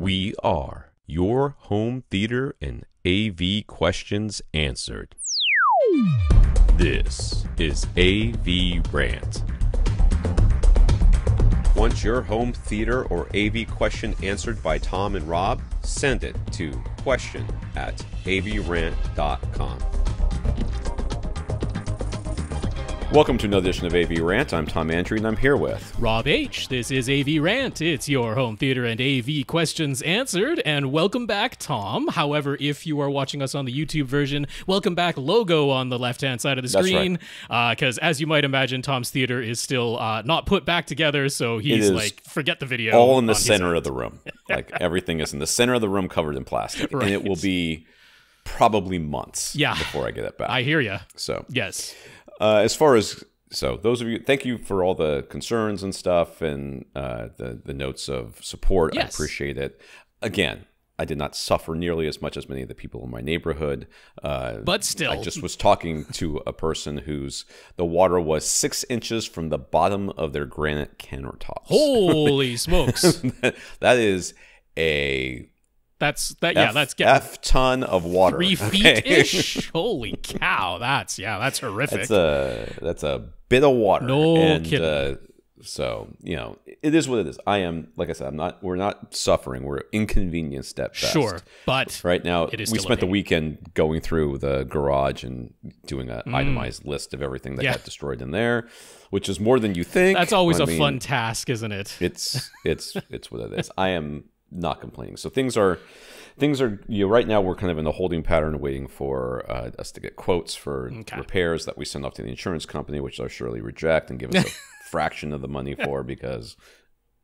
We are your home theater and AV questions answered. This is AV Rant. Want your home theater or AV question answered by Tom and Rob? Send it to question at avrant.com. Welcome to another edition of AV Rant. I'm Tom Andrew, and I'm here with Rob H. This is AV Rant. It's your home theater and AV questions answered. And welcome back, Tom. However, if you are watching us on the YouTube version, welcome back, logo on the left hand side of the screen. Because as you might imagine, Tom's theater is still uh, not put back together. So he's like, forget the video. all in the center of the room. Like everything is in the center of the room covered in plastic. And it will be probably months Yeah. before I get it back. I hear you. so Yes. Uh, as far as so, those of you, thank you for all the concerns and stuff, and uh, the the notes of support. I appreciate it. Again, I did not suffer nearly as much as many of the people in my neighborhood. Uh, But still. I just was talking to a person whose the water was six inches from the bottom of their granite countertops. Holy smokes. that is a That's that. Yeah, F- that's getting F ton of water. three feet okay? ish. Holy cow. That's, yeah, that's horrific. That's a that's a bit of water. No and, kidding. Uh, so you know, it is what it is. I am, like I said, I'm not. We're not suffering. We're inconvenienced at best. sure. But Right now, It is we spent the weekend going through the garage and doing an itemized list of everything that Mm. Yeah. got destroyed in there, which is more than you think. that's always a a fun task, isn't it? it's it's it's what it is. I am not complaining. So things are things are you know, right now we're kind of in a holding pattern waiting for uh, us to get quotes for Okay. repairs that we send off to the insurance company, which they'll surely reject and give us a fraction of the money for because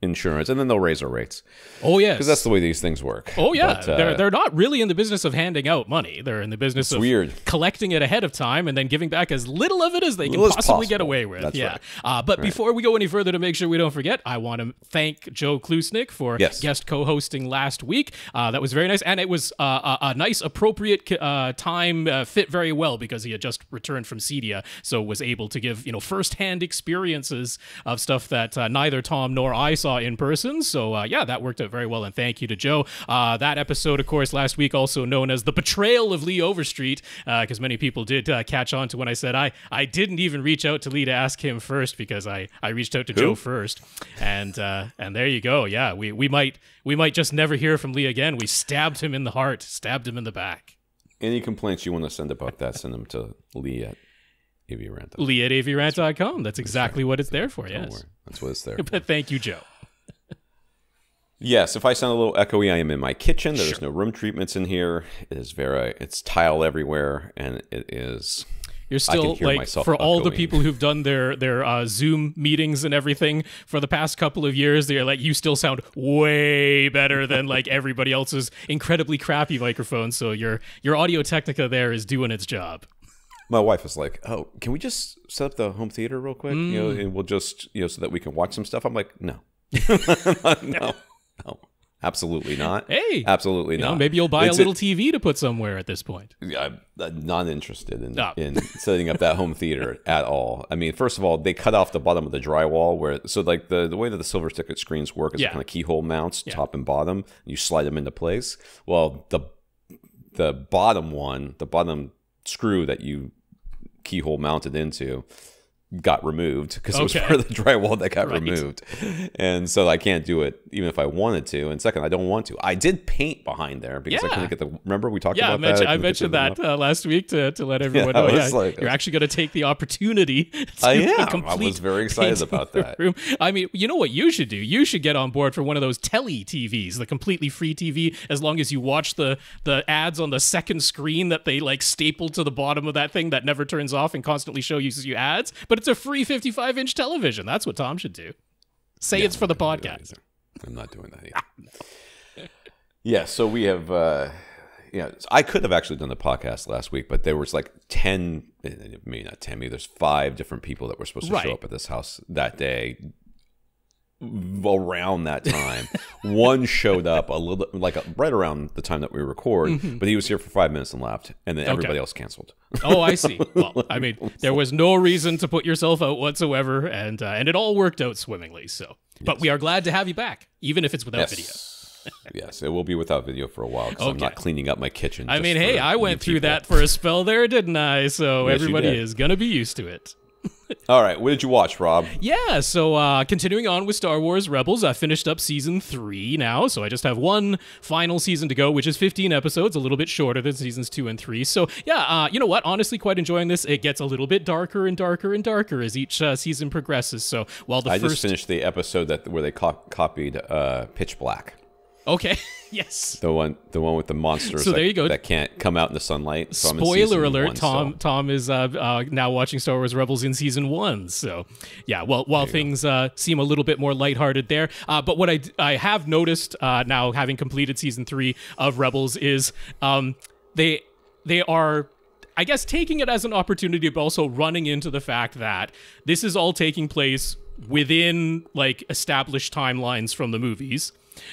insurance, and then they'll raise our rates Oh, yeah, because that's the way these things work. Oh yeah, But, uh, they're they're not really in the business of handing out money. They're in the business of weird. collecting it ahead of time and then giving back as little of it as they can possibly get away with. That's yeah. right. Uh, but before we go any further, to make sure we don't forget, I want to thank Joe Klusnick for Yes. guest co-hosting last week. Uh, that was very nice, and it was uh, a, a nice, appropriate uh, time. Uh, fit very well because he had just returned from Cedia, so was able to give you know firsthand experiences of stuff that uh, neither Tom nor I saw in person. So uh, yeah, that worked out very well, and thank you to Joe. Uh, that episode, of course, last week also known as the betrayal of Lee Overstreet, because many people did uh, catch on to when I said I I didn't even reach out to Lee to ask him first because I I reached out to Joe first, and uh, and there you go. Yeah, we we might we might just never hear from Lee again. We stabbed him in the heart, stabbed him in the back. any complaints you want to send about that, send them to Lee at AV Rant. Lee at avrant.com. That's exactly what it's there for. Yes. That's what it's there. But thank you, Joe. Yes, if I sound a little echoey, I am in my kitchen. There's no room treatments in here. It is very, it's tile everywhere, and it is. You're still like myself for all the people who've done their their uh, Zoom meetings and everything for the past couple of years. They're like, you still sound way better than like everybody else's incredibly crappy microphone. So your your Audio Technica there is doing its job. My wife is like, "Oh, can we just set up the home theater real quick? You know, Mm. and we'll just, you know, so that we can watch some stuff." I'm like, "No, no, no, absolutely not. Hey, absolutely you know, not. maybe you'll buy It's a little TV to put somewhere at this point. I'm I'm not interested in, No. in setting up that home theater at all. I mean, first of all, they cut off the bottom of the drywall where so like the, the way that the silver ticket screens work is Yeah. kind of keyhole mounts, top and bottom. You slide them into place. Well, the the bottom one, the bottom screw that you keyhole mounted into got removed because it was Okay. part of the drywall that got Right. removed. And so I can't do it even if I wanted to. And second, I don't want to. I did paint behind there because I couldn't get the remember we talked Yeah, I about mentioned, that? I mentioned that uh, last week to, to let everyone I know. Yeah, like- you're actually going to take the opportunity. To I am. I was very excited about that. Room. I mean, you know what you should do? You should get on board for one of those telly TVs, the completely free TV, as long as you watch the the ads on the second screen that they like staple to the bottom of that thing that never turns off and constantly shows you you ads. But it's a free 55 inch television. That's what Tom should do. Say it's for the I'm not doing that podcast. I'm not doing that either. yeah, so we have. uh yeah, I could have actually done the podcast last week, but there was like ten, eh, maybe not ten, maybe there's five different people that were supposed to Right. show up at this house that day. Around that time, one showed up a little, like right around the time that we record, but he was here for five minutes and left, and then everybody else canceled. Oh, I see. Well, I mean, there was no reason to put yourself out whatsoever, and uh, and it all worked out swimmingly. So, but we are glad to have you back, even if it's without video. yes, it will be without video for a while because I'm not cleaning up my kitchen. I mean, hey, I went through people. that for a spell there, didn't I? So Yes, everybody is gonna be used to it. All right, what did you watch, Rob? Yeah, so uh, continuing on with Star Wars Rebels, I finished up season three now, so I just have one final season to go, which is 15 episodes, a little bit shorter than seasons two and three. So yeah, uh, you know what? Honestly, quite enjoying this. It gets a little bit darker and darker and darker as each uh, season progresses. So while the I first, just finished the episode that where they co- copied uh, Pitch Black. Okay, yes. The one, the one with the monsters. So that, there you go. That can't come out in the sunlight. So I'm in season Spoiler alert: one Tom still. Tom is uh, uh, now watching Star Wars Rebels in season one. So, yeah. Well, while things uh, seem a little bit more lighthearted there, uh, but what I I have noticed uh, now, having completed season three of Rebels, is um, they they are. I guess taking it as an opportunity, but also running into the fact that this is all taking place within like established timelines from the movies.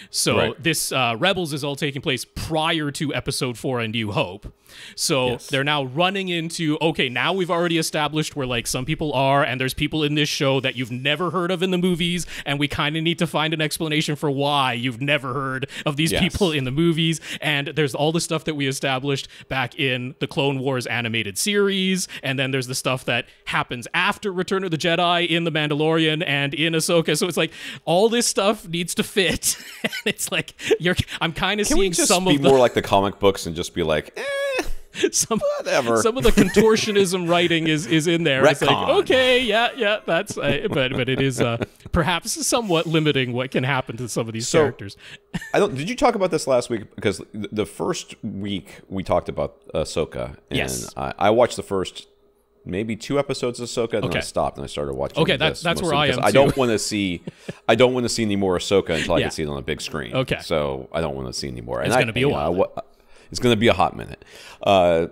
So Right. this uh, Rebels is all taking place prior to Episode Four: A New Hope. So Yes. they're now running into okay, now we've already established where like some people are, and there's people in this show that you've never heard of in the movies, and we kind of need to find an explanation for why you've never heard of these Yes. people in the movies. And there's all the stuff that we established back in the Clone Wars animated series, and then there's the stuff that happens after Return of the Jedi in the Mandalorian and in Ahsoka. So it's like all this stuff needs to fit. and it's like you're I'm kind of seeing some be of the more like the comic books and just be like, eh, some whatever? some of the contortionism writing is is in there. It's like okay, yeah, yeah, that's uh, but but it is uh, perhaps somewhat limiting what can happen to some of these So- characters. I don't. Did you talk about this last week? Because the first week we talked about Ahsoka, and Yes. I, I watched the first maybe two episodes of Ahsoka, and then I stopped and I started watching. Okay, that's that's where I am, I don't want to see, I don't want to see any more Ahsoka until I can see it on a big screen. Okay. so I don't want to see any more. And It's gonna be a know, while I it's going to be a hot minute. Uh,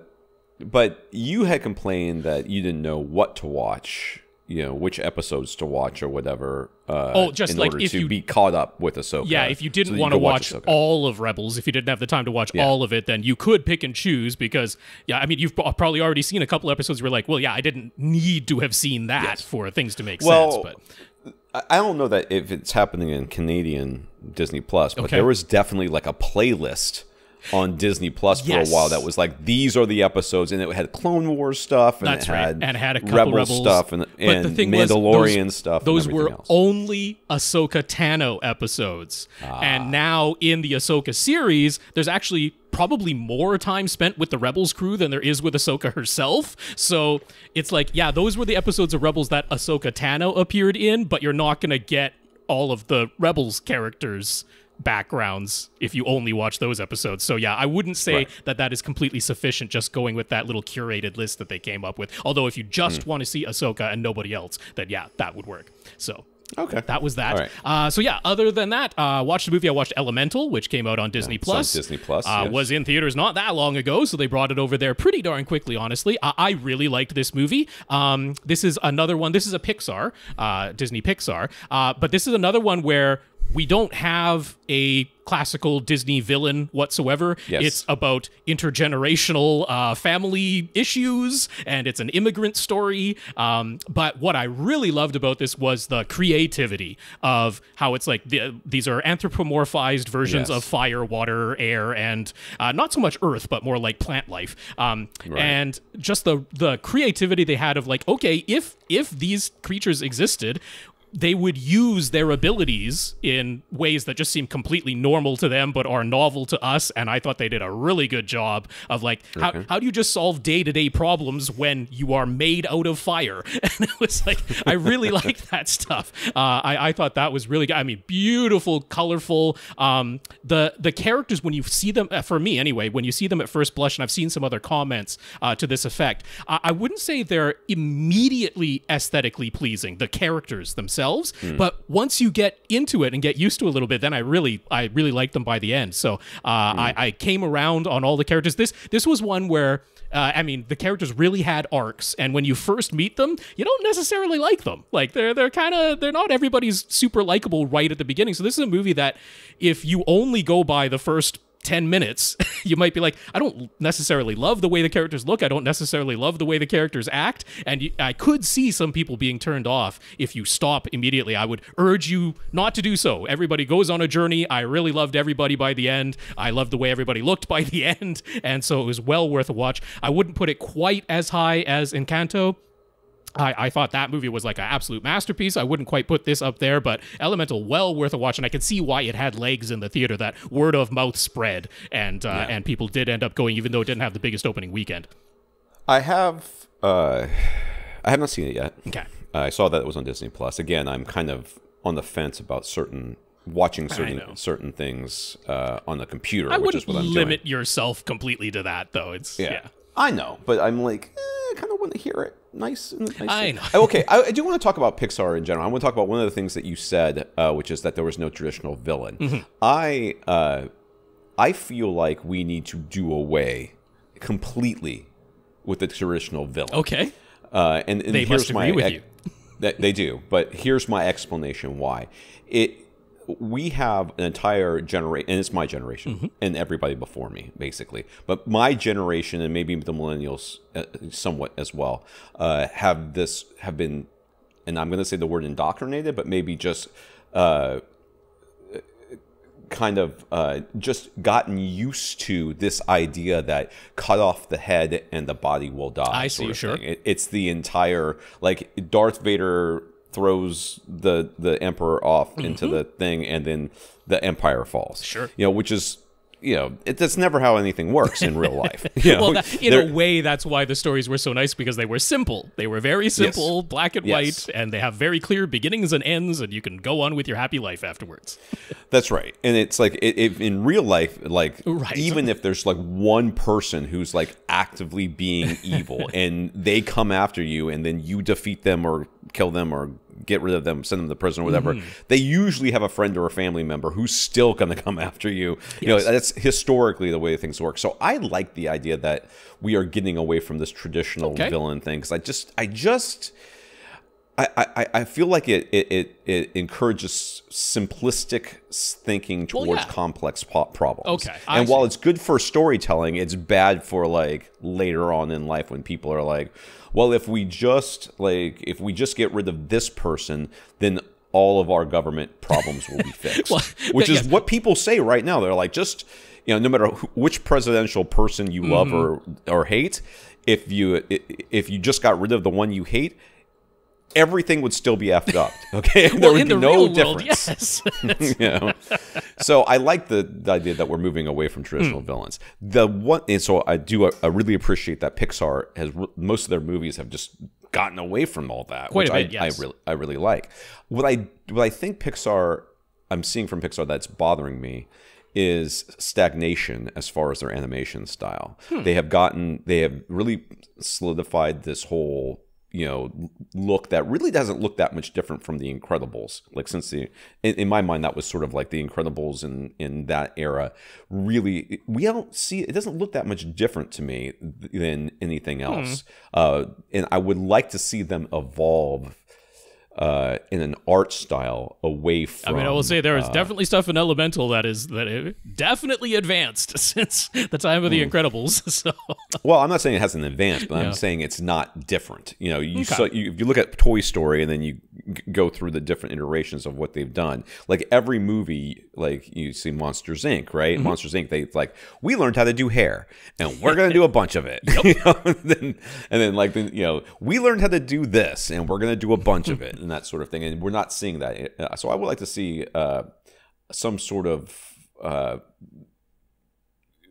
but you had complained that you didn't know what to watch. You know which episodes to watch or whatever. Uh, Oh, just in like order if to you- be caught up with Ahsoka. Yeah, if you didn't that want to could watch all of Rebels, if you didn't have the time to watch Yeah. all of it, then you could pick and choose because, yeah, I mean, you've probably already seen a couple episodes where you're like, well, yeah, I didn't need to have seen that for things to make Well, sense. But I I don't know that if it's happening in Canadian Disney Plus, but Okay. there was definitely like a playlist on Disney Plus for Yes. a while that was like these are the episodes, and it had Clone Wars stuff, and That's it right, had and it had a couple Rebel Rebels stuff, and, and the thing was, Mandalorian those, stuff. Those were else. only Ahsoka Tano episodes, Ah. and now in the Ahsoka series, there's actually probably more time spent with the Rebels crew than there is with Ahsoka herself. So it's like, yeah, those were the episodes of Rebels that Ahsoka Tano appeared in, but you're not gonna get all of the Rebels characters backgrounds if you only watch those episodes. So yeah, I wouldn't say Right. that that is completely sufficient just going with that little curated list that they came up with. Although if you just Hmm. want to see Ahsoka and nobody else, then yeah, that would work. So okay. that was that. Right. Uh, so yeah, other than that, uh, watched the movie. I watched Elemental, which came out on Disney on Plus. Disney Plus, uh, yes. was in theaters not that long ago, so they brought it over there pretty darn quickly. Honestly, I, I really liked this movie. Um, this is another one. This is a Pixar, uh, Disney Pixar, uh, but this is another one where we don't have a classical Disney villain whatsoever. Yes. It's about intergenerational uh, family issues, and it's an immigrant story. Um, but what I really loved about this was the creativity of how it's like the, these are anthropomorphized versions Yes. of fire, water, air, and uh, not so much earth, but more like plant life. Um, And just the the creativity they had of like, okay, if if these creatures existed, they would use their abilities in ways that just seem completely normal to them but are novel to us and i thought they did a really good job of like how, how do you just solve day-to-day problems when you are made out of fire? And it was like i really liked that stuff. Uh, I, I thought that was really good. I mean beautiful colorful. Um, the the characters when you see them uh, for me anyway when you see them at first blush and i've seen some other comments uh, to this effect I, I wouldn't say they're immediately aesthetically pleasing the characters themselves but once you get into it and get used to it a little bit then i really i really liked them by the end so uh, I, I came around on all the characters this this was one where uh, I mean, the characters really had arcs, and when you first meet them, you don't necessarily like them. Like they're they're kind of they're not everybody's super likable right at the beginning. So this is a movie that, if you only go by the first 10 minutes, you might be like, I don't necessarily love the way the characters look. I don't necessarily love the way the characters act. And I could see some people being turned off if you stop immediately. I would urge you not to do so. Everybody goes on a journey. I really loved everybody by the end. I loved the way everybody looked by the end. And so it was well worth a watch. I wouldn't put it quite as high as Encanto I, I thought that movie was like an absolute masterpiece. I wouldn't quite put this up there, but Elemental well worth a watch, and I can see why it had legs in the theater. That word of mouth spread, and uh, yeah. and people did end up going, even though it didn't have the biggest opening weekend. I have, uh, I have not seen it yet. Okay, uh, I saw that it was on Disney Plus. Again, I'm kind of on the fence about certain watching certain certain things uh, on the computer. I which wouldn't is what I'm limit doing. yourself completely to that, though. It's yeah. yeah. I know, but I'm like, eh, I kind of want to hear it. Nice. nice I know. okay, I, I, do want to talk about Pixar in general. I want to talk about one of the things that you said, uh, which is that there was no traditional villain. Mm-hmm. I, uh, I feel like we need to do away completely with the traditional villain. Okay. Uh, and, and they here's must my agree with you. they do, but here's my explanation why. It we have an entire generation, and it's my generation mm-hmm. and everybody before me, basically. But my generation and maybe the millennials, uh, somewhat as well, uh, have this have been, and I'm going to say the word indoctrinated, but maybe just. Uh, kind of uh, just gotten used to this idea that cut off the head and the body will die. I see, sure. It, it's the entire like Darth Vader throws the the emperor off mm-hmm. into the thing and then the empire falls sure you know which is you know it, that's never how anything works in real life you know, well that, in a way that's why the stories were so nice because they were simple they were very simple yes. black and yes. white and they have very clear beginnings and ends and you can go on with your happy life afterwards that's right and it's like it, it, in real life like right. even if there's like one person who's like actively being evil and they come after you and then you defeat them or kill them or get rid of them, send them to prison or whatever, mm-hmm. they usually have a friend or a family member who's still going to come after you. Yes. You know, that's historically the way things work. So I like the idea that we are getting away from this traditional okay. villain thing because I just, I just. I, I, I feel like it, it, it, encourages simplistic thinking towards well, yeah. complex problems. Okay. I and see. while it's good for storytelling, it's bad for like later on in life when people are like, well, if we just like if we just get rid of this person, then all of our government problems will be fixed. well, Which is yeah. what people say right now. They're like, just you know, no matter which presidential person you love mm-hmm. or or hate, if you if you just got rid of the one you hate, everything would still be effed up. Okay, well, there would be the no difference. World, yes. you know? So I like the, the, idea that we're moving away from traditional mm. villains. The one, and so I do. I really appreciate that Pixar has most of their movies have just gotten away from all that, Quite which bit, I, yes. I really I really like. What I what I think Pixar I'm seeing from Pixar that's bothering me is stagnation as far as their animation style. Hmm. They have gotten they have really solidified this whole you know look that really doesn't look that much different from the incredibles like since the in, in, my mind that was sort of like the incredibles in in that era really we don't see it doesn't look that much different to me than anything hmm. else hmm. uh, and i would like to see them evolve uh, in an art style away from. I mean, I will say there is uh, definitely stuff in Elemental that is that is definitely advanced since the time of the mm. Incredibles. So, well, I'm not saying it hasn't advanced, but yeah. I'm saying it's not different. You know, you, okay. saw, you if you look at Toy Story and then you go through the different iterations of what they've done. Like every movie, like you see Monsters Inc., right? Mm-hmm. Monsters Inc. They like we learned how to do hair, and we're gonna do a bunch of it. you know? and, then, and then like you know we learned how to do this, and we're gonna do a bunch of it, and that sort of thing. And we're not seeing that. Uh, so I would like to see uh, some sort of uh,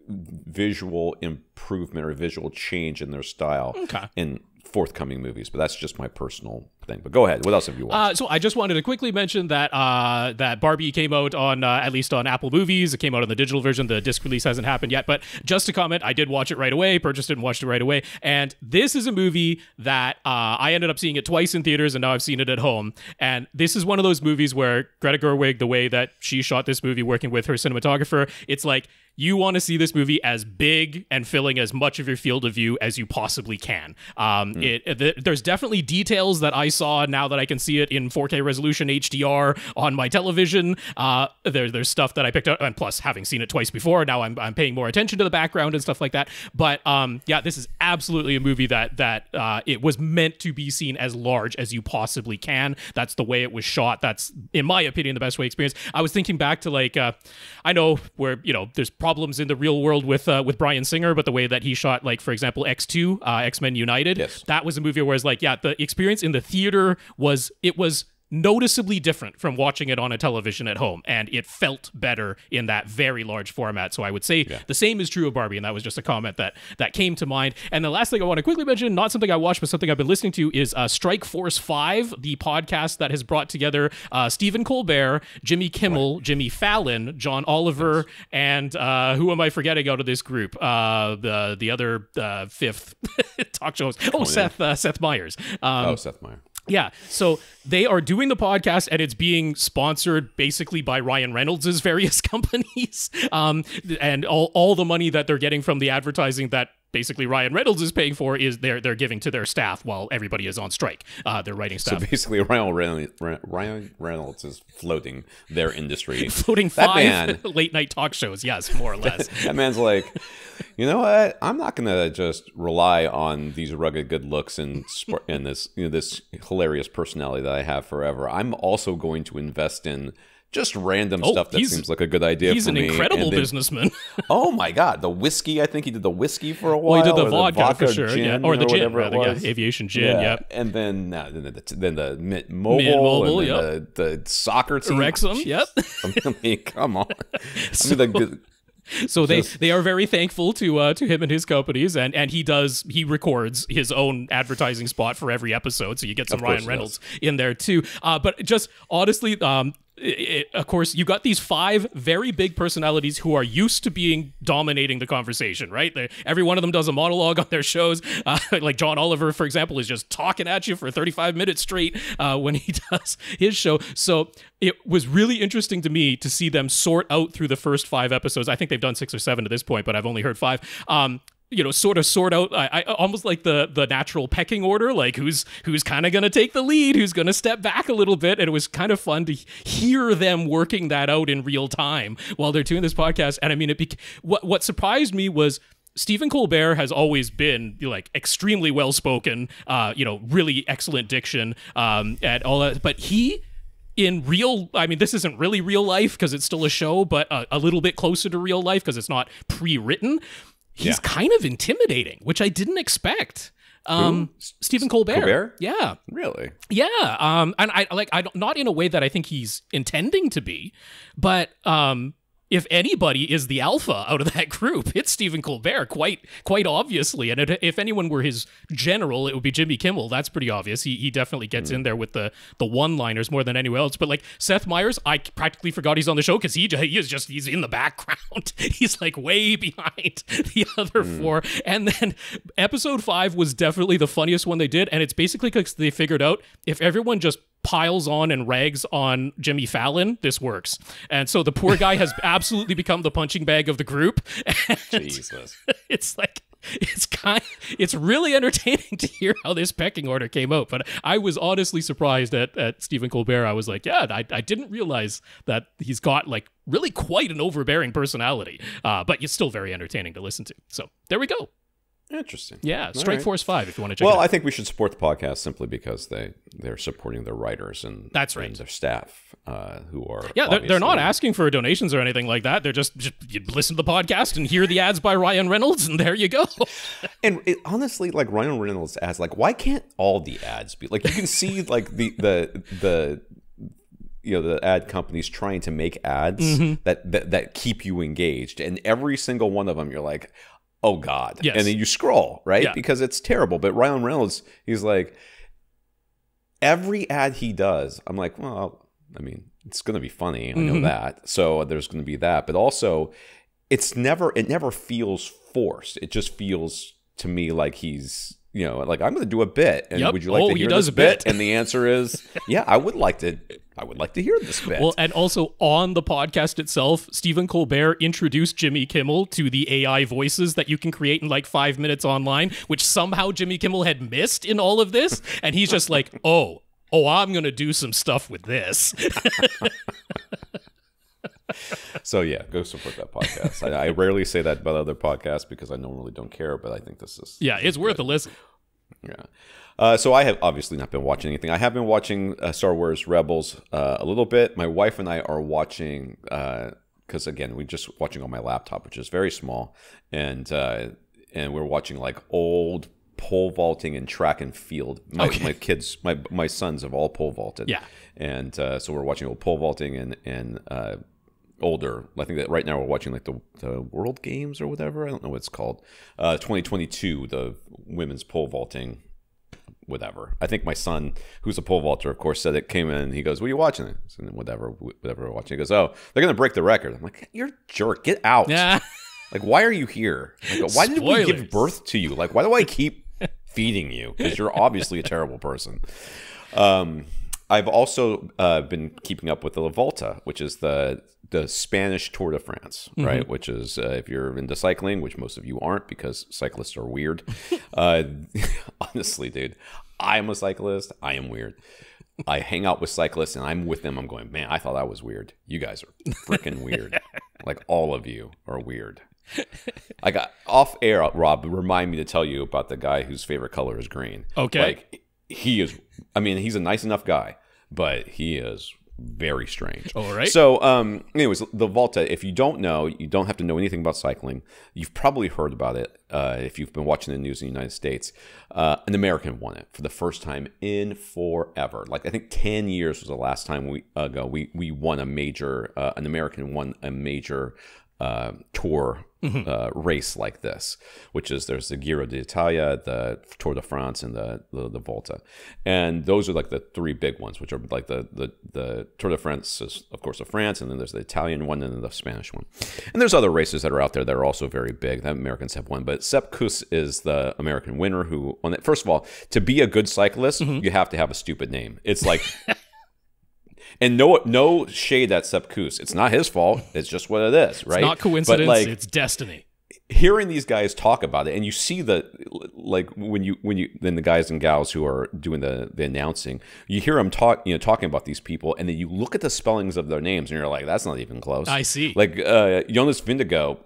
visual improvement or visual change in their style okay. in forthcoming movies. But that's just my personal thing. But go ahead. What else have you watched? Uh, so I just wanted to quickly mention that uh, that Barbie came out on uh, at least on Apple Movies. It came out on the digital version. The disc release hasn't happened yet. But just to comment, I did watch it right away. Purchased it and watched it right away. And this is a movie that uh, I ended up seeing it twice in theaters, and now I've seen it at home. And this is one of those movies where Greta Gerwig, the way that she shot this movie, working with her cinematographer, it's like you want to see this movie as big and filling as much of your field of view as you possibly can. Um, mm. it, it, there's definitely details that I saw now that I can see it in 4K resolution HDR on my television. Uh, there, there's stuff that I picked up, and plus having seen it twice before, now I'm, I'm paying more attention to the background and stuff like that. But um, yeah, this is absolutely a movie that that uh, it was meant to be seen as large as you possibly can. That's the way it was shot. That's, in my opinion, the best way experience. I was thinking back to like, uh, I know where you know there's problems in the real world with uh, with Bryan Singer, but the way that he shot, like for example, X2, uh, X Men United, Yes. that was a movie where it's like, yeah, the experience in the theater was it was noticeably different from watching it on a television at home and it felt better in that very large format. So i would say the same is true of barbie and that was just a comment that that came to mind. And the last thing i want to quickly mention not something i watched but something i've been listening to is uh, strike force 5 the podcast that has brought together uh, stephen colbert jimmy kimmel jimmy fallon john oliver and uh, who am i forgetting out of this group? Uh, the the other uh, fifth talk shows oh seth uh, seth meyers. Um, oh, Seth Meyer. Yeah. So they are doing the podcast and it's being sponsored basically by Ryan Reynolds' various companies. Um, and all, all the money that they're getting from the advertising that basically Ryan Reynolds is paying for is they're they're giving to their staff while everybody is on strike. Uh, they're writing stuff. So basically, Ryan Reynolds, Ryan Reynolds is floating their industry. Floating five man- late night talk shows, yes, more or less. that man's like, you know what? I'm not gonna just rely on these rugged good looks and and this you know this hilarious personality that I have forever. I'm also going to invest in just random Oh, stuff that seems like a good idea. He's for an me. incredible then- businessman. Oh my god, the whiskey! I think he did the whiskey for a while. well, he did the or vodka, for vodka sure, gin yeah, or the gin, whatever it rather, yeah, aviation gin. Yeah. Yep. And then, uh, then the then the Mint Mobile, Mint Mobile, and yep. the, the soccer team. Wrexham, yep. I mean, come on. I mean, the, So they Just- they are very thankful to uh, to him and his companies, and and he does he records his own advertising spot for every episode, so you get some Ryan Reynolds in there too. Uh, but just honestly, um. Of course, you got these five very big personalities who are used to being dominating the conversation, right? They, every one of them does a monologue on their shows. Uh, like John Oliver, for example, is just talking at you for 35 minutes straight uh, when he does his show. So it was really interesting to me to see them sort out through the first five episodes. I think they've done six or seven to this point, but I've only heard five. Um, you know, sort of sort out. I, I almost like the the natural pecking order, like who's who's kind of going to take the lead, who's going to step back a little bit, and it was kind of fun to hear them working that out in real time while they're doing this podcast. And I mean, it what what surprised me was. Stephen Colbert has always been like extremely well spoken, uh, you know, really excellent diction, um, and all that. But he in real i mean this isn't really real life because it's still a show but a, a little bit closer to real life because it's not pre-written he's Yeah. kind of intimidating which i didn't expect um stephen colbert. Colbert? yeah really? yeah um and i like i don't not in a way that i think he's intending to be but um if anybody is the alpha out of that group, it's Stephen Colbert, quite quite obviously. And it, if anyone were his general, it would be Jimmy Kimmel. That's pretty obvious. He, he definitely gets hmm. in there with the the one liners more than anyone else. But like Seth Meyers, I practically forgot he's on the show because he he is just he's in the background. he's like way behind the other hmm. four. And then episode five was definitely the funniest one they did, and it's basically because they figured out if everyone just piles on and rags on Jimmy Fallon, this works. And so the poor guy has absolutely become the punching bag of the group. Jesus. it's like it's kind it's really entertaining to hear how this pecking order came out. But I was honestly surprised at, at Stephen Colbert. I was like, yeah, I, I didn't realize that he's got like really quite an overbearing personality. Uh, but it's still very entertaining to listen to. So there we go. Interesting. Yeah, Strike right. Force Five if you want to check Well, it out. I think we should support the podcast simply because they they're supporting their writers and That's right. and their staff uh, who are Yeah, they're, they're not asking for donations or anything like that. They're just, just you listen to the podcast and hear the ads by Ryan Reynolds, and there you go. And it, honestly, like Ryan Reynolds ads, like why can't all the ads be like you can see like the the the you know the ad companies trying to make ads Mm-hmm. that, that that keep you engaged, and every single one of them, you're like, oh god, Yes. and then you scroll right Yeah. because it's terrible. But Ryan Reynolds, he's like every ad he does, I'm like, well, I mean, it's gonna be funny, I know Mhm. that, so there's gonna be that, but also it's never it never feels forced. It just feels to me like he's you know, like I'm going to do a bit, and Yep. would you like Oh, to he hear does this a bit. And the answer is, yeah, I would like to. I would like to hear this bit. Well, and also on the podcast itself, Stephen Colbert introduced Jimmy Kimmel to the AI voices that you can create in like five minutes online, which somehow Jimmy Kimmel had missed in all of this. And he's just like, oh, oh, I'm going to do some stuff with this. so yeah, go support that podcast. I, I rarely say that about other podcasts because I normally don't care, but I think this is yeah, it's worth a listen. Yeah. Uh, so I have obviously not been watching anything. I have been watching uh, Star Wars Rebels uh, a little bit. My wife and I are watching because again we're just watching on my laptop, which is very small, and uh, and we're watching like old pole vaulting and track and field. My, Okay. my kids, my my sons have all pole vaulted. Yeah. and uh, so we're watching old pole vaulting and and. Uh, older i think that right now we're watching like the, the world games or whatever i don't know what it's called uh 2022 the women's pole vaulting whatever. I think my son, who's a pole vaulter, of course, said it came in. and He goes, "What are you watching?" I said, whatever, whatever we're watching. He goes, "Oh, they're gonna break the record." I'm like, "You're a jerk. Get out. Yeah. Like, why are you here? Like, why did we give birth to you? Like, why do I keep feeding you? Because you're obviously a terrible person." Um, I've also uh, been keeping up with the La Vuelta, which is the the Spanish Tour de France, right? Which is uh, if you're into cycling, which most of you aren't because cyclists are weird. uh, honestly, dude, I'm a cyclist. I am weird. I hang out with cyclists and I'm with them. I'm going, man, I thought I was weird. You guys are freaking weird. like all of you are weird. I got off air, Rob. Remind me to tell you about the guy whose favorite color is green. Okay. Like he is. I mean, he's a nice enough guy, but he is very strange. All right. So, um, anyways, the Vuelta. If you don't know, you don't have to know anything about cycling. You've probably heard about it uh, if you've been watching the news in the United States. Uh, an American won it for the first time in forever. Like I think ten years was the last time we ago we we won a major. Uh, an American won a major uh, tour uh, race like this, which is there's the Giro d'Italia, the Tour de France, and the, the the Vuelta, and those are like the three big ones, which are like the the the Tour de France is of course of France, and then there's the Italian one, and then the Spanish one, and there's other races that are out there that are also very big that Americans have won, but Sepp Kuss is the American winner who on it. First of all, to be a good cyclist, you have to have a stupid name. It's like and no no shade at Sepp Kuss. It's not his fault. It's just what it is, right? Not coincidence, But like it's destiny. hearing these guys talk about it, and you see the like when you when you then the guys and gals who are doing the the announcing, you hear them talk, you know, talking about these people, and then you look at the spellings of their names, and you're like, that's not even close. I see. Like uh, Jonas Vingegaard.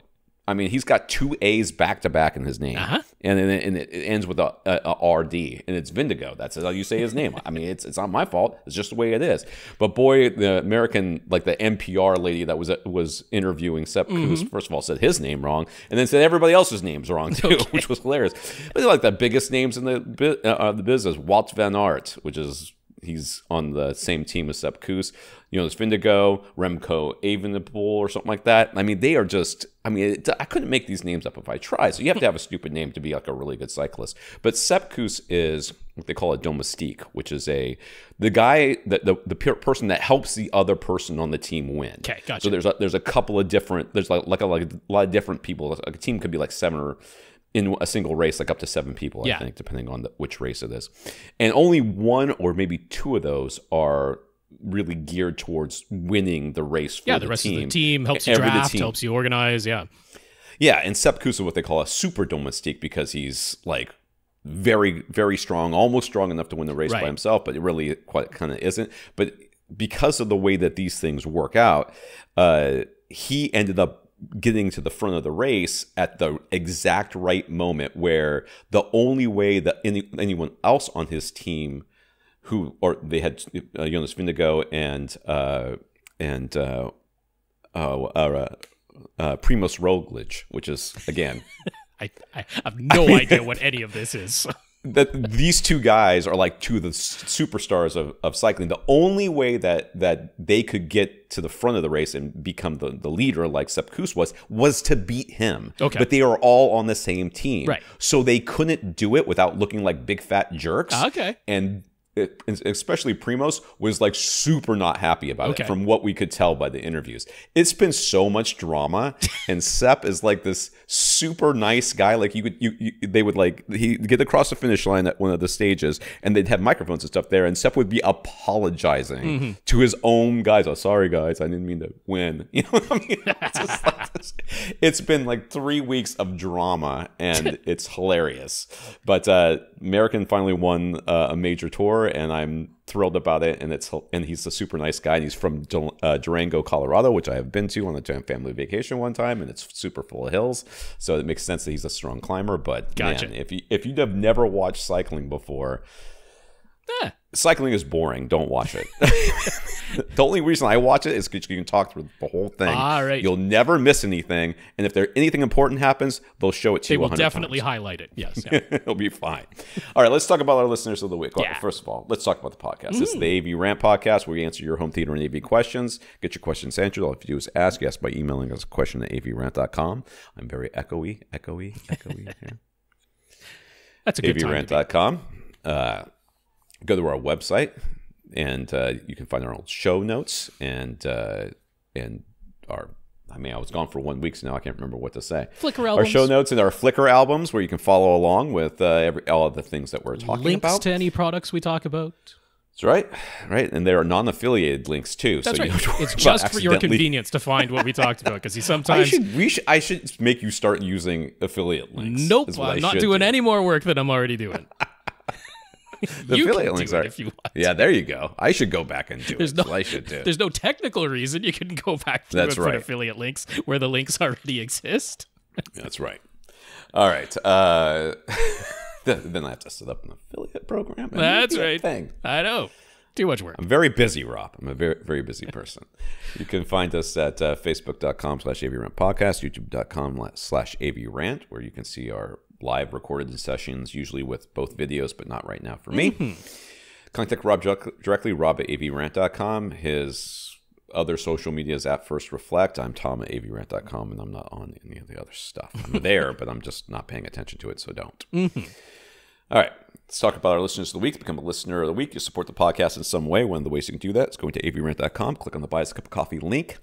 I mean, he's got two A's back to back in his name, Uh-huh. and then and it ends with a, a, a RD, and it's Vingegaard. That's how you say his name. I mean, it's it's not my fault. It's just the way it is. But boy, the American, like the NPR lady that was was interviewing Sepp Kuss, first of all said his name wrong, and then said everybody else's names wrong too, which was hilarious. But they're like the biggest names in the uh, the business. Wout van Aert, which is he's on the same team as Sepp Kuss. You know, there's Vingegaard, Remco Evenepoel, or something like that. I mean, they are just. I mean, it, I couldn't make these names up if I tried. So you have to have a stupid name to be like a really good cyclist. But Sepp Kuss is what they call a domestique, which is a the guy that the the per- person that helps the other person on the team win. Okay, gotcha. So there's a, there's a couple of different. There's like like a, like a lot of different people. Like a team could be like seven or in a single race, like up to seven people, Yeah. I think, depending on the, which race it is. And only one or maybe two of those are really geared towards winning the race for Yeah, the, the rest team. of the team helps you draft, team. helps you organize. Yeah. Yeah, and Sepp Kuss is what they call a super domestique because he's like very, very strong, almost strong enough to win the race Right. by himself, but it really quite kind of isn't. But because of the way that these things work out, uh, he ended up getting to the front of the race at the exact right moment where the only way that any, anyone else on his team who or they had uh, Jonas Vingegaard and uh, and uh, uh, uh, uh, Primoz Roglic, which is again I, I have no idea what any of this is. that these two guys are like two of the superstars of, of cycling. The only way that that they could get to the front of the race and become the, the leader, like Sepp Kuss was, was to beat him. Okay. But they are all on the same team. Right. So they couldn't do it without looking like big fat jerks. Okay. And especially Primoz, was like super not happy about Okay. it from what we could tell by the interviews. It's been so much drama, and Sepp is like this super nice guy. Like you could, you, you they would like he get across the finish line at one of the stages, and they'd have microphones and stuff there, and Sepp would be apologizing to his own guys. Oh, sorry guys, I didn't mean to win. You know what I mean? It's, like this. it's been like three weeks of drama, and it's hilarious. But uh, American finally won uh, a major tour, and I'm thrilled about it. And it's and he's a super nice guy. And he's from uh, Durango, Colorado, which I have been to on a family vacation one time, and it's super full of hills. So it makes sense that he's a strong climber. But Gotcha. man, if you if you have never watched cycling before, Eh, cycling is boring. Don't watch it. the only reason I watch it is because you can talk through the whole thing. All right. You'll never miss anything, and if there anything important happens, they'll show it to they you. They will definitely times. highlight it. Yes. yeah. It'll be fine. All right, let's talk about our listeners of the week. Yeah. First of all, let's talk about the podcast. This is the AV Rant podcast where we answer your home theater and AV questions. Get your questions answered. All you have to do is ask. Ask by emailing us a question at avrant.com. I'm very echoey, echoey, echoey. That's a good time. to be. avrant.com. Uh, go to our website, and uh, you can find our old show notes and uh, and our. I mean, I was gone for one week, so now I can't remember what to say. Flickr Our show notes and our Flickr albums, where you can follow along with uh, every, all of the things that we're talking Links about. to any products we talk about. That's right, right, and there are non-affiliated links too. That's so you right. don't to It's just for your convenience to find what we talked about because you I sometimes. should, we should, I should make you start using affiliate links. Nope, is what I I'm not doing do. any more work than I'm already doing. The you affiliate links do it are. if you want. Yeah, there you go. I should go back and do There's it. no, I should do. there's no technical reason you can go back through That's right. affiliate links where the links already exist. That's right. All right. Uh, then I have to set up an affiliate program. That's right. Thing. I know. Too much work. I'm very busy, Rob. I'm a very, very busy person. you can find us at uh, facebook.com slash avrant podcast, youtube.com slash avrant, where you can see our live recorded sessions, usually with both videos, but not right now for me. Mm-hmm. Contact Rob direct- directly, rob at avrant.com. His other social media is at First Reflect. I'm Tom at avrant.com, and I'm not on any of the other stuff. I'm there, but I'm just not paying attention to it, so don't. Mm-hmm. All right. Let's talk about our listeners of the week. Become a listener of the week, you support the podcast in some way. One of the ways you can do that is going to avrant.com, click on the Buy Us a Cup of Coffee link,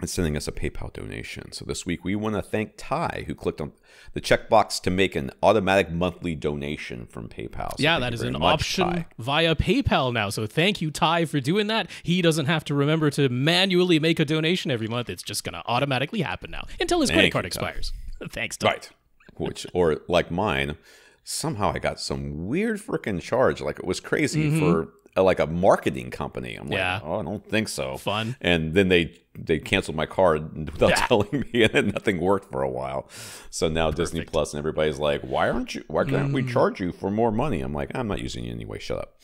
and sending us a PayPal donation. So this week, we want to thank Ty, who clicked on the checkbox to make an automatic monthly donation from PayPal. So Yeah, thank that is an much, option Ty. via PayPal now. So thank you, Ty, for doing that. He doesn't have to remember to manually make a donation every month. It's just going to automatically happen now until his credit card you, Ty. expires. Thanks, Ty. Right. Which, or like mine, somehow I got some weird freaking charge. Like it was crazy mm-hmm. for uh, like a marketing company. I'm like. Yeah. oh, I don't think so. Fun. And then they they canceled my card without Yeah. telling me, and then nothing worked for a while. So now Disney Plus and everybody's like, why aren't you? Why can't Mm. we charge you for more money? I'm like, I'm not using you anyway. Shut up.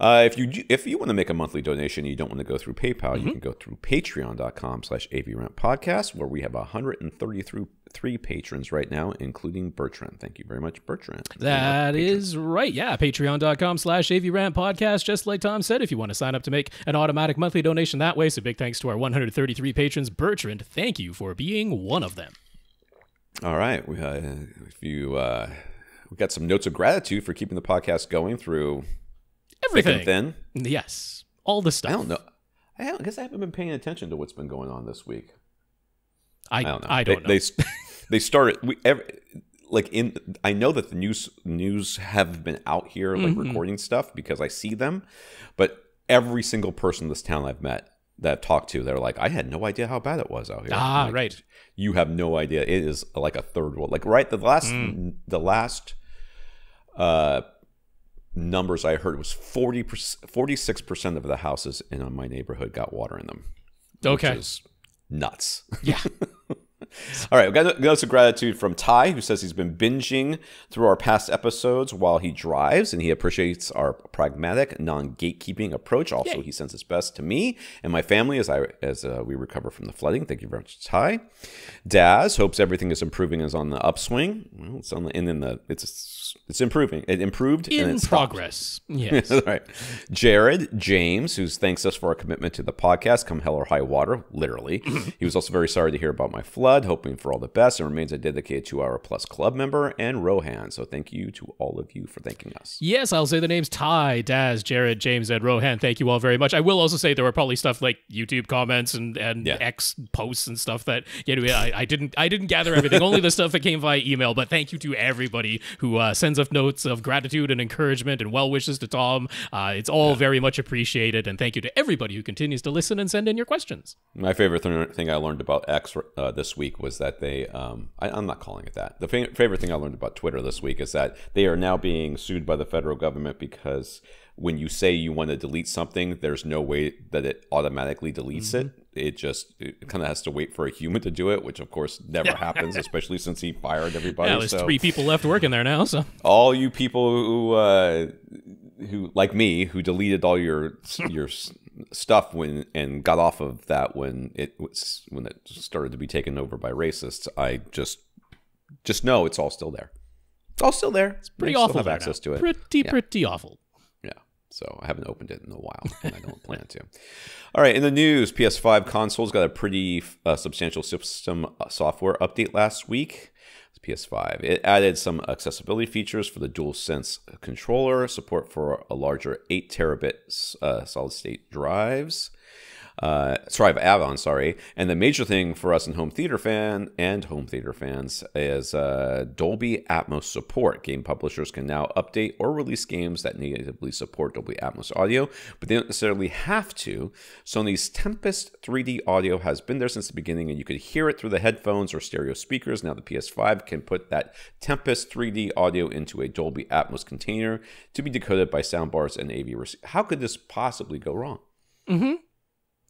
Uh, if you if you want to make a monthly donation, and you don't want to go through PayPal. Mm-hmm. You can go through Patreon.com slash AVRant Podcast, where we have 133 patrons right now, including Bertrand. Thank you very much, Bertrand. That is right. Yeah. Patreon.com slash AVRant podcast. Just like Tom said, if you want to sign up to make an automatic monthly donation that way. So big thanks to our 133 patrons. Bertrand, thank you for being one of them. All right. We, uh, if you uh, we got some notes of gratitude for keeping the podcast going through Everything. thin. Yes. All the stuff. I don't know. I don't- I guess I haven't been paying attention to what's been going on this week. I, I don't know. I don't they, know. They, they started we every, like in. I know that the news news have been out here like Mm-hmm. recording stuff because I see them, but every single person in this town I've met that I've talked to, they're like, I had no idea how bad it was out here. Ah, like, right. You have no idea. It is like a third world. Like right, the last Mm. the last uh numbers I heard was 40 46 percent of the houses in my neighborhood got water in them. Okay. Which is nuts. Yeah. All right, we got notes of gratitude from Ty, who says he's been binging through our past episodes while he drives, and he appreciates our pragmatic, non-gatekeeping approach. Also, Yay. he sends his best to me and my family as I as uh, we recover from the flooding. Thank you very much, Ty. Dazz hopes everything is improving, is on the upswing. Well, it's on the and then the it's it's improving. It improved and In it stopped. progress. Yes. All right. Jared James, who thanks us for our commitment to the podcast, come hell or high water, literally. he was also very sorry to hear about my flood. Todd, hoping for all the best, and remains a dedicated two hour plus club member, and Rohan. So thank you to all of you for thanking us. Yes, I'll say the names Ty, Dazz, Jared, James, and Rohan. Thank you all very much. I will also say there were probably stuff like YouTube comments and, and Yeah. X posts and stuff that you know I, I didn't I didn't gather everything. Only the stuff that came via email. But thank you to everybody who uh, sends us notes of gratitude and encouragement and well wishes to Tom. Uh, it's all very much appreciated. And thank you to everybody who continues to listen and send in your questions. My favorite thing I learned about X uh, this week was that they, um, I, I'm not calling it that. The fa- favorite thing I learned about Twitter this week is that they are now being sued by the federal government because when you say you want to delete something, there's no way that it automatically deletes it. It just it kind of has to wait for a human to do it, which of course never happens, especially since he fired everybody. Yeah, there's so three people left working there now. So all you people who uh, who like me who deleted all your your stuff when and got off of that when it was when it started to be taken over by racists i just just know it's all still there it's all still there it's pretty awful. have access now. to it Pretty pretty awful. yeah. So I haven't opened it in a while, and I don't plan to. All right. In the news, PS5 consoles got a pretty uh, substantial system uh, software update last week. PS5. It added some accessibility features for the DualSense controller, support for a larger 8 terabit uh, solid state drives. Uh, sorry, add-on, sorry. And the major thing for us in home theater fan and home theater fans is uh, Dolby Atmos support. Game publishers can now update or release games that natively support Dolby Atmos audio, but they don't necessarily have to. Sony's Tempest 3D audio has been there since the beginning, and you could hear it through the headphones or stereo speakers. Now the PS5 can put that Tempest 3D audio into a Dolby Atmos container to be decoded by soundbars and AV. How could this possibly go wrong? Mm-hmm.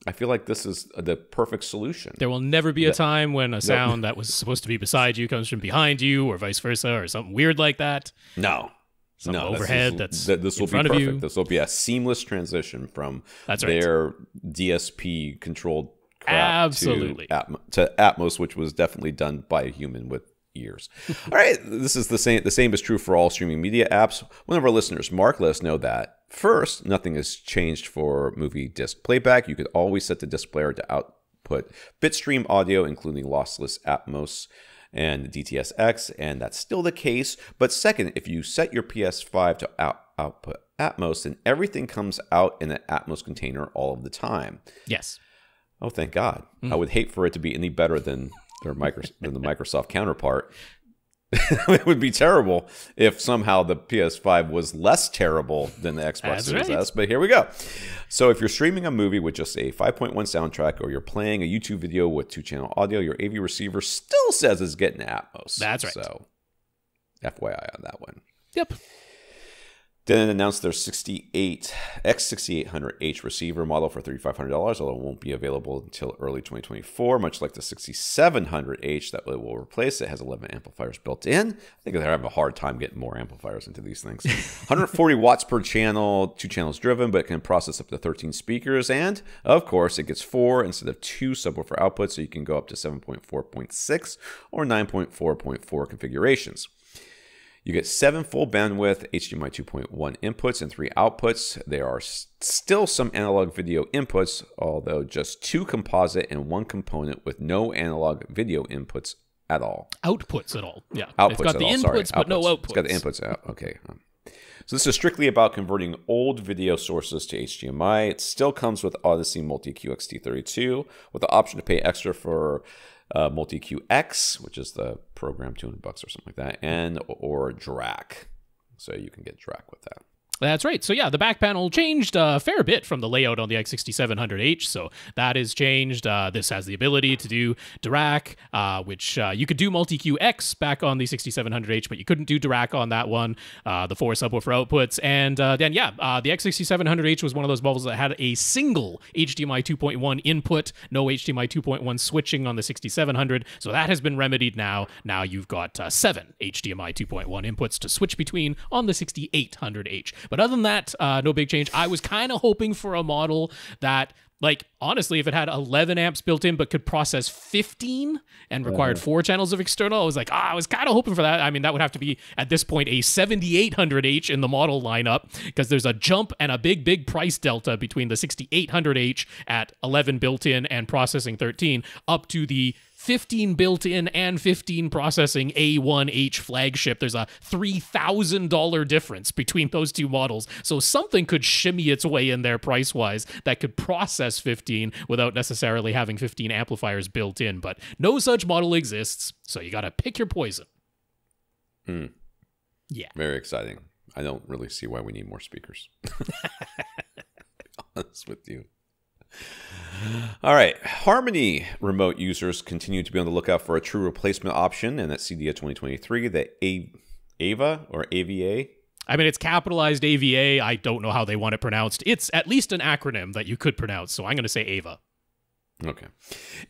I feel like this is the perfect solution. There will never be a time when a sound that was supposed to be beside you comes from behind you, or vice versa, or something weird like that. No. Something no, this overhead is- that's this will be perfect. This will be a seamless transition from That's right. their DSP controlled crap Absolutely. to, Atmos, to Atmos, which was definitely done by a human with ears. all right, this is the same. The same is true for all streaming media apps. One of our listeners, Mark, let us know that first, nothing has changed for movie disc playback. You could always set the disc player to output bitstream audio, including lossless Atmos and DTSX, and that's still the case. But second, if you set your PS5 to out, output Atmos, then everything comes out in an Atmos container all of the time. Yes. Oh, thank God! I mm. would hate for it to be any better than their micro, than the Microsoft counterpart. it would be terrible if somehow the PS5 was less terrible than the Xbox Series right. S. But here we go. So if you're streaming a movie with just a 5.1 soundtrack, or you're playing a YouTube video with two-channel audio, your AV receiver still says it's getting Atmos. That's right. So, FYI on that one. Yep. Denon announced their 68 X6800H receiver model for $3,500, although it won't be available until early 2024, much like the 6700H that it will replace. It has 11 amplifiers built in. I think they're having a hard time getting more amplifiers into these things. 140 watts per channel, two channels driven, but it can process up to 13 speakers. And of course, it gets four instead of two subwoofer outputs, so you can go up to 7.4.6 or 9.4.4 configurations. You get seven full bandwidth HDMI 2.1 inputs and three outputs. There are still some analog video inputs, although just two composite and one component with no analog video inputs at all. Outputs at all. Yeah. Outputs it's got at the all, inputs, sorry. but no outputs. It's got the inputs out. Okay. Um, So this is strictly about converting old video sources to HDMI. It still comes with Audyssey MultEQ XT32 with the option to pay extra for uh, MultEQ-X, which is the program, 200 bucks or something like that, and or Dirac. So you can get Dirac with that. That's right. So yeah, the back panel changed a fair bit from the layout on the X6700H. So that is changed. Uh, this has the ability to do Dirac, uh, which uh, you could do MultEQ-X back on the 6700H, but you couldn't do Dirac on that one. Uh, the four subwoofer outputs, and uh, then yeah, uh, the X6700H was one of those models that had a single HDMI 2.1 input, no HDMI 2.1 switching on the 6700. So that has been remedied now. Now you've got seven HDMI 2.1 inputs to switch between on the 6800H. But other than that, uh, no big change. I was kind of hoping for a model that, like, honestly, if it had 11 amps built in but could process 15 and required four channels of external, I was like, ah, I was kind of hoping for that. I mean, that would have to be at this point a 7800H in the model lineup because there's a jump and a big, big price delta between the 6800H at 11 built in and processing 13 up to the 15 built in and 15 processing A1H flagship. There's a $3,000 difference between those two models. So something could shimmy its way in there price wise that could process 15 without necessarily having 15 amplifiers built in. But no such model exists. So you got to pick your poison. Hmm. Yeah. Very exciting. I don't really see why we need more speakers. honest with you. All right. Harmony remote users continue to be on the lookout for a true replacement option, and at CEDIA 2023, the A- AVA or AVA. I mean, it's capitalized AVA. I don't know how they want it pronounced. It's at least an acronym that you could pronounce, so I'm going to say AVA. Okay.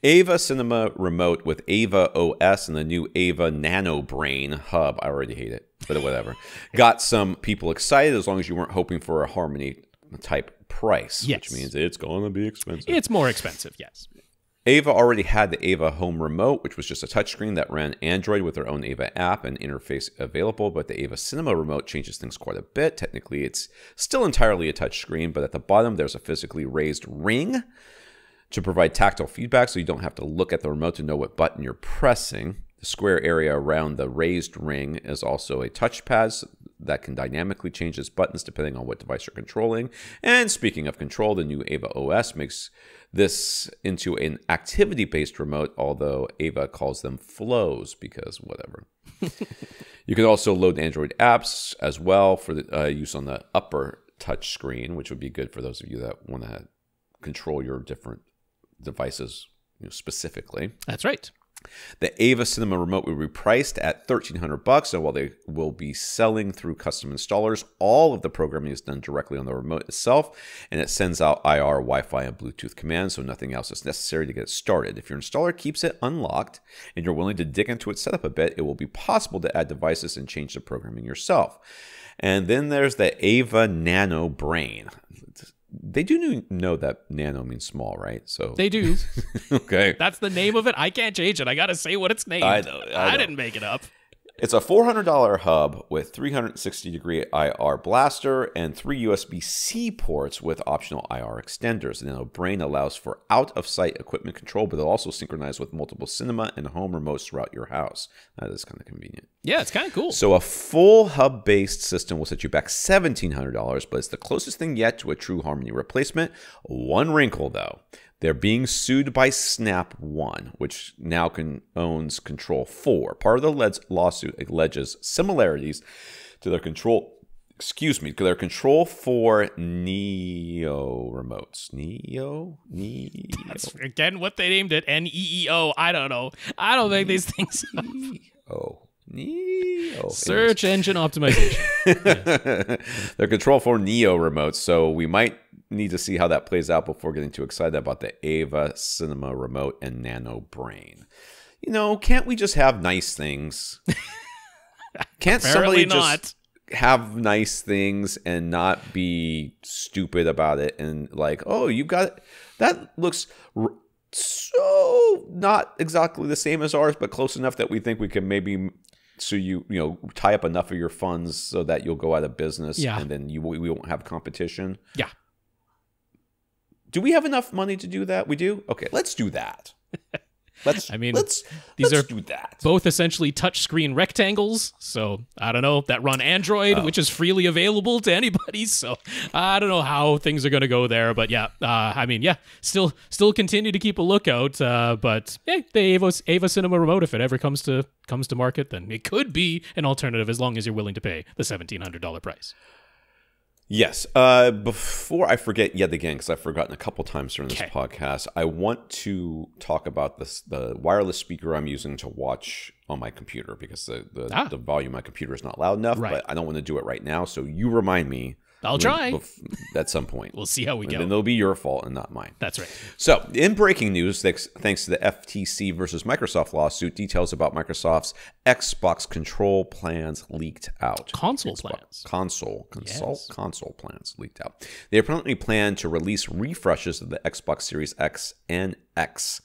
Ava Cinema Remote with Ava OS and the new Ava Nano Brain hub. I already hate it, but whatever. Got some people excited as long as you weren't hoping for a Harmony type price, Yes. which means it's going to be expensive. It's more expensive, yes. Ava already had the Ava Home Remote, which was just a touchscreen that ran Android with their own Ava app and interface available. But the Ava Cinema Remote changes things quite a bit. Technically, it's still entirely a touchscreen, but at the bottom, there's a physically raised ring to provide tactile feedback so you don't have to look at the remote to know what button you're pressing. The square area around the raised ring is also a touchpad that can dynamically change its buttons depending on what device you're controlling. And speaking of control, the new Ava OS makes this into an activity based remote, although Ava calls them flows because whatever. you can also load Android apps as well for the, uh, use on the upper touch screen, which would be good for those of you that want to control your different devices you know, specifically. That's right. The Ava Cinema Remote will be priced at thirteen hundred bucks, and while they will be selling through custom installers, all of the programming is done directly on the remote itself, and it sends out IR, Wi-Fi, and Bluetooth commands, so nothing else is necessary to get started. If your installer keeps it unlocked and you're willing to dig into its setup a bit, it will be possible to add devices and change the programming yourself. And then there's the Ava Nano Brain. They do know that nano means small, right? So They do. okay. That's the name of it. I can't change it. I got to say what it's named. I know, I know. didn't make it up. It's a $400 hub with 360 degree IR blaster and three USB C ports with optional IR extenders. And then Brain allows for out of sight equipment control, but it'll also synchronize with multiple cinema and home remotes throughout your house. That is kind of convenient. Yeah, it's kind of cool. So a full hub based system will set you back $1,700, but it's the closest thing yet to a true Harmony replacement. One wrinkle though. They're being sued by Snap One, which now can, owns Control 4. Part of the leds- lawsuit alleges similarities to their Control, excuse me, to their Control 4 NEEO remotes. Neo? Neo? That's again what they named it. N E E O. I don't know. I don't make these things. Oh. Neo. Search engine optimization. They're Control 4 NEEO remotes, so we might need to see how that plays out before getting too excited about the Ava Cinema remote and Nano Brain. You know, can't we just have nice things? Can't Apparently somebody not. just have nice things and not be stupid about it and like, oh, you've got that looks r- so not exactly the same as ours, but close enough that we think we can maybe so you you know tie up enough of your funds so that you'll go out of business Yeah. and then you we won't have competition. Yeah. Do we have enough money to do that? We do. Okay, let's do that. Let's. I mean, let's these let's are do that. Both essentially touchscreen rectangles. So I don't know that run Android, Oh. which is freely available to anybody. So I don't know how things are going to go there, but yeah, uh, I mean, yeah, still still continue to keep a lookout. Uh, but yeah, the Ava, Ava Cinema Remote, if it ever comes to comes to market, then it could be an alternative as long as you're willing to pay the seventeen hundred dollar price. Yes. Uh, before I forget yet again, because I've forgotten a couple times during this Okay. podcast, I want to talk about this the wireless speaker I'm using to watch on my computer because the the, Ah. the volume of my computer is not loud enough. Right. But I don't want to do it right now. So you remind me. I'll try. at some point. We'll see how we and go. then it'll be your fault and not mine. That's right. So, in breaking news, thanks, thanks to the FTC versus Microsoft lawsuit, details about Microsoft's Xbox control plans leaked out. Console Xbox- plans. Console, console, Yes. console plans leaked out. They apparently plan to release refreshes of the Xbox Series X and X,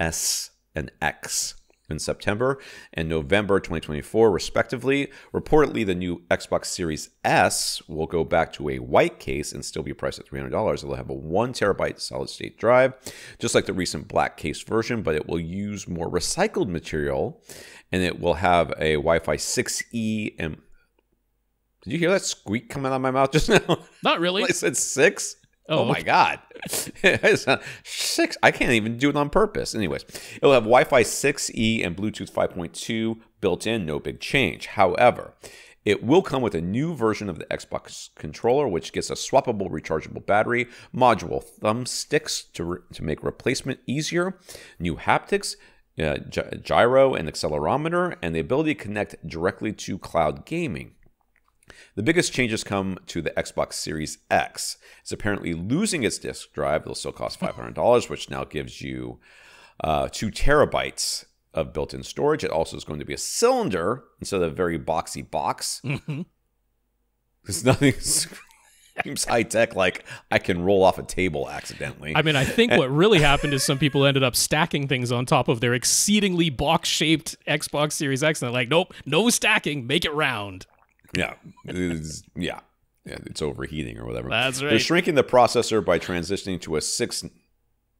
S and X in September and November 2024, respectively. Reportedly, the new Xbox Series S will go back to a white case and still be priced at $300. It'll have a one terabyte solid state drive, just like the recent black case version, but it will use more recycled material and it will have a Wi Fi 6E and did you hear that squeak coming out of my mouth just now? Not really. I said six. Oh, Oh, my god, six! I can't even do it on purpose. Anyways, it'll have Wi-Fi 6E and Bluetooth 5.2 built in. No big change. However, it will come with a new version of the Xbox controller, which gets a swappable rechargeable battery, module thumbsticks to re- to make replacement easier, new haptics. Uh, gy- gyro and accelerometer, and the ability to connect directly to cloud gaming. The biggest changes come to the Xbox Series X. It's apparently losing its disk drive. It'll still cost $500, which now gives you uh, two terabytes of built in storage. It also is going to be a cylinder instead of a very boxy box. Mhm. There's nothing seems high tech like I can roll off a table accidentally. I mean, I think what really happened is some people ended up stacking things on top of their exceedingly box shaped Xbox Series X. And they're like, nope, no stacking, make it round. Yeah, it's, yeah, yeah. It's overheating or whatever. That's right. They're shrinking the processor by transitioning to a six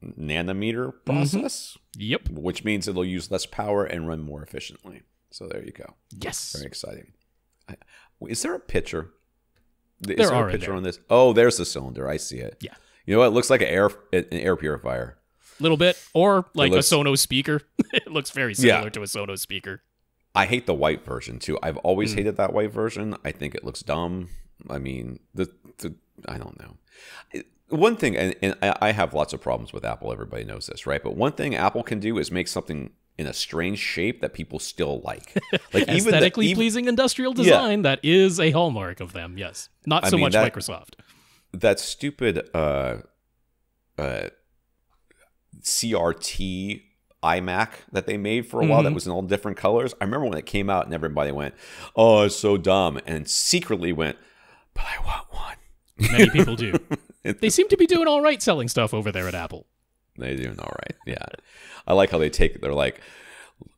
nanometer mm-hmm. process, Yep. which means it'll use less power and run more efficiently. So there you go. Yes. Very exciting. I, is there a picture? Is There there are a picture there. on this? Oh, there's the cylinder. I see it. Yeah. You know what? It looks like an air an air purifier. A little bit, or like looks- a Sonos speaker. it looks very similar Yeah. to a Sonos speaker. I hate the white version too. I've always Mm. hated that white version. I think it looks dumb. I mean, the, the I don't know. It- One thing, and, and I have lots of problems with Apple. Everybody knows this, right? But one thing Apple can do is make something in a strange shape that people still like. Like even the- Aesthetically even, pleasing industrial design that is a hallmark of them. Yes, not I so mean, much that- Microsoft. that stupid uh, uh, CRT iMac that they made for a while that Mhm. was in all different colors. I remember when it came out and everybody went, "Oh, it's so dumb," and secretly went, "But I want one." Many people do. They seem to be doing all right selling stuff over there at Apple. They're doing all right. Yeah, I like how they take. It. They're like,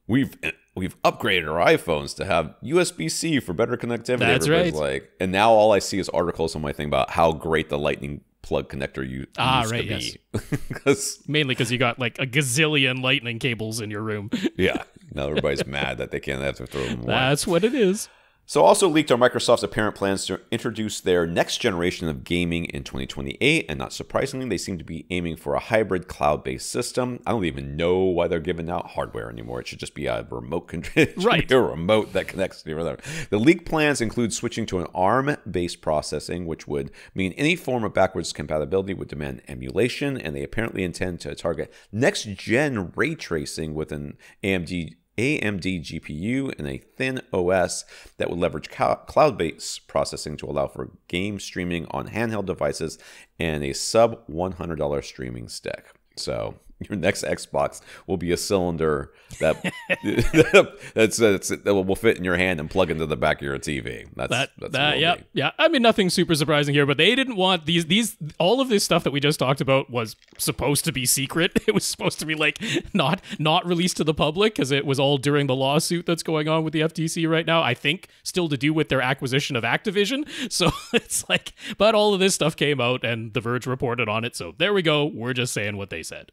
"We've we've upgraded our iPhones to have USB C for better connectivity." That's Everybody's right. Like, and now all I see is articles on my thing about how great the Lightning plug connector you Ah, used right, to yes. be. Because Mainly because you got like a gazillion lightning cables in your room. Yeah. Now everybody's mad that they can't have to throw them away. That's what it is. So, also leaked are Microsoft's apparent plans to introduce their next generation of gaming in 2028. And not surprisingly, they seem to be aiming for a hybrid cloud based system. I don't even know why they're giving out hardware anymore. It should just be a remote control. Right. A remote that connects to your other. The leaked plans include switching to an ARM based processing, which would mean any form of backwards compatibility would demand emulation. And they apparently intend to target next gen ray tracing with an AMD AMD GPU and a thin OS that would leverage cloud based processing to allow for game streaming on handheld devices and a sub $100 streaming stick. So, your next Xbox will be a cylinder that that's, that's that will fit in your hand and plug into the back of your TV. That's That that's that yeah be. yeah. I mean nothing super surprising here, but they didn't want these these all of this stuff that we just talked about was supposed to be secret. It was supposed to be like not not released to the public because it was all during the lawsuit that's going on with the FTC right now. I think still to do with their acquisition of Activision. So it's like, but all of this stuff came out and The Verge reported on it. So there we go. We're just saying what they said.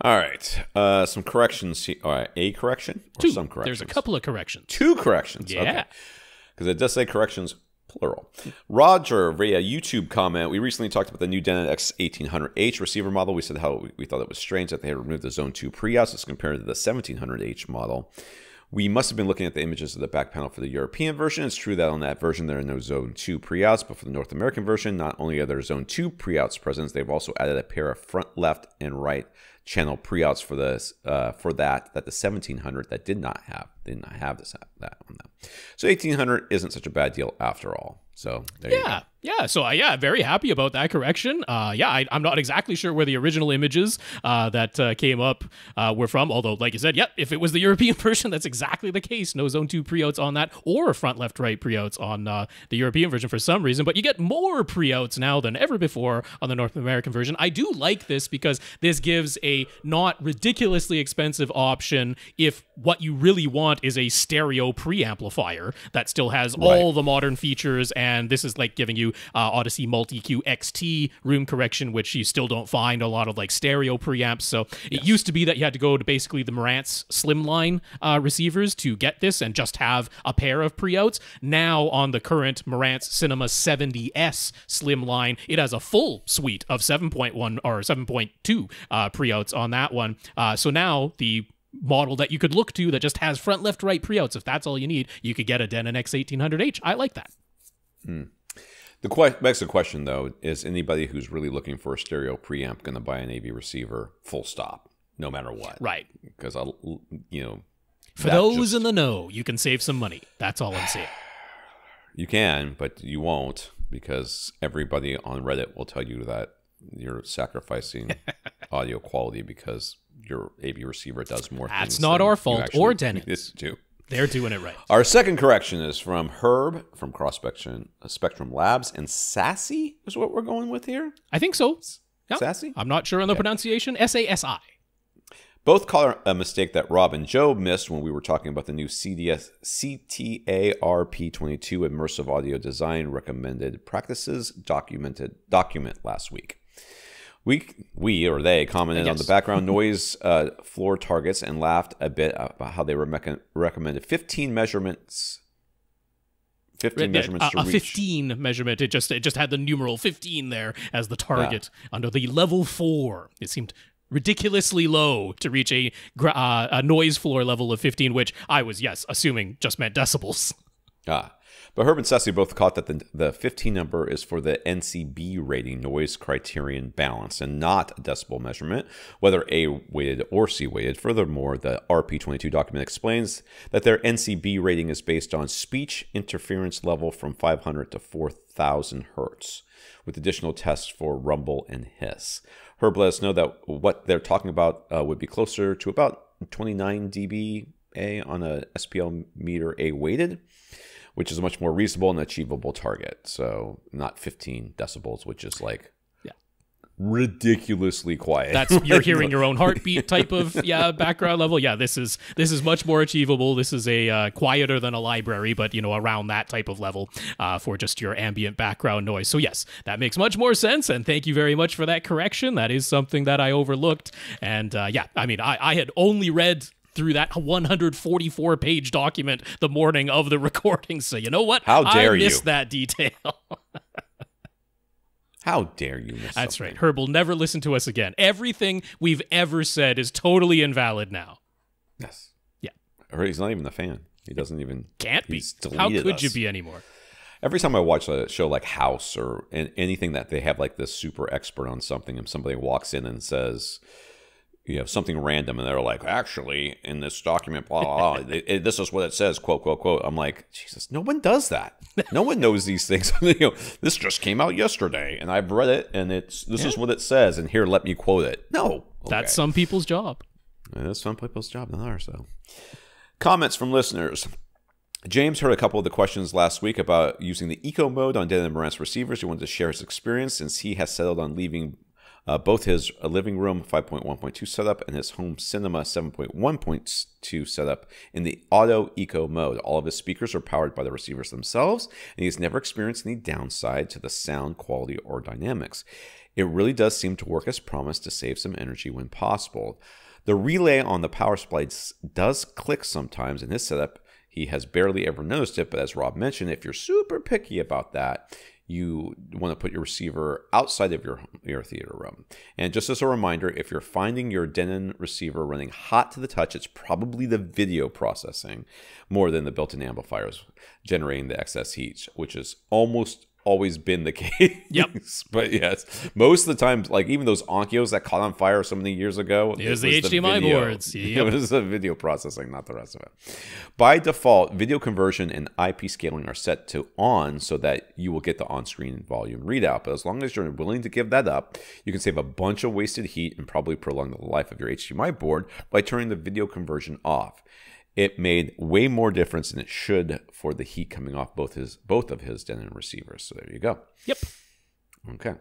All right. Uh, some corrections. Here. All right. A correction or Two. some corrections? There's a couple of corrections. Two corrections. Yeah. Because it does say corrections plural. Roger via YouTube comment. We recently talked about the new Denon X1800H receiver model. We said how we thought it was strange that they had removed the Zone 2 pre-outs as compared to the 1700H model. We must have been looking at the images of the back panel for the European version. It's true that on that version there are no Zone 2 pre-outs, but for the North American version, not only are there Zone 2 pre-outs present, they've also added a pair of front, left, and right channel pre-outs for this uh, for that that the 1700 that did not have did not have this that on them. So 1800 isn't such a bad deal after all. So there you go. Yeah, yeah. So uh, yeah, very happy about that correction. Uh, yeah, I, I'm not exactly sure where the original images uh, that uh, came up uh, were from. Although, like you said, yep, if it was the European version, that's exactly the case. No Zone Two pre-outs on that, or front, left, right pre-outs on uh, the European version for some reason. But you get more pre-outs now than ever before on the North American version. I do like this because this gives a a not ridiculously expensive option if what you really want is a stereo preamplifier that still has all the modern features. And this is like giving you uh, Audyssey MultEQ XT room correction, which you still don't find a lot of like stereo preamps. So it used to be that you had to go to basically the Marantz Slimline uh, receivers to get this and just have a pair of preouts. Now on the current Marantz Cinema 70S Slimline, it has a full suite of 7.1 or 7.2 uh, preouts on that one. Uh, so now the model that you could look to that just has front, left, right preouts, if that's all you need, you could get a Denon X1800H. I like that. The que- the question, though, is anybody who's really looking for a stereo preamp going to buy an AV receiver? Full stop, no matter what. Right. Because I, you know, For those just- in the know, you can save some money. That's all I'm saying. you can, but you won't because everybody on Reddit will tell you that you're sacrificing audio quality because your AV receiver does more. Things. That's not our fault actually or need This it to. They're doing it right. Our second correction is from Herb from Cross Spectrum, Spectrum Labs, and Sassy is what we're going with here. I think so. Yeah. Sassy? I'm not sure on the pronunciation. S A S I. Both call a mistake that Rob and Joe missed when we were talking about the new CDS CTARP22 immersive audio design recommended practices documented document last week. We, we or they commented on the background noise uh, floor targets and laughed a bit about how they were recommended 15 measurements 15 measurements a, to a reach 15 measurement. It just it just had the numeral 15 there as the target under the level four. It seemed ridiculously low to reach a uh, a noise floor level of 15, which I was yes assuming just meant decibels. Ah. But Herb and Sassy both caught that the, the 15 number is for the NCB rating noise criterion balance and not a decibel measurement, whether A weighted or C weighted. Furthermore, the RP22 document explains that their NCB rating is based on speech interference level from 500 to 4000 hertz, with additional tests for rumble and hiss. Herb let us know that what they're talking about uh, would be closer to about 29 dBA on a SPL meter A weighted which is a much more reasonable and achievable target. So not 15 decibels, which is like Yeah. ridiculously quiet. That's you're hearing your own heartbeat type of yeah background level. Yeah, this is this is much more achievable. This is a uh, quieter than a library, but you know around that type of level uh, for just your ambient background noise. So yes, that makes much more sense. And thank you very much for that correction. That is something that I overlooked. And uh, yeah, I mean I, I had only read through that 144 page document the morning of the recording. So you know what? How dare I you. missed that detail. How dare you miss that? That's something. right. Herb will never listen to us again. Everything we've ever said is totally invalid now. Yes. Yeah. Or he's not even a fan. He doesn't even. Can't be. How could you be anymore? Every time I watch a show like House or anything that they have like this super expert on something, and somebody walks in and says, you know, something random, and they're like, actually, in this document, blah, blah, blah, it- it- this is what it says, quote, quote, quote. I'm like, Jesus, no one does that. No one knows these things. you know, this just came out yesterday, and I've read it, and it's this is what it says, and here, let me quote it. No. That's some people's job. Yeah, That's some people's job, not ours, though. Comments from listeners. James heard a couple of the questions last week about using the eco mode on Denon and Marantz receivers. He wanted to share his experience since he has settled on leaving uh, both his uh, living room 5.1.2 setup and his home cinema 7.1.2 setup in the auto eco mode. All of his speakers are powered by the receivers themselves, and he's never experienced any downside to the sound quality or dynamics. It really does seem to work as promised to save some energy when possible. The relay on the power supply does click sometimes in his setup. He has barely ever noticed it, but as Rob mentioned, if you're super picky about that, you want to put your receiver outside of your your theater room. And just as a reminder, if you're finding your Denon receiver running hot to the touch, it's probably the video processing more than the built-in amplifiers generating the excess heat, which is almost always been the case. Yep. but yes, most of the time, like even those Onkyos that caught on fire so many years ago, It was the HDMI video. boards. Yep. It was the video processing, not the rest of it. By default, video conversion and IP scaling are set to on so that you will get the on-screen volume readout. But as long as you're willing to give that up, you can save a bunch of wasted heat and probably prolong the life of your HDMI board by turning the video conversion off. It made way more difference than it should for the heat coming off both his both of his Denon receivers. So there you go. Yep. Okay.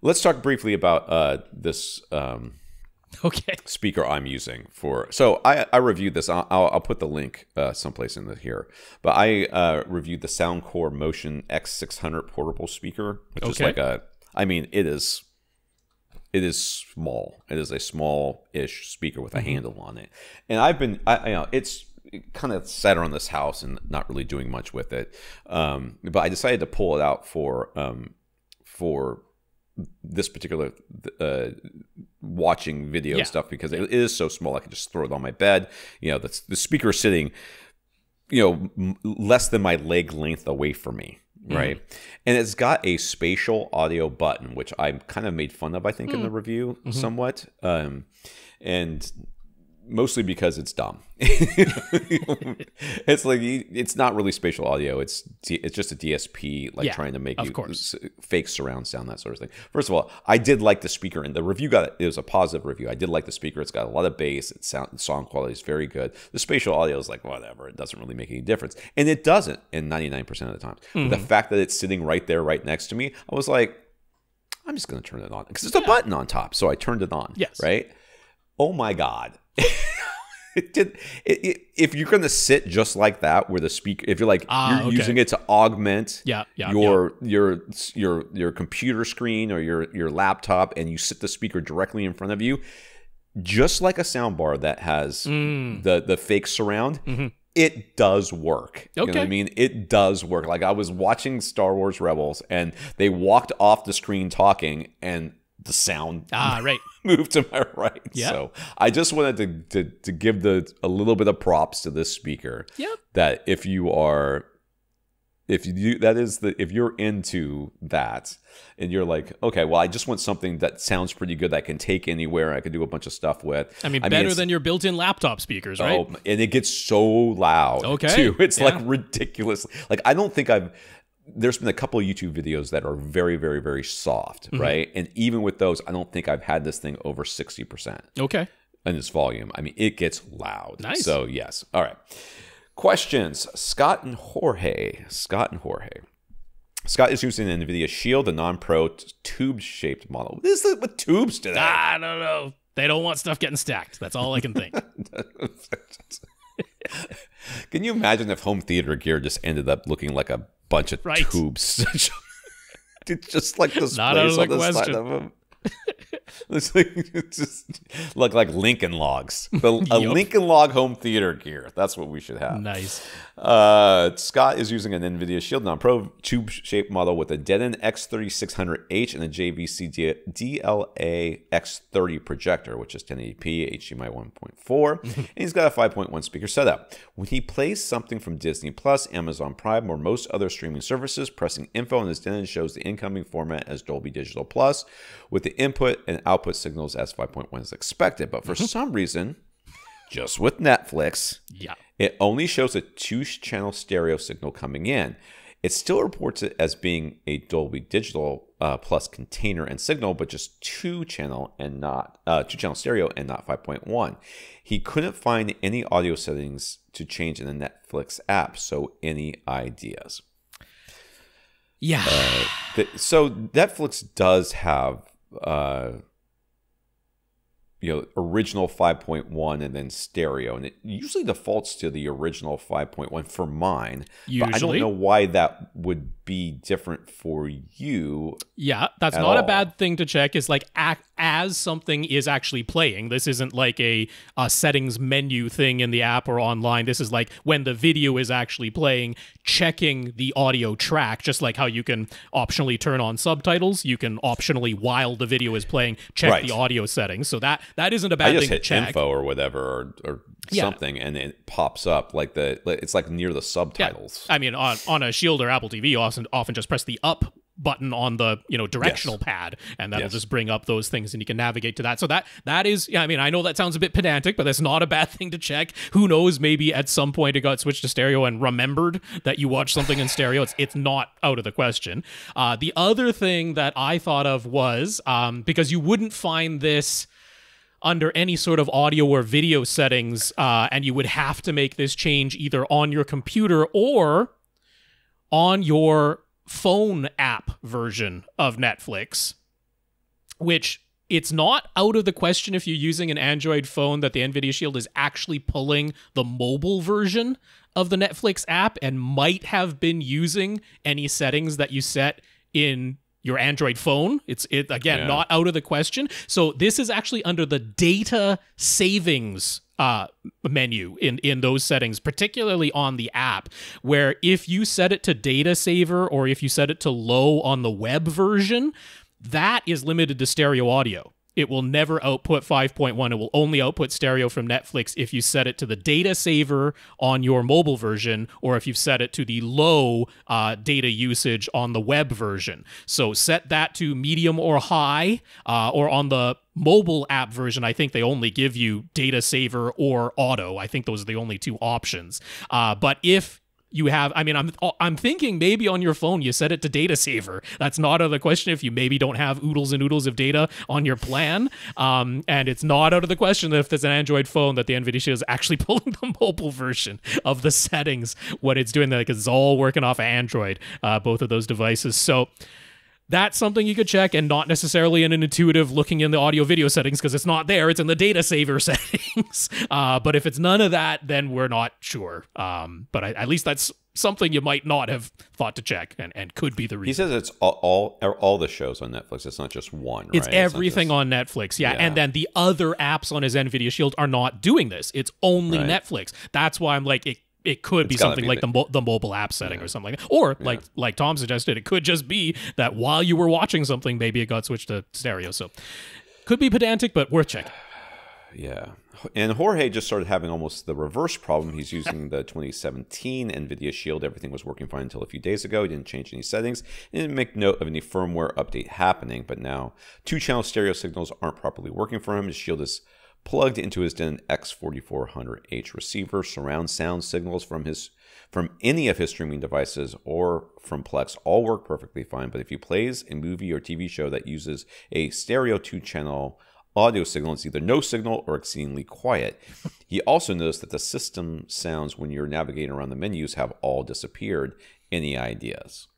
Let's talk briefly about uh, this um, Okay. speaker I'm using for. So I, I reviewed this. I'll, I'll, put the link uh, someplace in the here. But I uh, reviewed the Soundcore Motion X600 portable speaker, which is like a. I mean, it is. It is small. It is a small-ish speaker with a Mm-hmm. handle on it, and I've been. I, you know, it's kind of sat around this house and not really doing much with it. Um, but I decided to pull it out for um, for this particular uh, watching video Yeah. stuff because it is so small. I can just throw it on my bed. You know, the, the speaker sitting, you know, m- less than my leg length away from me. Right. And it's got a spatial audio button, which I kind of made fun of, I think, in the review somewhat. Um, and mostly because it's dumb. it's like it's not really spatial audio. It's it's just a DSP, like Yeah, trying to make of you course. fake surround sound, that sort of thing. First of all, I did like the speaker, and the review got it was a positive review. I did like the speaker. It's got a lot of bass. It sound the song quality is very good. The spatial audio is like whatever. It doesn't really make any difference, and it doesn't in ninety nine percent of the times. But Mm-hmm. the fact that it's sitting right there, right next to me, I was like, I'm just going to turn it on because there's a button on top. So I turned it on. Yes. Right. Oh my god. It did. It, it, if you're going to sit just like that, where the speaker, if you're like Ah, you're okay. using it to augment Yeah, yeah, your your your your computer screen or your your laptop, and you sit the speaker directly in front of you, just like a soundbar that has Mm. the the fake surround. It does work. You know what I mean? It does work. Like I was watching Star Wars Rebels and they walked off the screen talking and the sound Ah, right. move to my right. Yeah. So I just wanted to, to to give the a little bit of props to this speaker. Yep. That if you are if you do that is the if you're into that and you're like, okay, well I just want something that sounds pretty good that I can take anywhere, I can do a bunch of stuff with. I mean, better it's- than your built-in laptop speakers, right? Oh, and it gets so loud Okay, too. It's yeah. like ridiculous. Like I don't think I've there's been a couple of YouTube videos that are very, very, very soft, Mm-hmm. right? And even with those, I don't think I've had this thing over 60% Okay. in its volume. I mean, it gets loud. Nice. So yes. All right. Questions. Scott and Jorge. Scott and Jorge. Scott is using an NVIDIA Shield, a non-pro tube-shaped model. What is it with tubes today? I don't know. They don't want stuff getting stacked. That's all I can think. Can you imagine if home theater gear just ended up looking like a bunch of Right. tubes? it's just like this Not out place of on the the side question. of them. Like just look like Lincoln logs. The, a. Lincoln log home theater gear. That's what we should have. nice. Uh, Scott is using an NVIDIA Shield Non-Pro tube-shaped model with a Denon X3600H and a JVC DLA X30 projector, which is 1080p, HDMI 1.4, and he's got a 5.1 speaker setup. When he plays something from Disney Plus, Amazon Prime, or most other streaming services, pressing info on his Denon shows the incoming format as Dolby Digital Plus, with the input and output signals as 5.1 is expected. But for some reason, just with Netflix, Yeah. it only shows a two channel stereo signal coming in. It still reports it as being a Dolby Digital uh, Plus container and signal, but just two channel and not uh, two channel stereo and not 5.1. He couldn't find any audio settings to change in the Netflix app. So, any ideas? Yeah. Th- so Netflix does have uh you know original 5.1 and then stereo. And it usually defaults to the original 5.1 for mine but i don't know why that would be different for you Yeah, that's at not a bad thing to check. Is like ac as something is actually playing. This isn't like a, a settings menu thing in the app or online. This is like when the video is actually playing, checking the audio track. Just like how you can optionally turn on subtitles, you can optionally while the video is playing check Right. the audio settings. So that that isn't a i bad just thing hit to check. info or whatever or, or Yeah. something and it pops up like the it's like near the Yeah. subtitles I mean, on, on a Shield or Apple TV, you often often just press the up button on the you know directional pad, and that'll Yes. just bring up those things, and you can navigate to that. So that that is, yeah. I mean, I know that sounds a bit pedantic, but that's not a bad thing to check. Who knows? Maybe at some point it got switched to stereo and remembered that you watched something in stereo. It's it's not out of the question. Uh, the other thing that I thought of was um, because you wouldn't find this under any sort of audio or video settings, uh, and you would have to make this change either on your computer or on your phone app version of Netflix, which it's not out of the question if you're using an Android phone that the NVIDIA Shield is actually pulling the mobile version of the Netflix app and might have been using any settings that you set in your Android phone. It's it again Yeah. not out of the question. So this is actually under the data savings uh, menu in in those settings, particularly on the app, where if you set it to data saver or if you set it to low on the web version, that is limited to stereo audio. It will never output 5.1. It will only output stereo from Netflix if you set it to the data saver on your mobile version or if you've set it to the low uh, data usage on the web version. So set that to medium or high, uh, or on the mobile app version, I think they only give you data saver or auto. I think those are the only two options. Uh, but if you have i mean i'm i'm thinking maybe on your phone you set it to data saver. That's not out of the question if you maybe don't have oodles and oodles of data on your plan. Um, and it's not out of the question that if there's an android phone that the nvidia is actually pulling the mobile version of the settings what it's doing like it's all working off of android uh, both of those devices. So that's something you could check and not necessarily in an intuitive looking in the audio video settings because it's not there it's in the data saver settings uh, but if it's none of that then we're not sure um, but I, at least that's something you might not have thought to check and, and could be the reason. He says it's all, all all the shows on Netflix. It's not just one. it's right? everything just- on Netflix, yeah. Yeah. And then the other apps on his Nvidia Shield are not doing this. It's only Right. Netflix. That's why I'm like it. It could be something be like the- the mo- the mobile app setting or something like that. Or like like Tom suggested, it could just be that while you were watching something, maybe it got switched to stereo. So could be pedantic, but worth checking. Yeah. And Jorge just started having almost the reverse problem. He's using the 2017 NVIDIA Shield. Everything was working fine until a few days ago. He didn't change any settings. He didn't make note of any firmware update happening. But now, two channel stereo signals aren't properly working for him. His Shield is plugged into his Denon X4400H receiver. Surround sound signals from his from any of his streaming devices or from Plex all work perfectly fine. But if he plays a movie or TV show that uses a stereo two channel audio signal, it's either no signal or exceedingly quiet. He also noticed that the system sounds when you're navigating around the menus have all disappeared. Any ideas?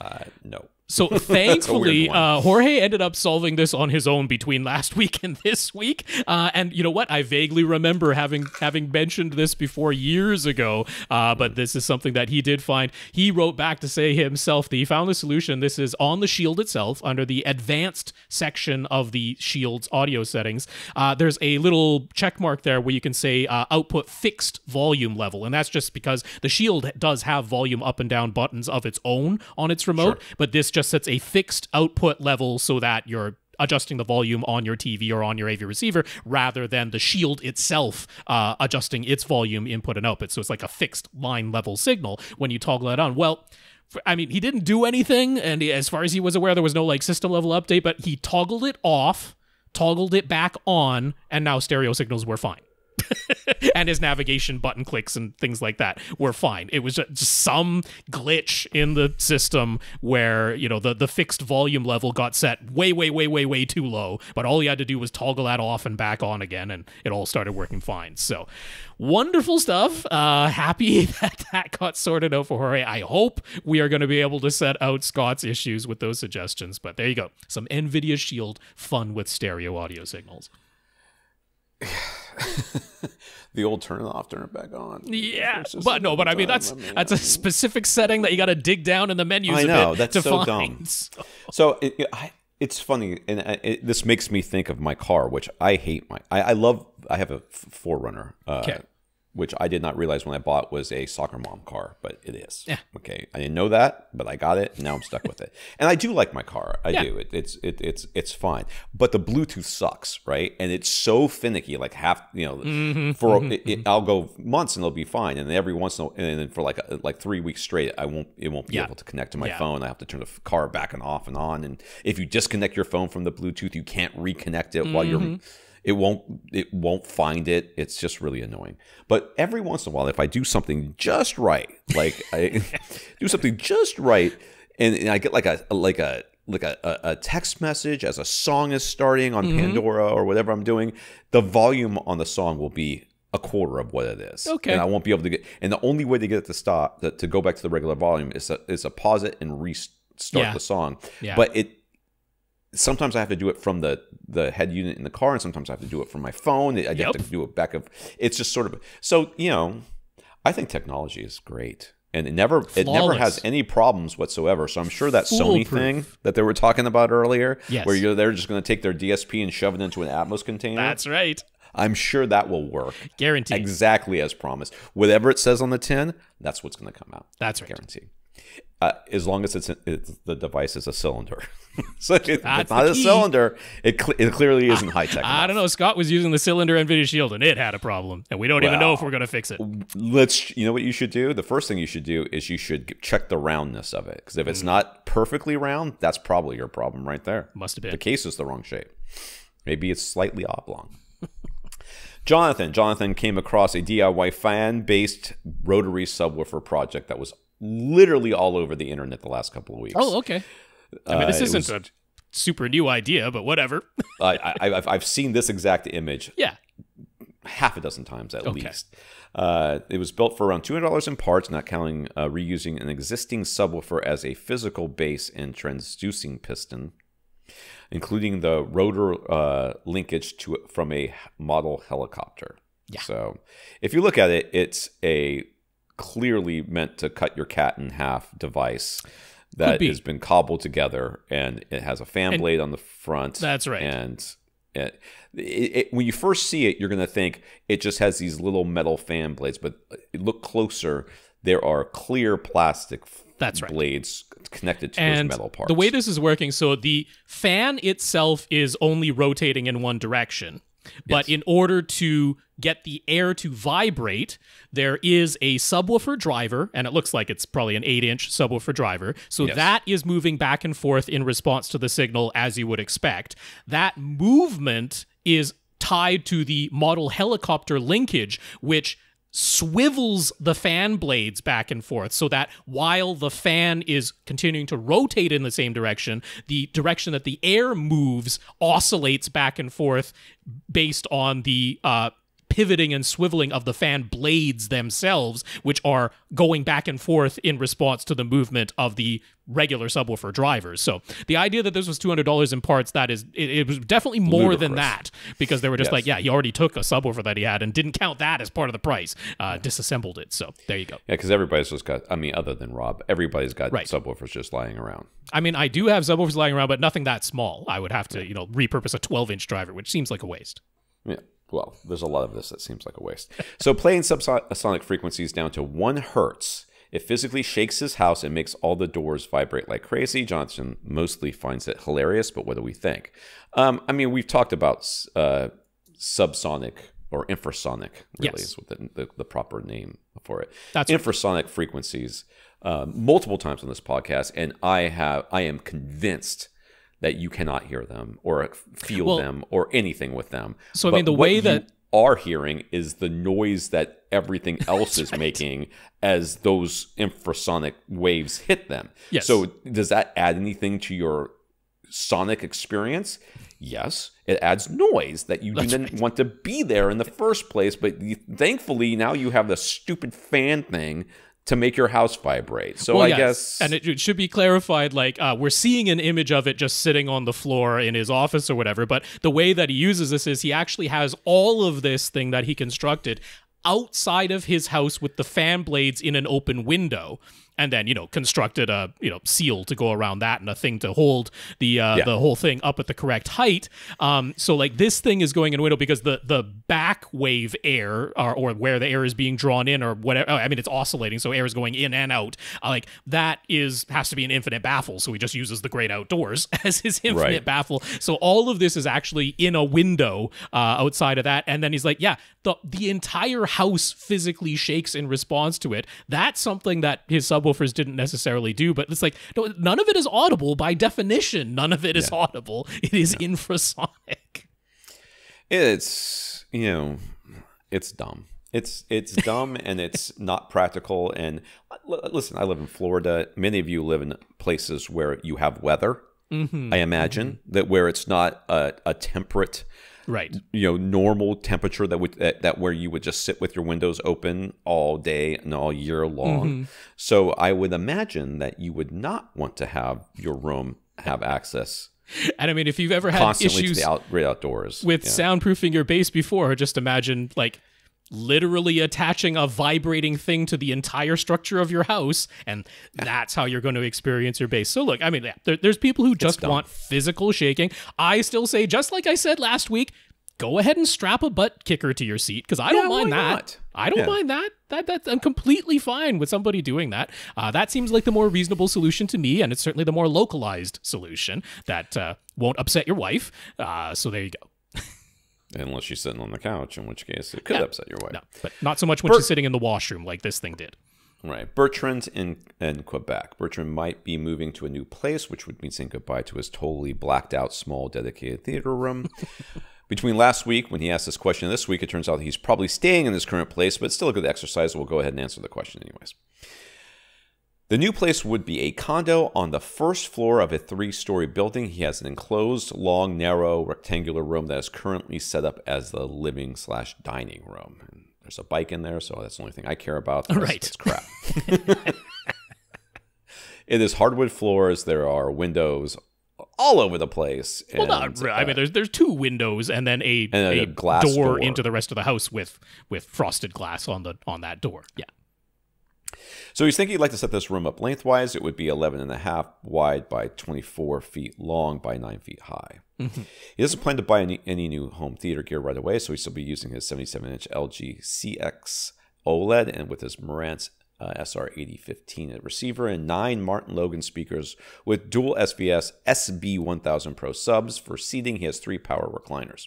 Uh, no. So thankfully, uh, Jorge ended up solving this on his own between last week and this week. Uh, and you know what? I vaguely remember having having mentioned this before years ago. Uh, but this is something that he did find. He wrote back to say himself that he found the solution. This is on the Shield itself under the advanced section of the Shield's audio settings. Uh, there's a little check mark there where you can say uh, output fixed volume level, and that's just because the Shield does have volume up and down buttons of its own on its remote, but this just sets a fixed output level so that you're adjusting the volume on your TV or on your AV receiver rather than the shield itself uh, adjusting its volume input and output. So it's like a fixed line level signal when you toggle that on. Well, I mean, he didn't do anything, and as far as he was aware, there was no like system level update, but he toggled it off, toggled it back on, and now stereo signals were fine. and his navigation button clicks and things like that were fine. It was just some glitch in the system where you know the the fixed volume level got set way way way way way too low, but all he had to do was toggle that off and back on again, and it all started working fine. So wonderful stuff. Uh, happy that that got sorted out for Jorge. I hope we are going to be able to set out Scott's issues with those suggestions. But there you go, some NVIDIA Shield fun with stereo audio signals. The old turn it off, turn it back on. Yeah, but no, but I mean that's mean, that's a specific setting that you got to dig down in the menus. I a know, bit that's to so find. dumb. So- So it, it- I, it's funny, and I- it, this makes me think of my car, which I hate. My I, I love. I have a 4Runner, uh, Okay. Which I did not realize when I bought was a soccer mom car, but it is. Yeah. Okay, I didn't know that, but I got it, now I'm stuck with it. And I do like my car. I Yeah. do. It, it's it, it's it's fine, but the Bluetooth sucks, right? And it's so finicky. Like half, you know, Mm-hmm, for it, it- I'll go months and it'll be fine, and then every once in a, and then for like a, like three weeks straight, I won't it won't be Yeah. able to connect to my Yeah. phone. I have to turn the car back and off and on. And if you disconnect your phone from the Bluetooth, you can't reconnect it while Mm-hmm. you're. It won't. It won't find it. It's just really annoying. But every once in a while, if I do something just right, like I do something just right, and, and I get like a like a like a, a, a text message as a song is starting on Mm-hmm. Pandora or whatever I'm doing, the volume on the song will be a quarter of what it is. Okay. And I won't be able to get. And the only way to get it to stop, to, to go back to the regular volume, is to, is to pause it and restart Yeah. the song. Yeah. But it sometimes I have to do it from the the head unit in the car, and sometimes I have to do it from my phone. I have to do it back of. It's just sort of so you know. I think technology is great, and it never it never has any problems whatsoever. So I'm sure that Sony thing that they were talking about earlier, Yes. where you're they're just going to take their DSP and shove it into an Atmos container. That's right. I'm sure that will work Guaranteed. exactly as promised. Whatever it says on the tin, that's what's going to come out. That's right. Guaranteed. Uh, as long as it's, it's the device is a cylinder. so if it's not a cylinder, it, cl- it clearly isn't high tech. I don't know. Scott was using the cylinder NVIDIA Shield and it had a problem. And we don't even know if we're going to fix it. Let's. You know what you should do? The first thing you should do is you should check the roundness of it because if Mm. it's not perfectly round, that's probably your problem right there. Must have been. The case is the wrong shape. Maybe it's slightly oblong. Jonathan. Jonathan came across a DIY fan based rotary subwoofer project that was literally all over the internet the last couple of weeks. Oh, okay. I mean, this Uh, isn't a super new idea, but whatever. I, I, I've, I've seen this exact image yeah. half a dozen times at Okay. least. Uh, it was built for around $200 in parts, not counting uh, reusing an existing subwoofer as a physical base and transducing piston, including the rotor uh, linkage to from a model helicopter. Yeah. So if you look at it, it's a clearly meant to cut your cat in half device that be. has been cobbled together and it has a fan And- blade on the front. That's right. And it, it, it, when you first see it, you're going to think it just has these little metal fan blades, but look closer. There are clear plastic That's right. blades connected to and those metal parts. the way this is working, so the fan itself is only rotating in one direction. But in order to get the air to vibrate, there is a subwoofer driver, and it looks like it's probably an 8 inch subwoofer driver. So Yes. that is moving back and forth in response to the signal, as you would expect. That movement is tied to the model helicopter linkage, which swivels the fan blades back and forth so that while the fan is continuing to rotate in the same direction, the direction that the air moves oscillates back and forth based on the uh, pivoting and swiveling of the fan blades themselves, which are going back and forth in response to the movement of the regular subwoofer drivers. So the idea that this was two hundred dollars in parts, that is, it, it was definitely more than that because they were just Yes. like, yeah, he already took a subwoofer that he had and didn't count that as part of the price, uh, disassembled it. So there you go. yeah, because everybody's just got. I mean, other than Rob, everybody's got Right. subwoofers just lying around. I mean, I do have subwoofers lying around, but nothing that small. I would have to, you know, repurpose a twelve inch driver, which seems like a waste. Yeah. Well, there's a lot of this that seems like a waste. So playing subsonic frequencies down to one hertz, it physically shakes his house and makes all the doors vibrate like crazy. Johnson mostly finds it hilarious, but what do we think? Um, I mean, we've talked about uh, subsonic or infrasonic, really Yes. is what the, the, the proper name for it. That's right. infrasonic frequencies uh, multiple times on this podcast, and I have I am convinced that you cannot hear them or feel Well- them or anything with them. So, I But mean, the way that- are hearing is the noise that everything else is making as those infrasonic waves hit them. Yes. So does that add anything to your sonic experience? Yes, it adds noise that you didn't want to be there in the first place. But you, thankfully, now you have the stupid fan thing to make your house vibrate. So Well, I yes. guess, and it, it should be clarified. Like uh, we're seeing an image of it just sitting on the floor in his office or whatever. But the way that he uses this is he actually has all of this thing that he constructed outside of his house with the fan blades in an open window. And then you know constructed a you know seal to go around that and a thing to hold the uh, Yeah. the whole thing up at the correct height. Um, so like this thing is going in a window because the the back wave air or, or where the air is being drawn in or whatever. I mean it's oscillating, so air is going in and out. Uh, like that is has to be an infinite baffle. So he just uses the great outdoors as his infinite Right. baffle. So all of this is actually in a window uh, outside of that. And then he's like, yeah, the the entire house physically shakes in response to it. That's something that his subwoofers didn't necessarily do. But it's like, no, none of it is audible by definition. None of it is audible. It is infrasonic. it's you know it's dumb it's it's dumb and it's not practical and l- listen i live in florida many of you live in places where you have weather mm-hmm. i imagine mm-hmm. that where it's not a, a temperate Right. you know normal temperature that would that, that where you would just sit with your windows open all day and all year long mm-hmm. so i would imagine that you would not want to have your room have access And I mean, if you've ever had constantly issues out, right outdoors with Yeah. soundproofing your bass before, just imagine like literally attaching a vibrating thing to the entire structure of your house, and that's how you're going to experience your bass. So, look, I mean, yeah, there, there's people who just want physical shaking. I still say, just like I said last week, go ahead and strap a butt kicker to your seat because I don't mind that. not? I don't Yeah. mind that. That that's I'm completely fine with somebody doing that. Uh, that seems like the more reasonable solution to me, and it's certainly the more localized solution that uh, won't upset your wife. Uh, so there you go. Unless she's sitting on the couch in which case it could Yeah. upset your wife No, but not so much when Bert- she's sitting in the washroom like this thing did. Right. Bertrand in, in Quebec. Bertrand might be moving to a new place, which would mean saying goodbye to his totally blacked out, small, dedicated theater room. Between last week, when he asked this question, and this week, it turns out he's probably staying in his current place, but it's still a good exercise. We'll go ahead and answer the question, anyways. The new place would be a condo on the first floor of a three story building. He has an enclosed, long, narrow, rectangular room that is currently set up as the living slash dining room. And there's a bike in there, so that's the only thing I care about. Of Right. It's crap. it is hardwood floors. There are windows all over the place. Well, and, not really. I uh, mean, there's there's two windows and then a, And a a glass door, door. into the rest of the house with with frosted glass on the on that door. Yeah. So he's thinking he'd like to set this room up lengthwise. It would be 11 and a half wide by 24 feet long by 9 feet high. He doesn't plan to buy any, any new home theater gear right away, so he'll still be using his 77 inch LG CX OLED and with his Marantz uh, SR8015 receiver and nine Martin Logan speakers with dual SVS SB1000 Pro subs. For seating, he has three power recliners.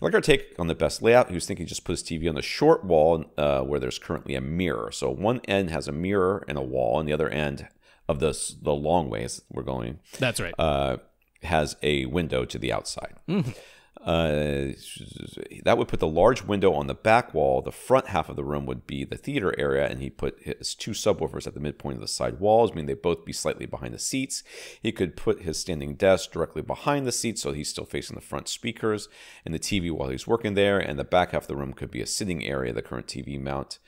Like our take on the best layout, he was thinking just put his TV on the short wall uh, where there's currently a mirror. So one end has a mirror and a wall, and the other end of this the long ways we're going That's right. uh, has a window to the outside. Uh, that would put the large window on the back wall. The front half of the room would be the theater area, and he put his two subwoofers at the midpoint of the side walls, meaning they'd both be slightly behind the seats. He could put his standing desk directly behind the seats, so he's still facing the front speakers and the TV while he's working there. And the back half of the room could be a sitting area. The current TV mount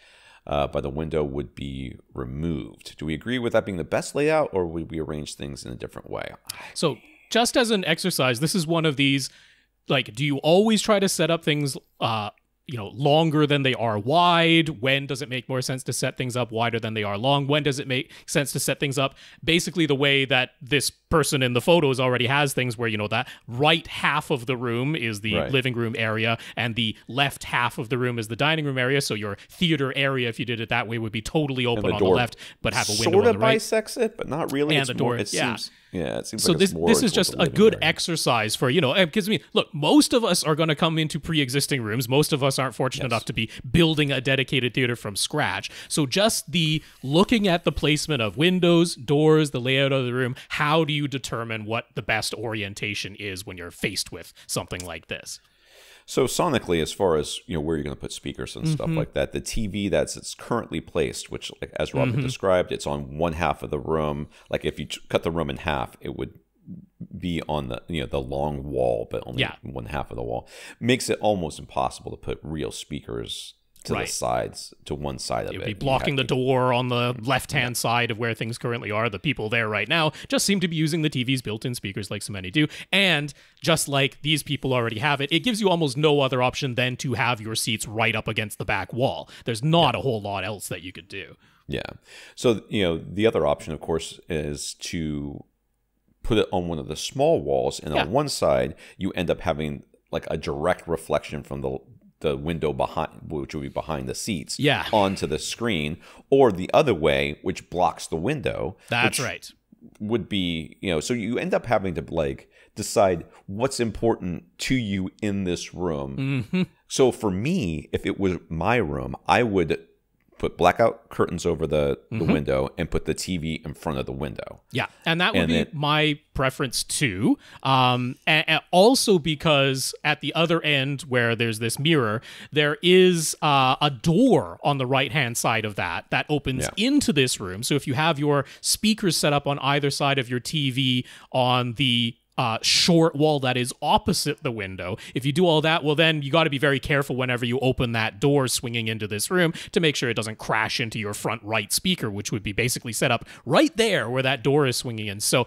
uh, by the window would be removed. Do we agree with that being the best layout, or would we arrange things in a different way? So, just as an exercise, this is one of these like do you always try to set up things uh you know longer than they are wide when does it make more sense to set things up wider than they are long when does it make sense to set things up basically the way that this person in the photos already has things where you know that right half of the room is the Right. living room area and the left half of the room is the dining room area so your theater area if you did it that way would be totally open the on the left but have a window sort on of the right bisects it, but not really. And it's the more, door, it yeah. seems, yeah, it seems so like this it's more this is just a good area. exercise for you know because I mean look most of us are going to come into pre-existing rooms most of us aren't fortunate enough to be building a dedicated theater from scratch so just the looking at the placement of windows doors the layout of the room how do you determine what the best orientation is when you're faced with something like this So sonically, as far as you know, where you're going to put speakers and Mm-hmm. stuff like that, the TV that's it's currently placed, which like, as Robert Mm-hmm. described, it's on one half of the room. Like if you cut the room in half, it would be on the you know the long wall, but only Yeah. one half of the wall makes it almost impossible to put real speakers to Right. the sides to one side of It it. would be blocking the have- door on the left hand side of where things currently are. The people there right now just seem to be using the TV's built in speakers like so many do. And just like these people already have it, it gives you almost no other option than to have your seats right up against the back wall. There's not a whole lot else that you could do. Yeah. So, you know, the other option, of course, is to put it on one of the small walls. And Yeah. on one side, you end up having like a direct reflection from the the window behind which would be behind the seats Yeah. onto the screen or the other way which blocks the window That's right. would be you know so you end up having to like decide what's important to you in this room hmm so for me, if it was my room, I would put blackout curtains over the, the Mm-hmm. window and put the TV in front of the window. Yeah, and that would And be then- my preference too. Um, and, and also because at the other end where there's this mirror, there is uh, a door on the right hand side of that that opens Yeah. into this room. So if you have your speakers set up on either side of your TV on the uh, short wall that is opposite the window. If you do all that, well, then you got to be very careful whenever you open that door swinging into this room to make sure it doesn't crash into your front right speaker, which would be basically set up right there where that door is swinging in. So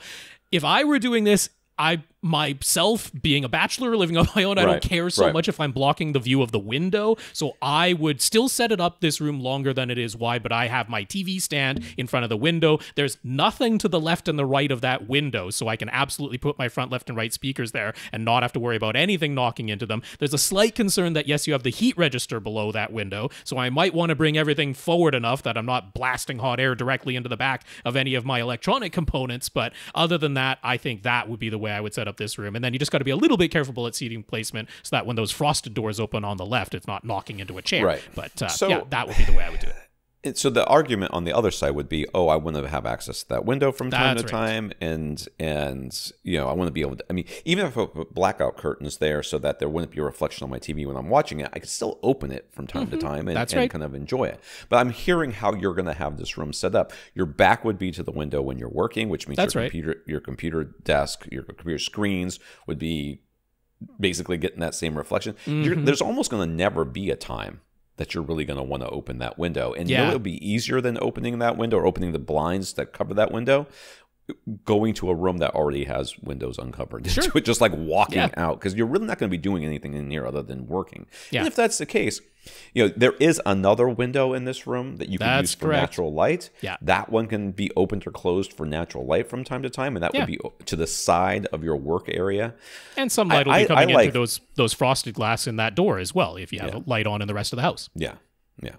if I were doing this, I myself being a bachelor living on my own, I Right, don't care so right. much if I'm blocking the view of the window. So I would still set it up this room longer than it is wide, but I have my TV stand in front of the window. There's nothing to the left and the right of that window, so I can absolutely put my front, left, and right speakers there and not have to worry about anything knocking into them. There's a slight concern that yes, you have the heat register below that window, so I might want to bring everything forward enough that I'm not blasting hot air directly into the back of any of my electronic components. But other than that, I think that would be the way I would set up this room. And then you just got to be a little bit careful at seating placement so that when those frosted doors open on the left, it's not knocking into a chair. Right. But uh, So- yeah, that would be the way I would do it. And so the argument on the other side would be, oh, I want to have access to that window from time That's to right. time, and and you know I want to be able to. I mean, even if I put blackout curtains there so that there wouldn't be a reflection on my TV when I'm watching it, I could still open it from time to time and, Mm-hmm. And right. kind of enjoy it. But I'm hearing how you're going to have this room set up. Your back would be to the window when you're working, which means That's your right. computer, your computer desk, your computer screens would be basically getting that same reflection. You're, Mm-hmm. there's almost going to never be a time that you're really going to want to open that window. And you know it'll be easier than opening that window or opening the blinds that cover that window. Going to a room that already has windows uncovered, Sure. just like walking Yeah. out, because you're really not going to be doing anything in here other than working. Yeah. And if that's the case, you know there is another window in this room that you can That's use for correct. natural light. Yeah. that one can be opened or closed for natural light from time to time, and that Yeah. would be to the side of your work area. And some light will I- be coming I in like- through those those frosted glass in that door as well if you have a light on in the rest of the house. Yeah, yeah.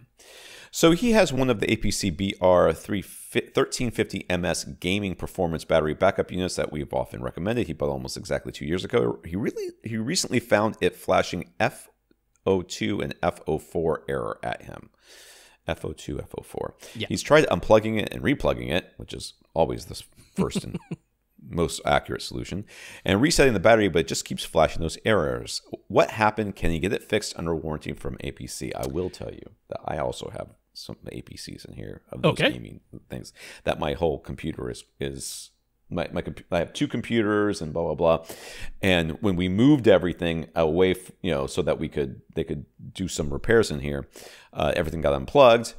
So he has one of the APC BR 1350 MS gaming performance battery backup units that we've often recommended. He bought almost exactly two years ago. He really he recently found it flashing FO2 and FO4 error at him. FO2, FO4. Yeah. He's tried unplugging it and replugging it, which is always the first and most accurate solution, and resetting the battery, but it just keeps flashing those errors. What happened? Can you get it fixed under warranty from APC? I will tell you that I also have some APCs in here of those Okay. gaming things. That my whole computer is is my my I have two computers and blah blah blah. And when we moved everything away, f- you know, so that we could they could do some repairs in here, uh, everything got unplugged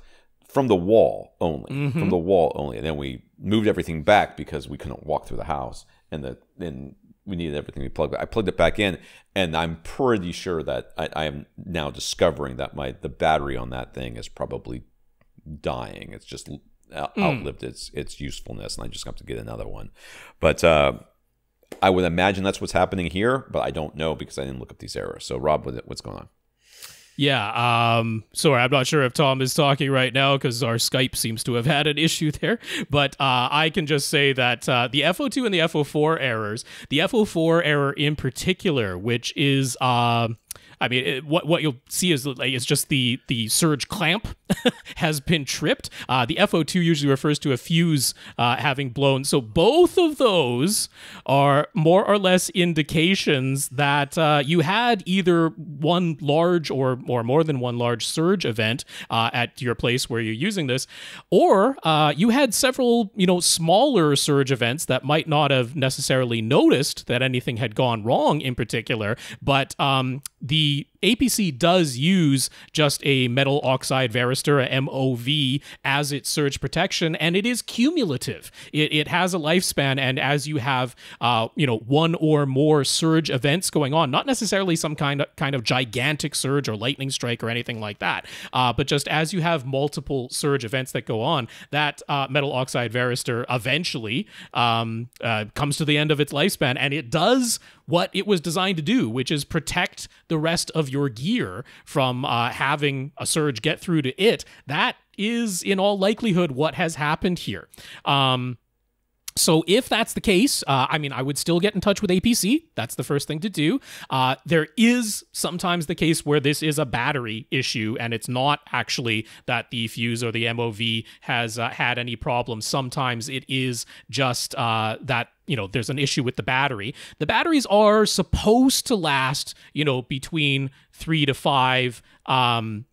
from the wall only, from the wall only, and then we moved everything back because we couldn't walk through the house, and the then we needed everything to be plugged. I plugged it back in, and I'm pretty sure that I, I am now discovering that my the battery on that thing is probably dying. It's just out- outlived its its usefulness, and I just have to get another one. But uh, I would imagine that's what's happening here, but I don't know because I didn't look up these errors. So, Rob, what's going on? Yeah. Um. Sorry, I'm not sure if Tom is talking right now because our Skype seems to have had an issue there. But uh, I can just say that uh, the FO2 and the FO4 errors, the FO4 error in particular, which is um. I mean, it, what what you'll see is like it's just the the surge clamp has been tripped. Uh, the FO2 usually refers to a fuse uh, having blown. So both of those are more or less indications that uh, you had either one large or or more than one large surge event uh, at your place where you're using this, or uh, you had several you know smaller surge events that might not have necessarily noticed that anything had gone wrong in particular, but um, the APC does use just a metal oxide varistor, a MOV, as its surge protection, and it is cumulative. It, it has a lifespan, and as you have, uh, you know, one or more surge events going on, not necessarily some kind of kind of gigantic surge or lightning strike or anything like that, uh, but just as you have multiple surge events that go on, that uh, metal oxide varistor eventually um, uh, comes to the end of its lifespan, and it does what it was designed to do, which is protect the rest of your gear from uh, having a surge get through to it. That is, in all likelihood, what has happened here. Um, so if that's the case, uh, I mean, I would still get in touch with APC. That's the first thing to do. Uh, there is sometimes the case where this is a battery issue, and it's not actually that the fuse or the MOV has uh, had any problems. Sometimes it is just uh, that you know there's an issue with the battery. The batteries are supposed to last you know between three to five. Um,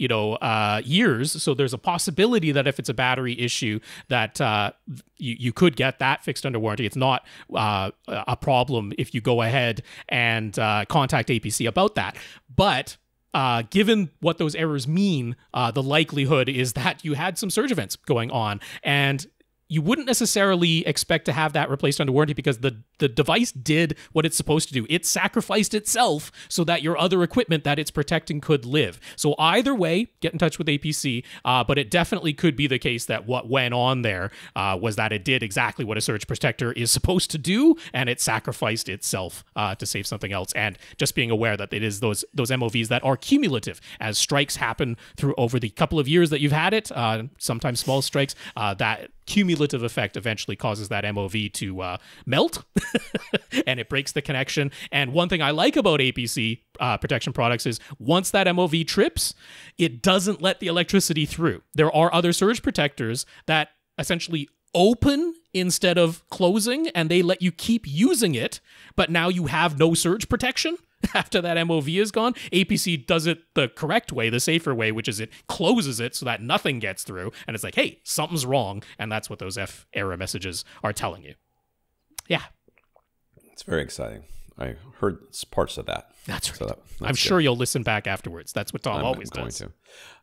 you know uh, years. So there's a possibility that if it's a battery issue that uh, you, you could get that fixed under warranty. It's not uh, a problem if you go ahead and uh, contact apc about that. But uh, given what those errors mean uh, the likelihood is that you had some surge events going on. And you wouldn't necessarily expect to have that replaced under warranty because the the device did what it's supposed to do. It sacrificed itself so that your other equipment that it's protecting could live. So either way, get in touch with APC. Uh, but it definitely could be the case that what went on there uh, was that it did exactly what a surge protector is supposed to do, and it sacrificed itself uh, to save something else. And just being aware that it is those those MOVs that are cumulative as strikes happen through over the couple of years that you've had it. Uh, sometimes small strikes uh, that cumulative effect eventually causes that MOV to uh, melt and it breaks the connection. And one thing I like about APC uh, protection products is once that MOV trips, it doesn't let the electricity through. There are other surge protectors that essentially open instead of closing and they let you keep using it, but now you have no surge protection after that MOV is gone. APC does it the correct way, the safer way, which is it closes it so that nothing gets through. And it's like, hey, something's wrong. And that's what those F error messages are telling you. Yeah. It's very exciting. I heard parts of that. That's right. So that- I'm that's sure you'll listen back afterwards. That's what Tom I'm always going does. to.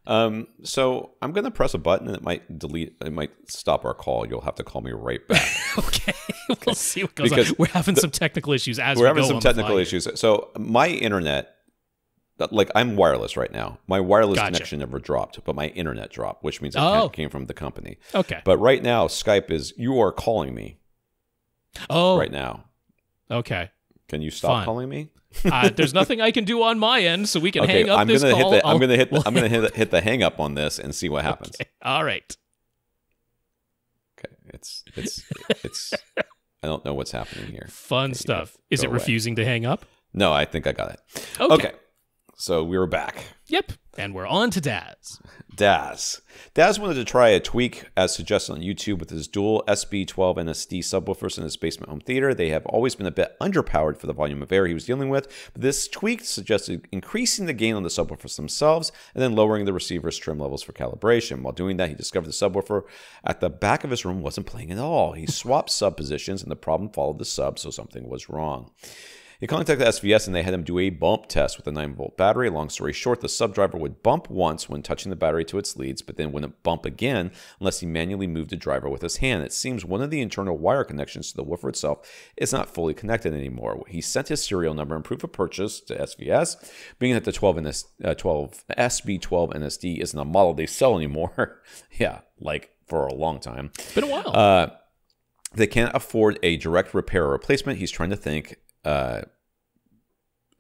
Um, so I'm going to press a button and it might delete. It might stop our call. You'll have to call me right back. Okay. we'll see what goes Because on. We're having some technical issues as We're we having go some technical issues. So my internet, like I'm wireless right now. My wireless Gotcha. connection never dropped, but my internet dropped, which means it Oh. came from the company. Okay. But right now, Skype is you are calling me Oh, right now. okay. Can you stop calling me? Uh, there's nothing I can do on my end, so we can Okay, hang up I'm this gonna call. hit the. I'm gonna hit. The, I'm gonna hit, hit the hang up on this and see what happens. All right. Okay, it's it's it's. I don't know what's happening here. Fun you stuff. Is it away. refusing to hang up? No, I think I got it. Okay. Okay, so we were back. Yep. And we're on to Dazz. Dazz. Dazz wanted to try a tweak as suggested on YouTube with his dual SB12 NSD subwoofers in his basement home theater. They have always been a bit underpowered for the volume of air he was dealing with, but this tweak suggested increasing the gain on the subwoofers themselves and then lowering the receiver's trim levels for calibration. While doing that, he discovered the subwoofer at the back of his room wasn't playing at all. He swapped sub positions and the problem followed the sub, so something was wrong. He contacted SVS and they had him do a bump test with a 9 volt battery. Long story short, the sub driver would bump once when touching the battery to its leads, but then wouldn't bump again unless he manually moved the driver with his hand. It seems one of the internal wire connections to the woofer itself is not fully connected anymore. He sent his serial number and proof of purchase to SVS, being that the 12, NS, uh, 12 SB12 NSD isn't a model they sell anymore. yeah, like for a long time. It's been a while. Uh, they can't afford a direct repair or replacement. He's trying to think uh,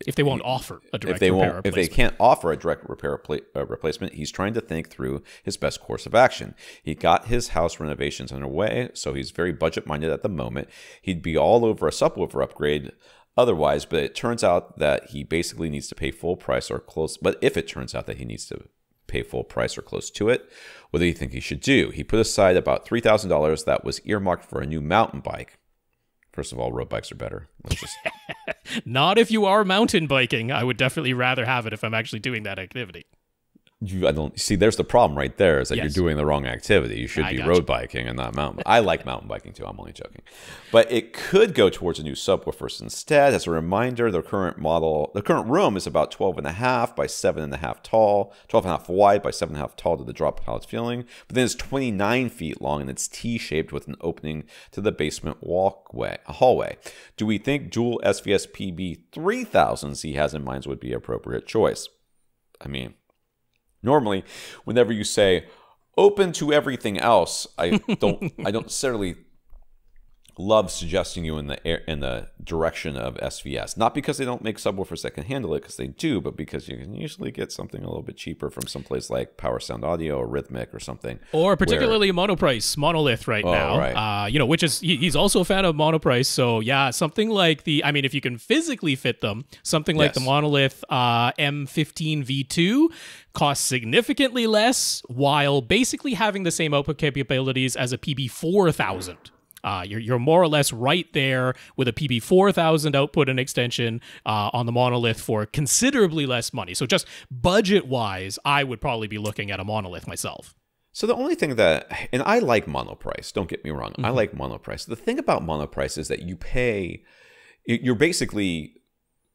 if they won't offer a direct if they repair won't, if they can't offer a direct repair repla- uh, replacement, he's trying to think through his best course of action. He got his house renovations underway, so he's very budget minded at the moment. He'd be all over a subwoofer upgrade otherwise, but it turns out that he basically needs to pay full price or close. But if it turns out that he needs to pay full price or close to it, what do you think he should do? He put aside about three thousand dollars that was earmarked for a new mountain bike. First of all, road bikes are better. Just Not if you are mountain biking. I would definitely rather have it if I'm actually doing that activity. You, I don't see. There's the problem right there is that Yes. you're doing the wrong activity. You should I be road biking and not mountain. I like mountain biking too. I'm only joking, but it could go towards a new subwoofers instead. As a reminder, the current model, the current room is about 12 and a half by seven and a half tall, 12 and a half wide by seven and a half tall to the drop pallet feeling. But then it's 29 feet long and it's T-shaped with an opening to the basement walkway, a hallway. Do we think dual SVS PB 3000s he has in mind would be appropriate choice? I mean, normally whenever you say open to everything else i don't i don't necessarily love suggesting you in the air, in the direction of svs not because they don't make subwoofers that can handle it because they do but because you can usually get something a little bit cheaper from someplace like power sound audio or Rythmik or something Or particularly monoprice monolith right Oh, now. right. Uh, you know, which is he- he's also a fan of monoprice. So yeah, something like the I mean, if you can physically fit them, something like the monolith uh, M15 V2 costs significantly less while basically having the same output capabilities as a PB 4000. Uh, you're, you're more or less right there with a PB 4000 output and extension uh, on the monolith for considerably less money. So, just budget wise, I would probably be looking at a monolith myself. So the only thing that, and I like monoprice. Don't get me wrong, I like monoprice. The thing about monoprice is that you pay, you're basically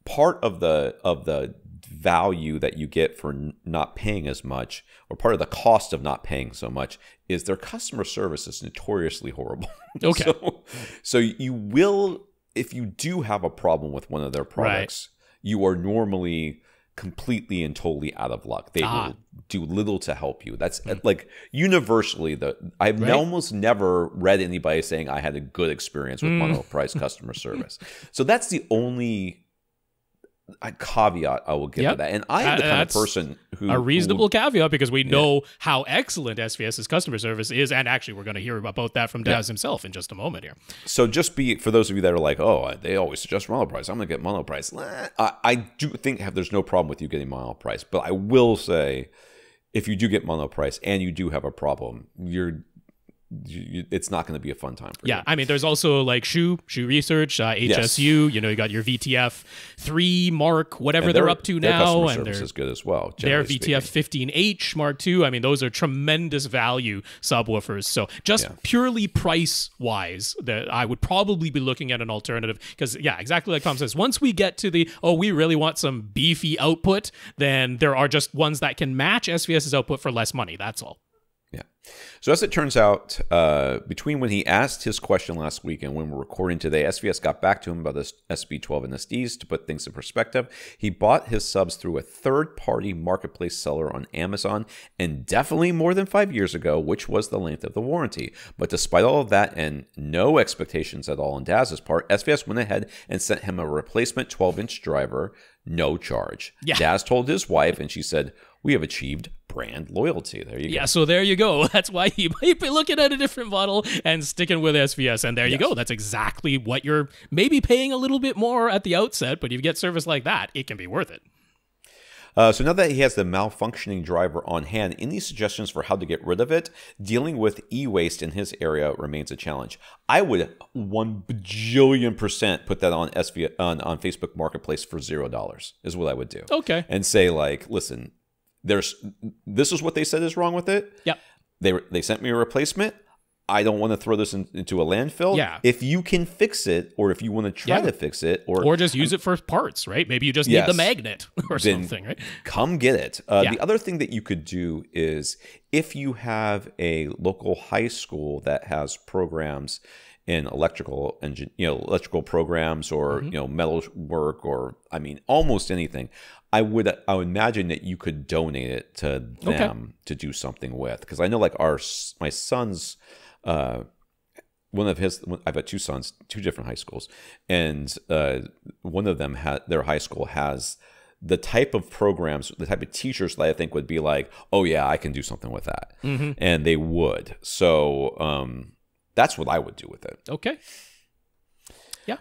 part of the of the value that you get for not paying as much, or part of the cost of not paying so much, is their customer service is notoriously horrible. Okay. so, so you will, if you do have a problem with one of their products, you are normally completely and totally out of luck. They Ah. will do little to help you. That's uh, like universally the I've Right. almost never read anybody saying I had a good experience with Mm. monoprice customer service. So that's the only uh, caveat I will give Yep. to that. And I am Uh, the kind of person who a who- reasonable caveat because we know how excellent SVS's customer service is, and actually we're going to hear about that from Dazz himself in just a moment here. so just be for those of you that are like, oh, they always suggest mono price. I'm going to get mono price. I, I do think have, there's no problem with you getting mono price, but I will say, if you do get mono price and you do have a problem, you're you, you, it's not going to be a fun time for Yeah, you. Yeah, I mean, there's also like Hsu, Hsu Research, uh, HSU. You know, you got your VTF three Mark, whatever they're up to now, and service is good as well. their VTF 15H Mark two. I mean, those are tremendous value subwoofers. So just Yeah. purely price wise, that I would probably be looking at an alternative because yeah, exactly like Tom says. Once we get to the oh, we really want some beefy output, then there are just ones that can match SVS's output for less money. That's all. So as it turns out, uh, between when he asked his question last week and when we're recording today, SVS got back to him about this SB12 NSDs to put things in perspective. He bought his subs through a third-party marketplace seller on Amazon, and definitely more than five years ago, which was the length of the warranty. But despite all of that and no expectations at all on Dazz's part, SVS went ahead and sent him a replacement 12-inch driver, no charge. Yeah. Dazz told his wife, and she said, "We have achieved brand loyalty." There you go. Yeah, so there you go. That's why you might be looking at a different model and sticking with SVS. And there you go. That's exactly what you're maybe paying a little bit more at the outset, but if you get service like that, it can be worth it. Uh, so now that he has the malfunctioning driver on hand, any suggestions for how to get rid of it? Dealing with e-waste in his area remains a challenge. I would one bajillion percent put that on SV on, on Facebook Marketplace for zero dollars is what I would do. Okay. And say like, listen, there's this is what they said is wrong with it. Yep. They they sent me a replacement. I don't want to throw this in, into a landfill. Yeah. If you can fix it, or if you want to try Yeah. to fix it, or Or just use it for parts, right? Maybe you just need the magnet or something, right? come get it. Uh, Yeah. The other thing that you could do is if you have a local high school that has programs in electrical engine, you know, electrical programs or Mm-hmm. you know metal work or I mean almost anything. I would I would imagine that you could donate it to them to do something with because I know like our my son's uh, one of his i've got two sons two different high schools and uh, one of them had their high school has the type of programs the type of teachers that i think would be like oh yeah i can do something with that. And they would. So um, that's what i would do with it. Okay. Yeah.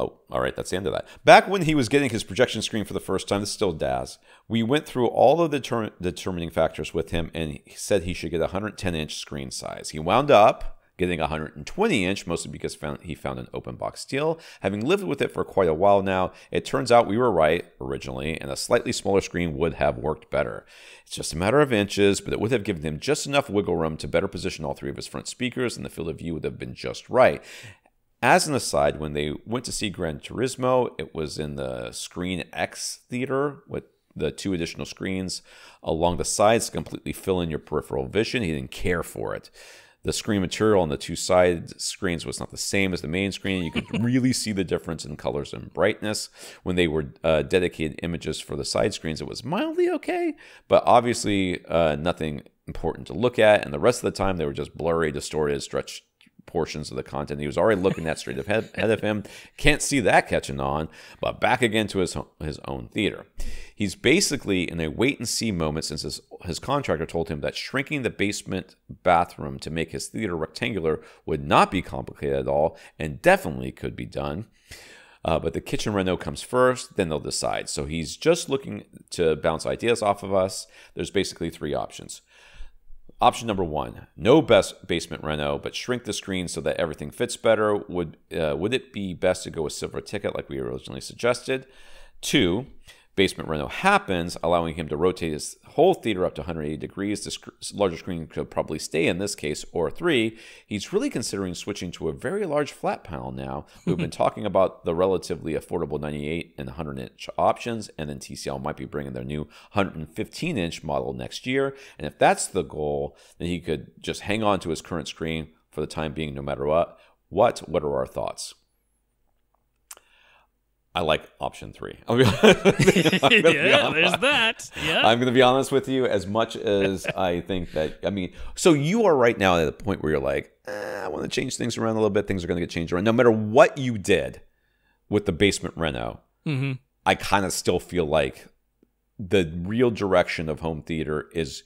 Oh, all right. That's the end of that. Back when he was getting his projection screen for the first time, this is still Dazz. We went through all of the deter- determining factors with him, and he said he should get a 110 inch screen size. He wound up getting a 120 inch, mostly because found, he found an open box deal. Having lived with it for quite a while now, it turns out we were right originally, and a slightly smaller screen would have worked better. It's just a matter of inches, but it would have given him just enough wiggle room to better position all three of his front speakers, and the field of view would have been just right. As an aside, when they went to see Gran Turismo, it was in the Screen X theater with the two additional screens along the sides to completely fill in your peripheral vision. He didn't care for it. The screen material on the two side screens was not the same as the main screen. You could really see the difference in colors and brightness. When they were uh, dedicated images for the side screens, it was mildly okay, but obviously uh, nothing important to look at. And the rest of the time, they were just blurry, distorted, stretched portions of the content. He was already looking at straight ahead, ahead of him. Can't see that catching on, but back again to his his own theater. He's basically in a wait and see moment since his his contractor told him that shrinking the basement bathroom to make his theater rectangular would not be complicated at all, and definitely could be done. Uh, but the kitchen reno comes first, then they'll decide. So he's just looking to bounce ideas off of us. There's basically three options. Option number one: no best basement reno, but shrink the screen so that everything fits better. Would uh, would it be best to go with silver ticket like we originally suggested? Two, basement reno happens, allowing him to rotate his whole theater up to 180 degrees. The sc- larger screen could probably stay in this case, or three. He's really considering switching to a very large flat panel now. We've been talking about the relatively affordable 98 and 100 inch options, and then TCL might be bringing their new 115 inch model next year. And if that's the goal, then he could just hang on to his current screen for the time being, no matter what. What? What are our thoughts? I like option three. I'm gonna, I'm gonna be yeah, there's that. Yeah. I'm going to be honest with you. As much as I think that, I mean, so you are right now at the point where you're like, eh, I want to change things around a little bit. Things are going to get changed around. No matter what you did with the basement reno, hmm I kind of still feel like the real direction of home theater is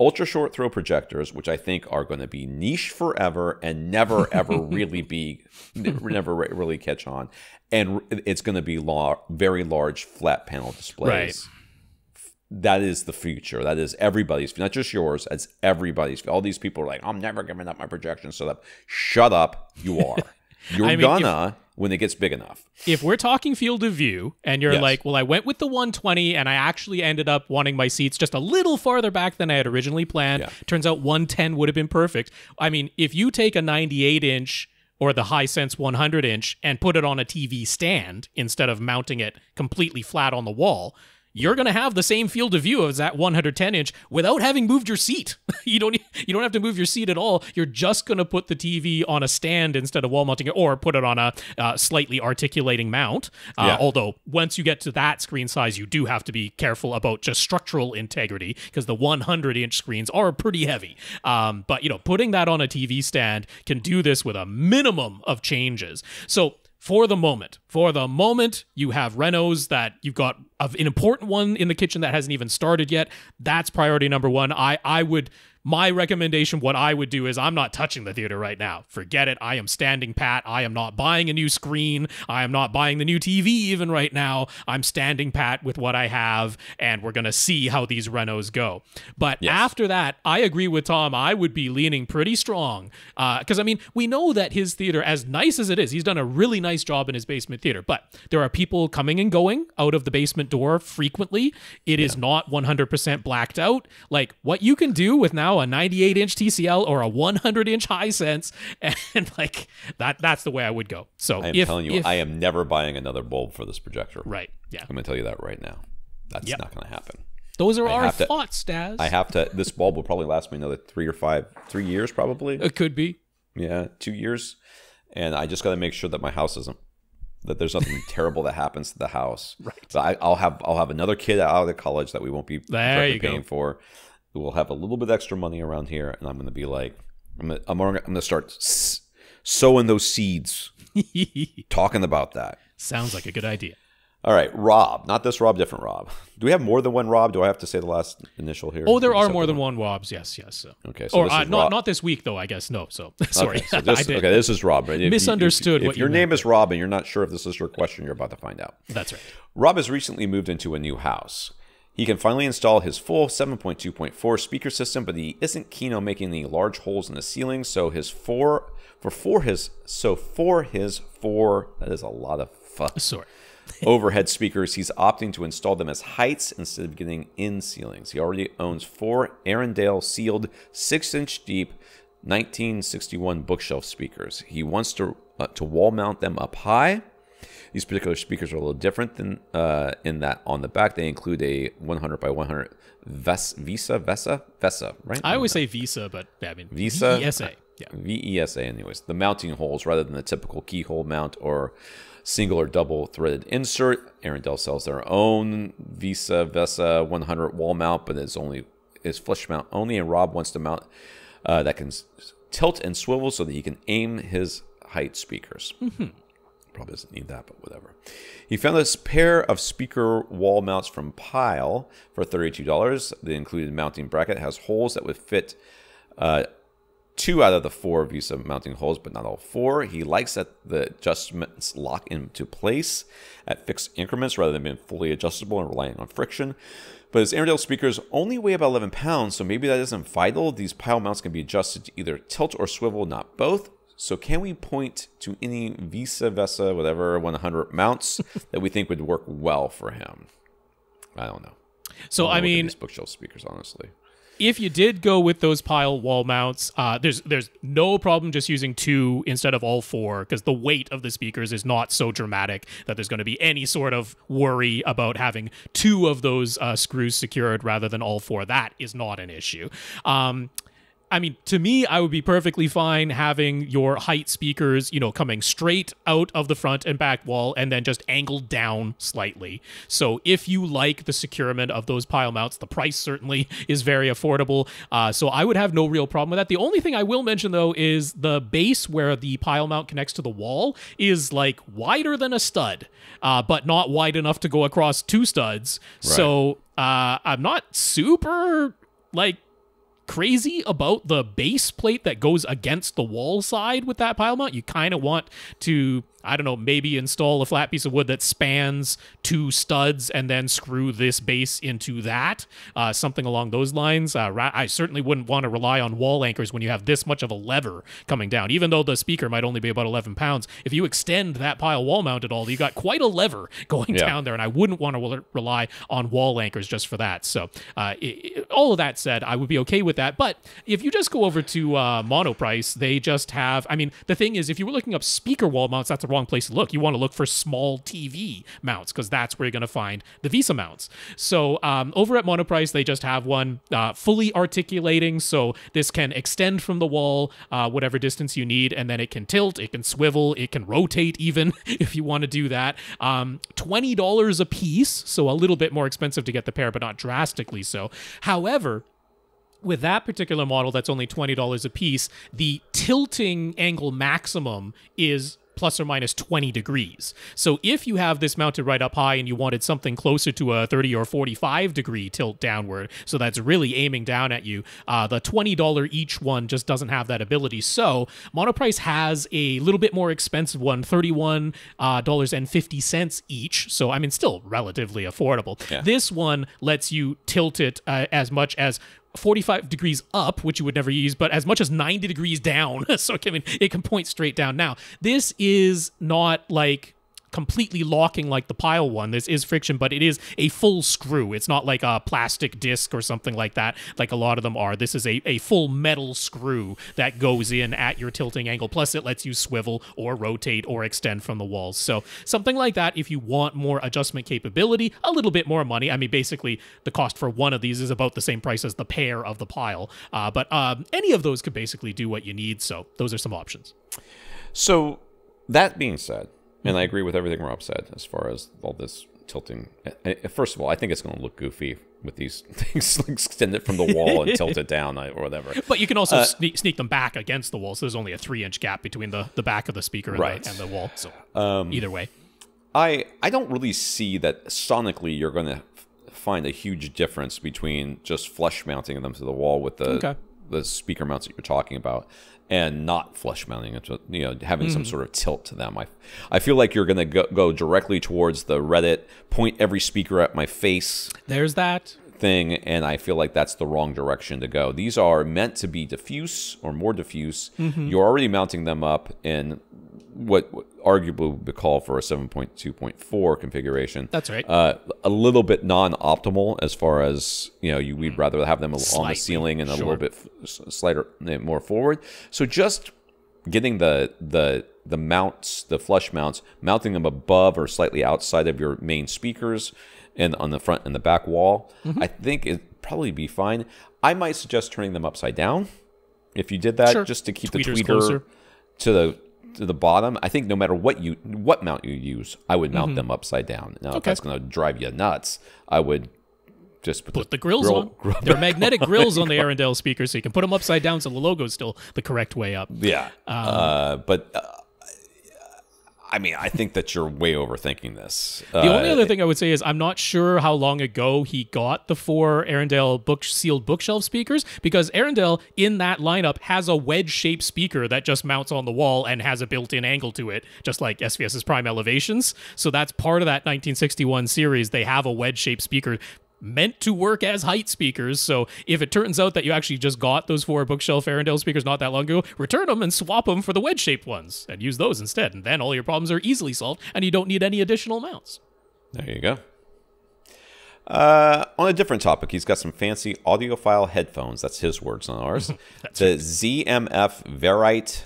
ultra short throw projectors, which I think are going to be niche forever and never ever really be never really catch on, and it's going to be lar- very large flat panel displays. That is the future. That is everybody's, not just yours. It's everybody's. All these people are like, I'm never giving up my projection setup. Shut up. You are. You're I mean, gonna when it gets big enough. if we're talking field of view and you're Yes. like, well, I went with the 120 and I actually ended up wanting my seats just a little farther back than I had originally planned. Yeah. Turns out 110 would have been perfect. I mean, if you take a 98 inch or the Hisense 100 inch and put it on a TV stand instead of mounting it completely flat on the wall, you're going to have the same field of view as that 110 inch without having moved your seat. you don't you don't have to move your seat at all. You're just going to put the TV on a stand instead of wall mounting it, or put it on a uh, slightly articulating mount. Uh, Yeah. Although once you get to that screen size, you do have to be careful about just structural integrity because the 100 inch screens are pretty heavy. Um, but you know, putting that on a TV stand can do this with a minimum of changes. So for the moment, for the moment, you have Renos that you've got an important one in the kitchen that hasn't even started yet. That's priority number one. I I would my recommendation, what I would do is I'm not touching the theater right now. Forget it. I am standing pat. I am not buying a new screen. I am not buying the new TV even right now. I'm standing pat with what I have, and we're gonna see how these renos go. But after that, I agree with Tom. I would be leaning pretty strong uh, because I mean we know that his theater, as nice as it is, he's done a really nice job in his basement theater. But there are people coming and going out of the basement door frequently. It is not 100% blacked out. Like what you can do with now a 98 inch TCL or a 100 inch Hisense, and like that, that's the way I would go. So I am if, telling you, if- I am never buying another bulb for this projector. right, yeah, I'm going to tell you that right now. That's Yep. not going to happen. those are I our have to- thoughts, Dazz. I have to. This bulb will probably last me another three or five, three years probably. it could be. Yeah, two years. And I just got to make sure that my house isn't that there's nothing terrible that happens to the house. Right. So I, I'll have I'll have another kid out of the college that we won't be you go. paying for. We'll have a little bit extra money around here, and I'm going to be like, I'm gonna, I'm gonna, I'm going to start sowing those seeds, talking about that. Sounds like a good idea. All right, Rob, not this Rob, different Rob. Do we have more than one Rob? Do I have to say the last initial here? Oh, there are more than one Wobs. Yes, yes. So. Okay, so or uh, not not this week though. I guess no. So sorry, Okay, so this, okay, this is Rob. If Misunderstood If, if what you your name meant is Rob and you're not sure if this is your question, you're about to find out. That's right. Rob has recently moved into a new house. He can finally install his full 7.2.4 speaker system, but he isn't keen on making any large holes in the ceiling. So his four for for his so for his four that is a lot of fuck Sorry. overhead speakers, he's opting to install them as heights instead of getting in ceilings. He already owns four Arendal sealed, six inch deep, 1961 bookshelf speakers. He wants to uh, to wall mount them up high. These particular speakers are a little different than uh, in that on the back they include a 100 by 100 Ves- Visa Vesa Vesa right. I always say Visa, but I mean Visa? VESA. Yeah. VESA, anyways. The mounting holes rather than the typical keyhole mount or single or double threaded insert. Arendal sells their own Visa Vesa 100 wall mount, but it's only is flush mount only. And Rob wants to mount uh, that can s- tilt and swivel so that he can aim his height speakers. Probably doesn't need that, but whatever. He found this pair of speaker wall mounts from Pyle for $32. The included mounting bracket has holes that would fit uh, two out of the four Visa mounting holes, but not all four. He likes that the adjustments lock into place at fixed increments rather than being fully adjustable and relying on friction. But his Arendal speakers only weigh about 11 pounds, so maybe that isn't vital. These Pyle mounts can be adjusted to either tilt or swivel, not both. So can we point to any Visa, Vesa, whatever, 100 mounts that we think would work well for him? I don't know. So I, I don't look at mean, these bookshelf speakers, honestly. if you did go with those Pyle wall mounts, uh, there's there's no problem just using two instead of all four because the weight of the speakers is not so dramatic that there's going to be any sort of worry about having two of those uh, screws secured rather than all four. That is not an issue. Um, I mean, to me, I would be perfectly fine having your height speakers, you know, coming straight out of the front and back wall and then just angled down slightly. So if you like the securement of those Pyle mounts, the price certainly is very affordable. Uh, so I would have no real problem with that. The only thing I will mention, though, is the base where the Pyle mount connects to the wall is like wider than a stud, uh, but not wide enough to go across two studs. So uh, I'm not super like crazy about the base plate that goes against the wall side with that Pyle mount. You kind of want to, I don't know, maybe install a flat piece of wood that spans two studs and then screw this base into that. Uh, something along those lines. Uh, I certainly wouldn't want to rely on wall anchors when you have this much of a lever coming down. Even though the speaker might only be about 11 pounds, if you extend that Pyle wall mount at all, you got quite a lever going Yeah. down there, and I wouldn't want to rely on wall anchors just for that. So, uh, i i- all of that said, I would be okay with that. But if you just go over to uh, Monoprice, they just have. I mean, the thing is, if you were looking up speaker wall mounts, that's the wrong place to look. You want to look for small TV mounts because that's where you're going to find the Visa mounts. So, um, over at Monoprice, they just have one uh, fully articulating, so this can extend from the wall uh, whatever distance you need, and then it can tilt, it can swivel, it can rotate even if you want to do that. Um, Twenty dollars a piece, so a little bit more expensive to get the pair, but not drastically so. However, with that particular model that's only $20 a piece, the tilting angle maximum is plus or minus 20 degrees. So if you have this mounted right up high and you wanted something closer to a 30 or 45 degree tilt downward, so that's really aiming down at you, uh, the $20 each one just doesn't have that ability. So Monoprice has a little bit more expensive one, $31.50 each. So I mean, still relatively affordable. Yeah. This one lets you tilt it uh, as much as 45 degrees up, which you would never use, but as much as 90 degrees down. so I mean, it can point straight down. Now, this is not like completely locking like the Pyle one. This is friction, but it is a full screw. It's not like a plastic disc or something like that, like a lot of them are. This is a, a full metal screw that goes in at your tilting angle. Plus, it lets you swivel or rotate or extend from the walls. So, something like that, if you want more adjustment capability, a little bit more money. I mean, basically, the cost for one of these is about the same price as the pair of the Pyle. Uh, but um, any of those could basically do what you need. So, those are some options. So that being said, and I agree with everything Rob said as far as all this tilting. First of all, I think it's going to look goofy with these things like extend it from the wall and tilt it down uh, or whatever. But you can also sneak, sneak them back against the wall. So, there's only a three inch gap between the, the back of the speaker and, Right. the, and the wall. So, Um, either way. I I don't really see that sonically you're going to find a huge difference between just flush mounting them to the wall with the Okay. the speaker mounts that you're talking about and not flush mounting it you know having some hmm. sort of tilt to them. I I feel like you're going to go, go directly towards the Reddit point every speaker at my face There's that. thing and I feel like that's the wrong direction to go. These are meant to be diffuse or more diffuse. Mm-hmm. You're already mounting them up in what what arguably would be called for a 7.2.4 configuration. That's right. Uh, a little bit non-optimal as far as you know. You we'd rather have them on the ceiling and a sure. little bit slighter eh, more forward. So just getting the the the mounts, the flush mounts, mounting them above or slightly outside of your main speakers and on the front and the back wall, Mm-hmm. I think it'd probably be fine. I might suggest turning them upside down if you did that, Sure. just to keep Tweeters the tweeter closer. to the to the bottom. I think no matter what you what mount you use, I would Mm-hmm. mount them upside down. Now, if Okay. that's going to drive you nuts, I would just put, Put the grills grill- on. grill- They're magnetic grills on the Arendal speakers, so you can put them upside down so the logo's still the correct way up. Yeah, Um, uh, but uh, I mean, I think that you're way overthinking this. The only uh, other thing I would say is I'm not sure how long ago he got the four Arendal book sealed bookshelf speakers because Arendal in that lineup has a wedge shaped speaker that just mounts on the wall and has a built in angle to it, just like SVS's Prime Elevations. So that's part of that 1961 series. They have a wedge shaped speaker meant to work as height speakers. So if it turns out that you actually just got those four bookshelf Arendal speakers not that long ago, return them and swap them for the wedge shaped ones and use those instead. And then all your problems are easily solved and you don't need any additional mounts. There you go. Uh, on a different topic, he's got some fancy audiophile headphones. That's his words, not ours. the ZMF Verite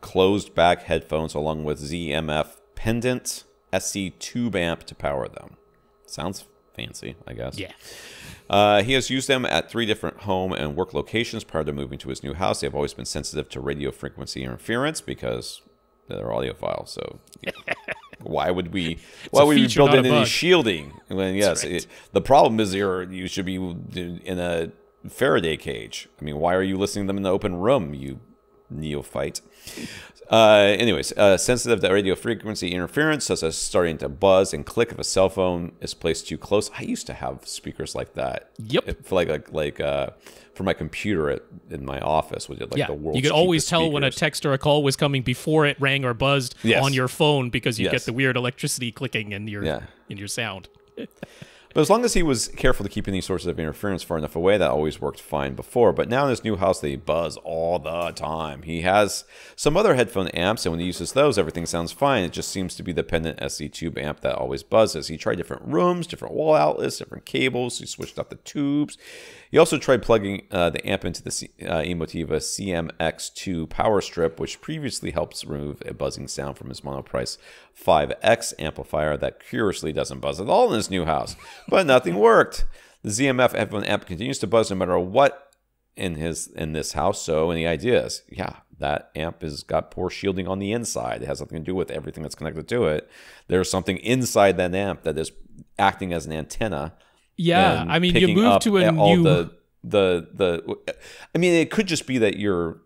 closed back headphones, along with ZMF Pendant SC tube amp to power them. Sounds fancy, I guess. Yeah. Uh, he has used them at three different home and work locations prior to moving to his new house. They've always been sensitive to radio frequency interference because they're audiophile. So why would we? why would we build in any shielding? When yes, right. it, the problem is you're you should be in a Faraday cage. I mean, why are you listening to them in the open room? You neophyte. Uh, anyways, uh, sensitive to radio frequency interference, such as starting to buzz and click if a cell phone is placed too close. I used to have speakers like that. Yep. For like like like uh, for my computer at, in my office, we did like Yeah, the world's you could always tell when a text or a call was coming before it rang or buzzed Yes. on your phone because you Yes. get the weird electricity clicking in your Yeah. in your sound. But as long as he was careful to keep any sources of interference far enough away, that always worked fine before. But now in this new house, they buzz all the time. He has some other headphone amps, and when he uses those, everything sounds fine. It just seems to be the pendant SC tube amp that always buzzes. He tried different rooms, different wall outlets, different cables. He switched out the tubes. He also tried plugging uh, the amp into the C- uh, Emotiva CMX2 power strip, which previously helps remove a buzzing sound from his monoprice 5X amplifier that curiously doesn't buzz at all in his new house. But nothing worked. The ZMF headphone amp continues to buzz no matter what in his in this house. So any ideas? Yeah, that amp has got poor shielding on the inside. It has nothing to do with everything that's connected to it. There's something inside that amp that is acting as an antenna. Yeah, I mean, you move to a all new. the the the. I mean, it could just be that you're.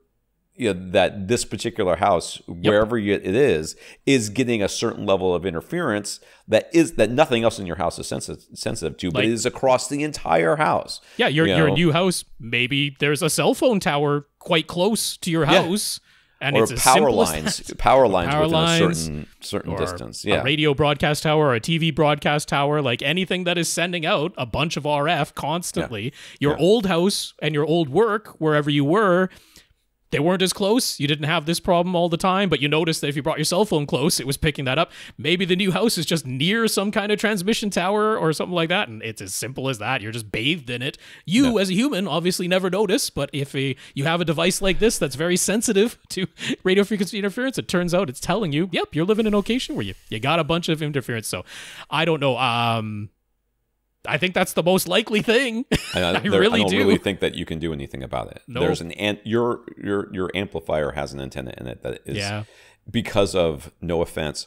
You know, that this particular house, wherever you, it is, is getting a certain level of interference that is that nothing else in your house is sensitive, sensitive to, but Like- it is across the entire house. yeah, your you your know. new house. Maybe there's a cell phone tower quite close to your Yeah. And or power lines, power lines Power within lines, a certain certain distance. a Yeah, radio broadcast tower or a TV broadcast tower, like anything that is sending out a bunch of RF constantly. Your Yeah. old house and your old work, wherever you were, they weren't as close. You didn't have this problem all the time, but you noticed that if you brought your cell phone close, it was picking that up. Maybe the new house is just near some kind of transmission tower or something like that, and it's as simple as that. You're just bathed in it. You, as a human, obviously never notice, but if a, you have a device like this that's very sensitive to radio frequency interference, it turns out it's telling you, yep, you're living in a location where you, you got a bunch of interference. So I don't know. Um, I think that's the most likely thing. And I there- really I don't do. really think that you can do anything about it. No. There's an an your your your amplifier has an antenna in it that is Yeah. because of no offense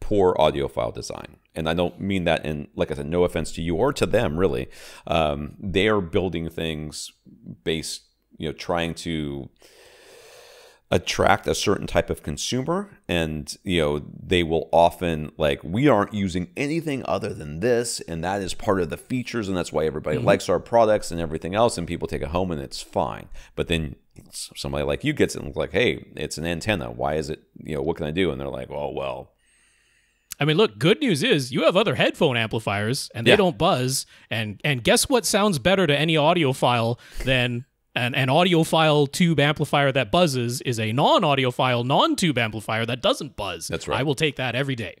poor audiophile design. And I don't mean that in like I said no offense to you or to them really. Um, they are building things based you know trying to attract a certain type of consumer and you know they will often like we aren't using anything other than this and that is part of the features and that's why everybody mm-hmm. likes our products and everything else and people take it home and it's fine but then somebody like you gets it and like hey it's an antenna why is it you know what can i do and they're like oh well I mean, look, good news is you have other headphone amplifiers and they Yeah. don't buzz. And and guess what sounds better to any audiophile than an, an audiophile tube amplifier that buzzes is a non-audiophile non-tube amplifier that doesn't buzz. That's right. I will take that every day.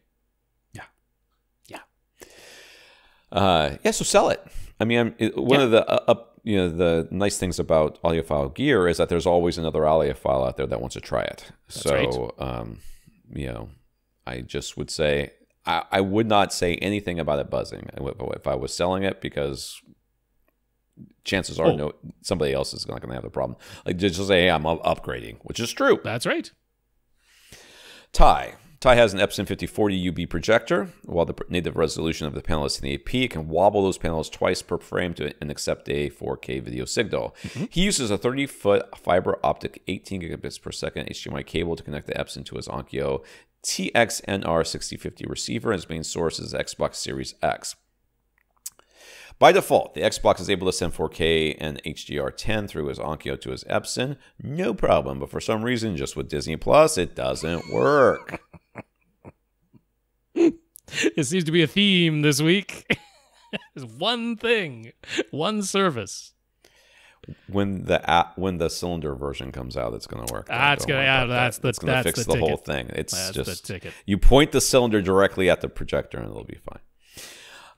Yeah, yeah, uh, yeah, so sell it. I mean, I'm, one Yeah. of the uh, up, you know, the nice things about audiophile gear is that there's always another audiophile out there that wants to try it. so, right. um, you know, I just would say I, I would not say anything about it buzzing if, if I was selling it because chances are Oh. no somebody else is not going to have the problem. Like just say, hey, I'm upgrading, which is true. That's right. Ty. Ty has an Epson 5040 UB projector. While the native resolution of the panel is 1080p, it can wobble those panels twice per frame to and accept a 4K video signal. Mm-hmm. He uses a 30 foot fiber optic 18 gigabits per second HDMI cable to connect the Epson to his Onkyo TXNR6050 receiver, and his main source is Xbox Series X. By default, the Xbox is able to send 4K and HDR10 through his Onkyo to his Epson, no problem. But for some reason, just with Disney Plus, it doesn't work. It seems to be a theme this week. There's one thing, one service. When the app, when the cylinder version comes out, it's going to work. Ah, ah, that's gonna- yeah, about that. the- it's going to that's fix the the, whole thing. It's That's just you point the cylinder directly at the projector and it'll be fine.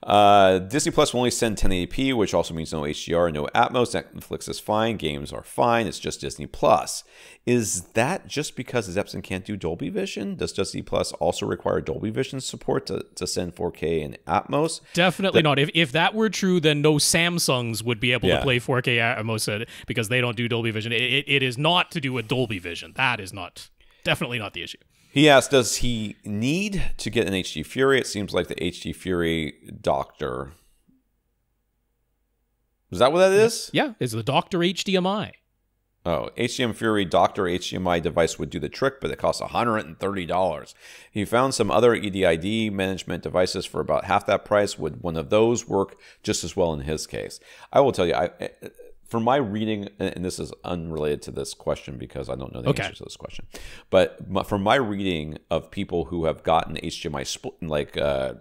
Uh, Disney Plus will only send 1080p, which also means no HDR, no Atmos. Netflix is fine. Games are fine. It's just Disney Plus. Is that just because Epson can't do Dolby Vision? Does Disney Plus also require Dolby Vision support to, to send 4K and Atmos? Definitely not. If, if that were true, then no Samsungs would be able Yeah. to play 4K Atmos uh, because they don't do Dolby Vision. It, it, it is not to do with Dolby Vision. That is not definitely not the issue. He asked, does he need to get an HD Fury? It seems like the HD Fury doctor. Is that what that is? Yeah, is the Doctor HDMI. Oh, HDM Fury Doctor HDMI device would do the trick, but it costs $130. He found some other EDID management devices for about half that price. Would one of those work just as well in his case? I will tell you, I, from my reading, and this is unrelated to this question because I don't know the Okay. answer to this question, but my, from my reading of people who have gotten HDMI split, like uh,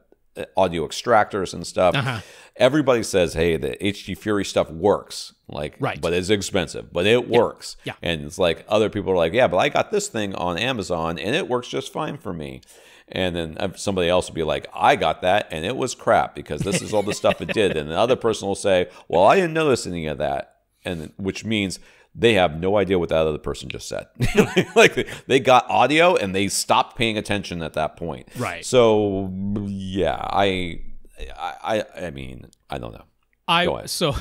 audio extractors and stuff, Uh-huh. everybody says, "Hey, the HD Fury stuff works." Like, Right. but it's expensive, but it works. Yeah. And it's like other people are like, yeah, but I got this thing on Amazon and it works just fine for me. And then uh, somebody else will be like, I got that and it was crap because this is all the stuff it did. And the other person will say, well, I didn't notice any of that. And which means they have no idea what that other person just said. like they got audio and they stopped paying attention at that point. Right. So yeah, I, I, I mean, I don't know. I so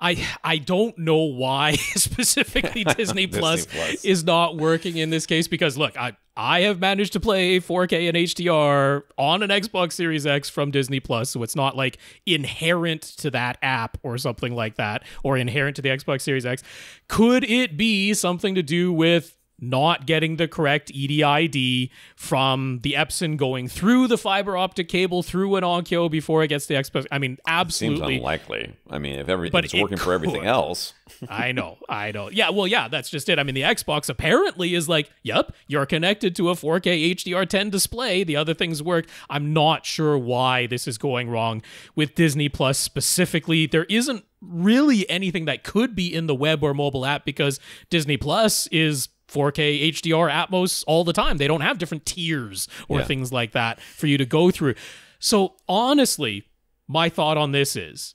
I I don't know why specifically Disney Plus, Plus. is not working in this case because look, I I have managed to play 4K and HDR on an Xbox Series X from Disney Plus, so it's not like inherent to that app or something like that or inherent to the Xbox Series X. Could it be something to do with not getting the correct EDID from the Epson going through the fiber optic cable through an Onkyo before it gets the Xbox? I mean, absolutely. Seems unlikely. I mean, if everything's it working for everything else. I know, I know. Yeah, well, yeah, that's just it. I mean, the Xbox apparently is like, yep, you're connected to a 4K HDR10 display. The other things work. I'm not sure why this is going wrong with Disney Plus specifically. There isn't really anything that could be in the web or mobile app because Disney Plus is 4K HDR Atmos all the time. They don't have different tiers or Yeah. things like that for you to go through. So, honestly, my thought on this is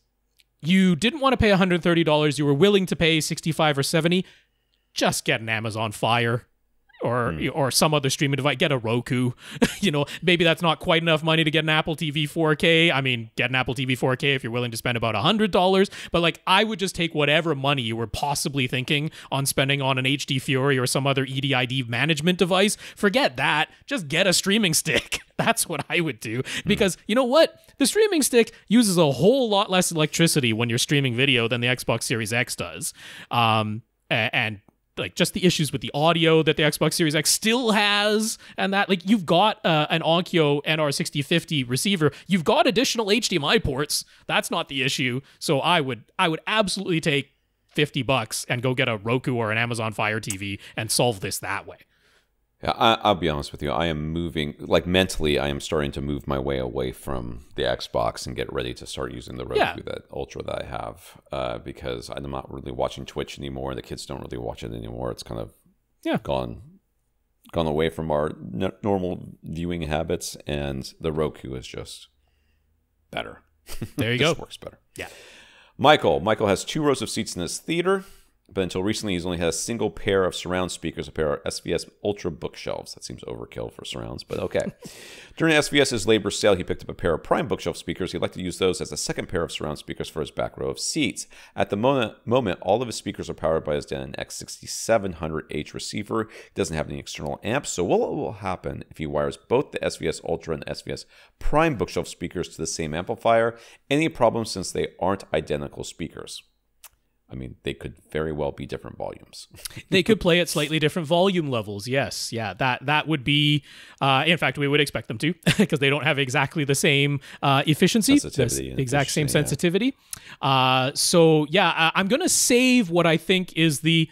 you didn't want to pay $130 you were willing to pay 65 or 70 just get an amazon fire or or some other streaming device. Get a roku. You know maybe that's not quite enough money to get an apple tv 4k i mean get an apple tv 4k if you're willing to spend about $100 but like i would just take whatever money you were possibly thinking on spending on an hd fury or some other edid management device. Forget that. Just get a streaming stick. That's what i would do. Because you know what? The streaming stick uses a whole lot less electricity when you're streaming video than the Xbox Series X does. Um, and like just the issues with the audio that the Xbox Series X still has, and that like you've got uh, an Onkyo NR6050 receiver, you've got additional HDMI ports. That's not the issue. So I would I would absolutely take 50 bucks and go get a Roku or an Amazon Fire TV and solve this that way. Yeah, I, I'll be honest with you. I am moving, like mentally, I am starting to move my way away from the Xbox and get ready to start using the Roku Yeah. that Ultra that I have uh, because I'm not really watching Twitch anymore. The kids don't really watch it anymore. It's kind of Yeah. gone gone away from our n- normal viewing habits, and the Roku is just better. There you just go. works better. Yeah. Michael. Michael has two rows of seats in his theater, but until recently he's only had a single pair of surround speakers, a pair of SVS Ultra bookshelves. That seems overkill for surrounds, but okay. During SVS's labor sale, he picked up a pair of Prime bookshelf speakers. He'd like to use those as a second pair of surround speakers for his back row of seats. At the moment, moment all of his speakers are powered by his Denon X6700H receiver. He doesn't have any external amps, so what will happen if he wires both the SVS Ultra and SVS Prime bookshelf speakers to the same amplifier? Any problems since they aren't identical speakers? I mean, they could very well be different volumes. they could play at slightly different volume levels. Yes, yeah, that that would be. Uh, in fact, we would expect them to because they don't have exactly the same uh, efficiency, Sensitivity the and exact same efficiency, yeah. sensitivity. Uh, so yeah, I- I'm gonna save what I think is the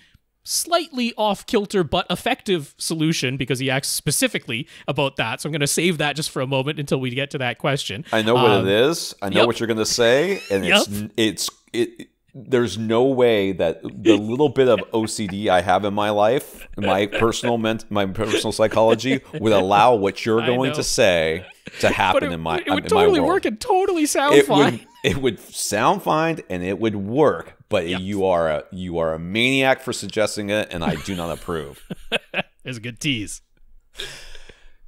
slightly off kilter but effective solution because he asks specifically about that. So I'm gonna save that just for a moment until we get to that question. I know what Um, it is. I know yep. what you're going to say, and it's Yep. it's it. There's no way that the little bit of OCD I have in my life, my personal ment, my personal psychology, would allow what you're going to say. to happen it, in my it would totally work and totally sound it fine. would it would sound fine and it would work, but you are a you are a maniac for suggesting it, and I do not approve. There's a good tease.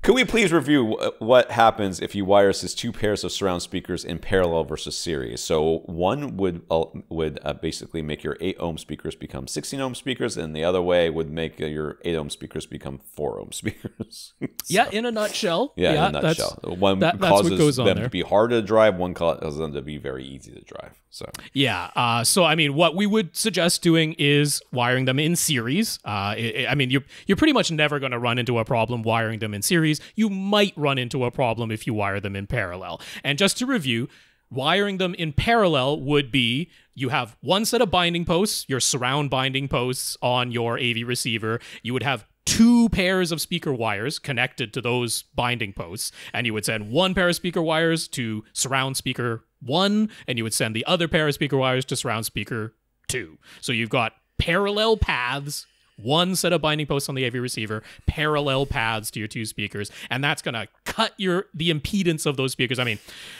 Could we please review what happens if you wire these two pairs of surround speakers in parallel versus series? So one would uh, would uh, basically make your eight ohm speakers become sixteen ohm speakers, and the other way would make your eight ohm speakers become four ohm speakers. Yeah, in a nutshell. yeah, in a that's- nutshell. One that- causes goes on them there. to be hard to drive. One causes them to be very easy to drive. So Yeah. Uh, so I mean, what we would suggest doing is wiring them in series. Uh, I I mean, you're you're pretty much never going to run into a problem wiring them in series. You might run into a problem if you wire them in parallel. And just to review, wiring them in parallel would be you have one set of binding posts, your surround binding posts on your AV receiver. You would have two pairs of speaker wires connected to those binding posts, and you would send one pair of speaker wires to surround speaker one, and you would send the other pair of speaker wires to surround speaker two. So you've got parallel paths. One set of binding posts on the AV receiver, parallel paths to your two speakers, and that's gonna cut your the impedance of those speakers. I mean,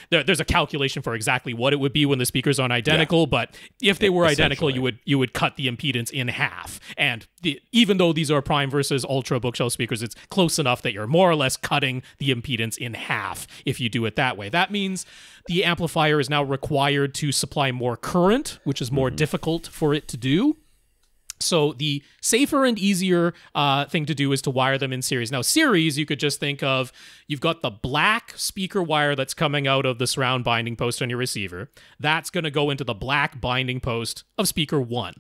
there, there's a calculation for exactly what it would be when the speakers aren't identical, but if they were identical, you would you would cut the impedance in half. And the, even though these are prime versus ultra bookshelf speakers, it's close enough that you're more or less cutting the impedance in half if you do it that way. That means the amplifier is now required to supply more current, which is more mm-hmm. difficult for it to do. So the safer and easier uh, thing to do is to wire them in series. Now, series, you could just think of you've got the black speaker wire that's coming out of the surround binding post on your receiver. That's going to go into the black binding post of speaker one.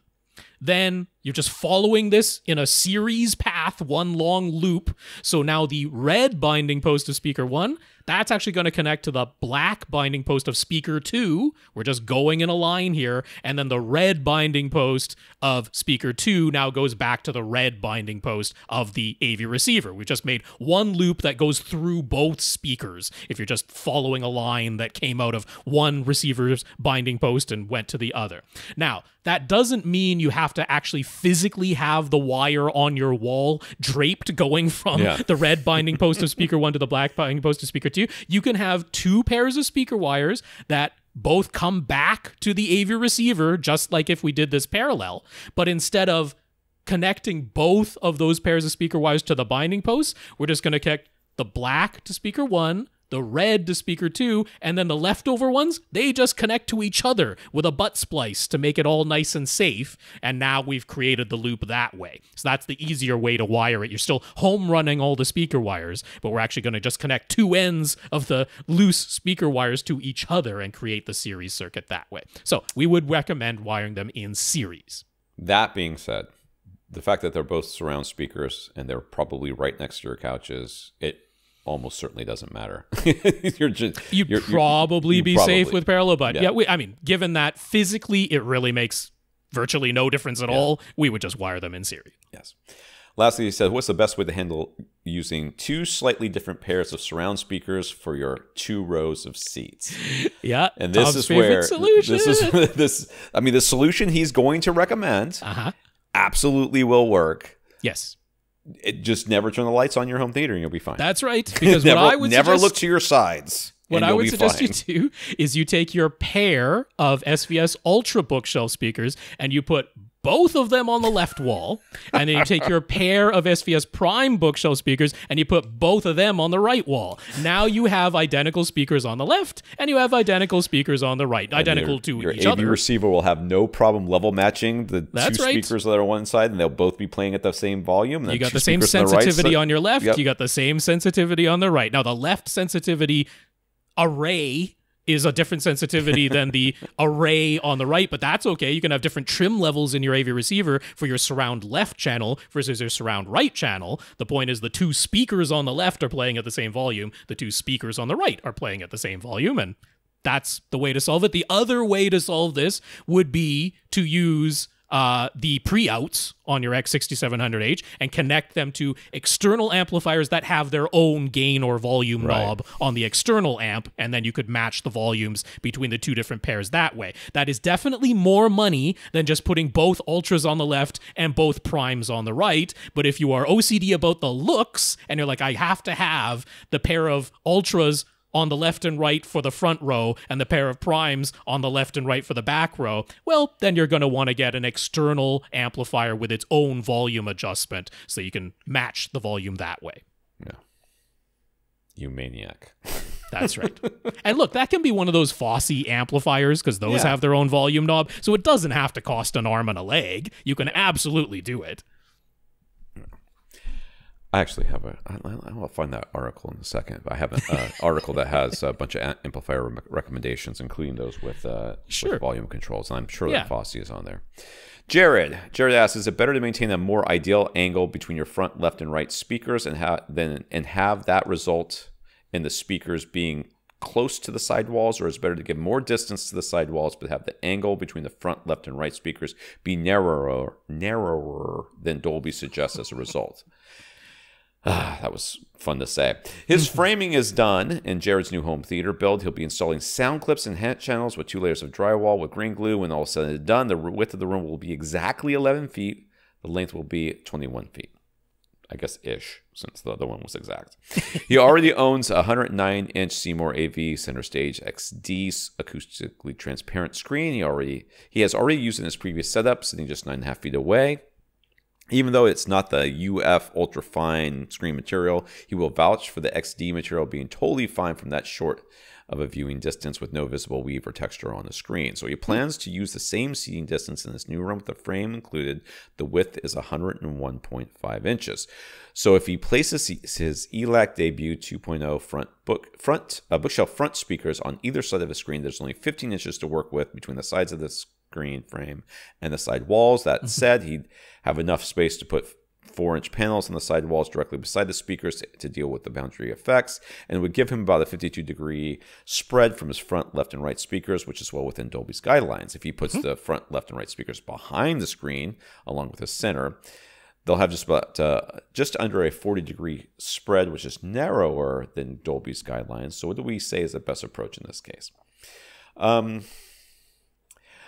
Then you're just following this in a series path, one long loop. So now the red binding post of speaker one, that's actually going to connect to the black binding post of speaker two. We're just going in a line here. And then the red binding post of speaker two now goes back to the red binding post of the AV receiver. We've just made one loop that goes through both speakers. If you're just following a line that came out of one receiver's binding post and went to the other. Now, that doesn't mean you have to actually physically have the wire on your wall draped going from Yeah. the red binding post of speaker one to the black binding post of speaker two. You can have two pairs of speaker wires that both come back to the AV receiver, just like if we did this parallel. But instead of connecting both of those pairs of speaker wires to the binding posts, we're just going to connect the black to speaker one, the red to speaker two, and then the leftover ones, they just connect to each other with a butt splice to make it all nice and safe. And now we've created the loop that way. So that's the easier way to wire it. You're still home running all the speaker wires, but we're actually going to just connect two ends of the loose speaker wires to each other and create the series circuit that way. So we would recommend wiring them in series. That being said, the fact that they're both surround speakers and they're probably right next to your couches, it almost certainly doesn't matter. you're just You'd you're- you're- probably be probably- safe with parallel, but yeah, Yeah. we, I mean, given that physically it really makes virtually no difference at all, we would just wire them in series. Yes. Lastly, he said, "What's the best way to handle using two slightly different pairs of surround speakers for your two rows of seats?" Yeah, And this Tom's is where solution. this is this. I mean, the solution he's going to recommend uh huh. absolutely will work. Yes, It just never turn the lights on your home theater, and you'll be fine. that's right. Because never, what I would never suggest, look to your sides. What I would suggest fine. you do is you take your pair of SVS Ultra bookshelf speakers and you put both of them on the left wall, and then you take your pair of SVS Prime bookshelf speakers and you put both of them on the right wall. Now you have identical speakers on the left, and you have identical speakers on the right, identical your, to your each AV other. receiver will have no problem level matching the That's two right. speakers that are on one side, and they'll both be playing at the same volume. and You got the same speakers on the right sensitivity on your left. Yep. You got the same sensitivity on the right. Now, the left sensitivity array is a different sensitivity than the array on the right, but that's okay. You can have different trim levels in your AV receiver for your surround left channel versus your surround right channel. The point is the two speakers on the left are playing at the same volume, the two speakers on the right are playing at the same volume, and that's the way to solve it. The other way to solve this would be to use uh, the pre-outs on your X6700H and connect them to external amplifiers that have their own gain or volume knob on the external amp, and then you could match the volumes between the two different pairs that way. That is definitely more money than just putting both ultras on the left and both primes on the right. But if you are OCD about the looks and you're like, I have to have the pair of ultras on the left and right for the front row and the pair of primes on the left and right for the back row, well, then you're going to want to get an external amplifier with its own volume adjustment so you can match the volume that way. Yeah. You maniac. That's right. and look, that can be one of those Fosi amplifiers because those Yeah. have their own volume knob. So it doesn't have to cost an arm and a leg. You can absolutely do it. I actually have a. I, I'll find that article in a second. But I have an uh, article that has a bunch of amplifier recommendations, including those with, uh, Sure. with volume controls. And I'm sure Yeah. that Fosi is on there. Jared, Jared asks, is it better to maintain a more ideal angle between your front, left, and right speakers, and have then and have that result in the speakers being close to the sidewalls, or is it better to give more distance to the sidewalls but have the angle between the front, left, and right speakers be narrower, narrower than Dolby suggests as a result? Ah, that was fun to say. His framing is done in Jared's new home theater build. He'll be installing sound clips and hat channels with two layers of drywall with green glue. When all is said and done, the width of the room will be exactly 11 feet. The length will be 21 feet. I guess ish, since the other one was exact. he already owns a 109 inch Seymour AV Center Stage XD acoustically transparent screen. He already he has already used in his previous setup, sitting just nine and a half feet away. Even though it's not the UF ultra fine screen material, he will vouch for the XD material being totally fine from that short of a viewing distance with no visible weave or texture on the screen. So he plans to use the same seating distance in this new room with the frame included. The width is 101.5 inches. So if he places his ELAC debut 2.0 front book front uh, bookshelf front speakers on either side of the screen, there's only 15 inches to work with between the sides of the screen frame and the side walls. That said, he'd have enough space to put four inch panels on the side walls directly beside the speakers to, to deal with the boundary effects, and it would give him about a 52 degree spread from his front, left, and right speakers, which is well within Dolby's guidelines. If he puts the front, left, and right speakers behind the screen, along with the center, they'll have just about uh, just under a 40 degree spread, which is narrower than Dolby's guidelines. So, what do we say is the best approach in this case? Um,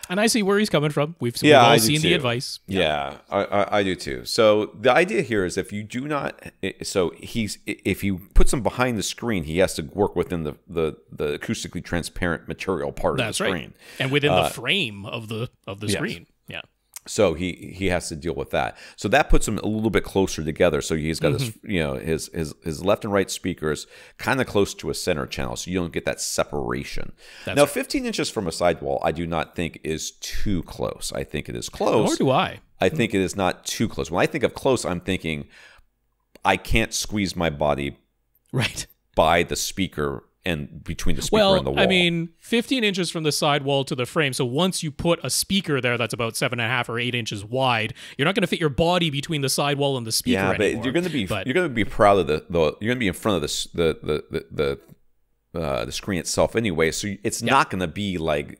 And I see where he's coming from. We've, Yeah, we've all seen the advice. Yeah, I, I, I do too. So the idea here is if you do not, so he's if you puts them behind the screen, he has to work within the the, the acoustically transparent material part That's of the right. screen. And within the uh, frame of the of the yes. screen. Yeah. So he he has to deal with that. So that puts them a little bit closer together. So he's got his mm-hmm. you know his his his left and right speakers kind of close to a center channel, so you don't get that separation. now, 15 inches from a sidewall, I do not think is too close. I think it is close. Nor do I. I think it is not too close. When I think of close, I'm thinking I can't squeeze my body Right. by the speaker and between the speaker Well, and the wall. I mean, 15 inches from the sidewall to the frame. So once you put a speaker there that's about seven and a half or eight inches wide, you're not going to fit your body between the sidewall and the speaker yeah, but anymore. you're gonna be But- you're gonna be proud of the, the you're gonna be in front of the the the the the, uh, the screen itself anyway. So it's not gonna be like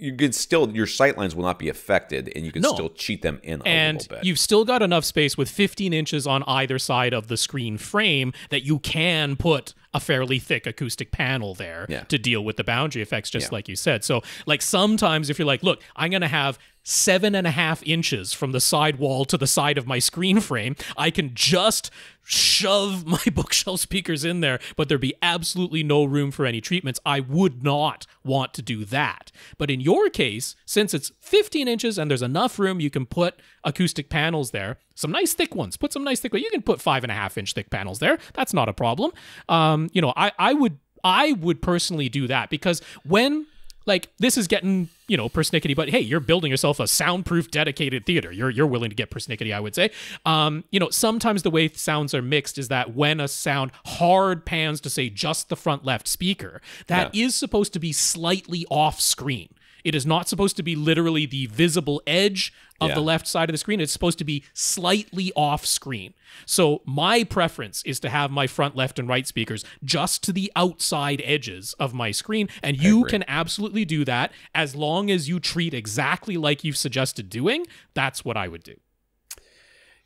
you can still your sight lines will not be affected, and you can No. still cheat them in a and you've still got enough space with 15 inches on either side of the screen frame that you can put a fairly thick acoustic panel there Yeah. to deal with the boundary effects, just Yeah. like you said. So, like sometimes if you're like, look, I'm going to have seven and a half inches from the side wall to the side of my screen frame, I can just shove my bookshelf speakers in there, but there'd be absolutely no room for any treatments. I would not want to do that. But in your case, since it's 15 inches and there's enough room, you can put acoustic panels there. Some nice thick ones. Put some nice thick. You can put five and a half inch thick panels there. That's not a problem. Um, you know, I I would I would personally do that because when like this is getting you know persnickety but hey you're building yourself a soundproof dedicated theater. You're you're willing to get persnickety i would say. Um you know sometimes the way sounds are mixed is that when a sound hard pans to say just the front left speaker that is supposed to be slightly off screen it is not supposed to be literally the visible edge of Yeah. the left side of the screen. It's supposed to be slightly off screen. So my preference is to have my front left and right speakers just to the outside edges of my screen. And you can absolutely do that as long as you treat exactly like you've suggested doing. That's what I would do.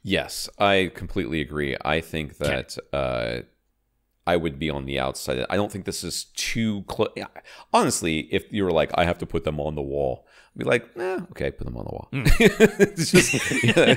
Yes, I completely agree. I think that uh, I would be on the outside. I don't think this is too close. Honestly, if you were like, I have to put them on the wall, I'd be like, eh, okay, put them on the wall. It's just, you know,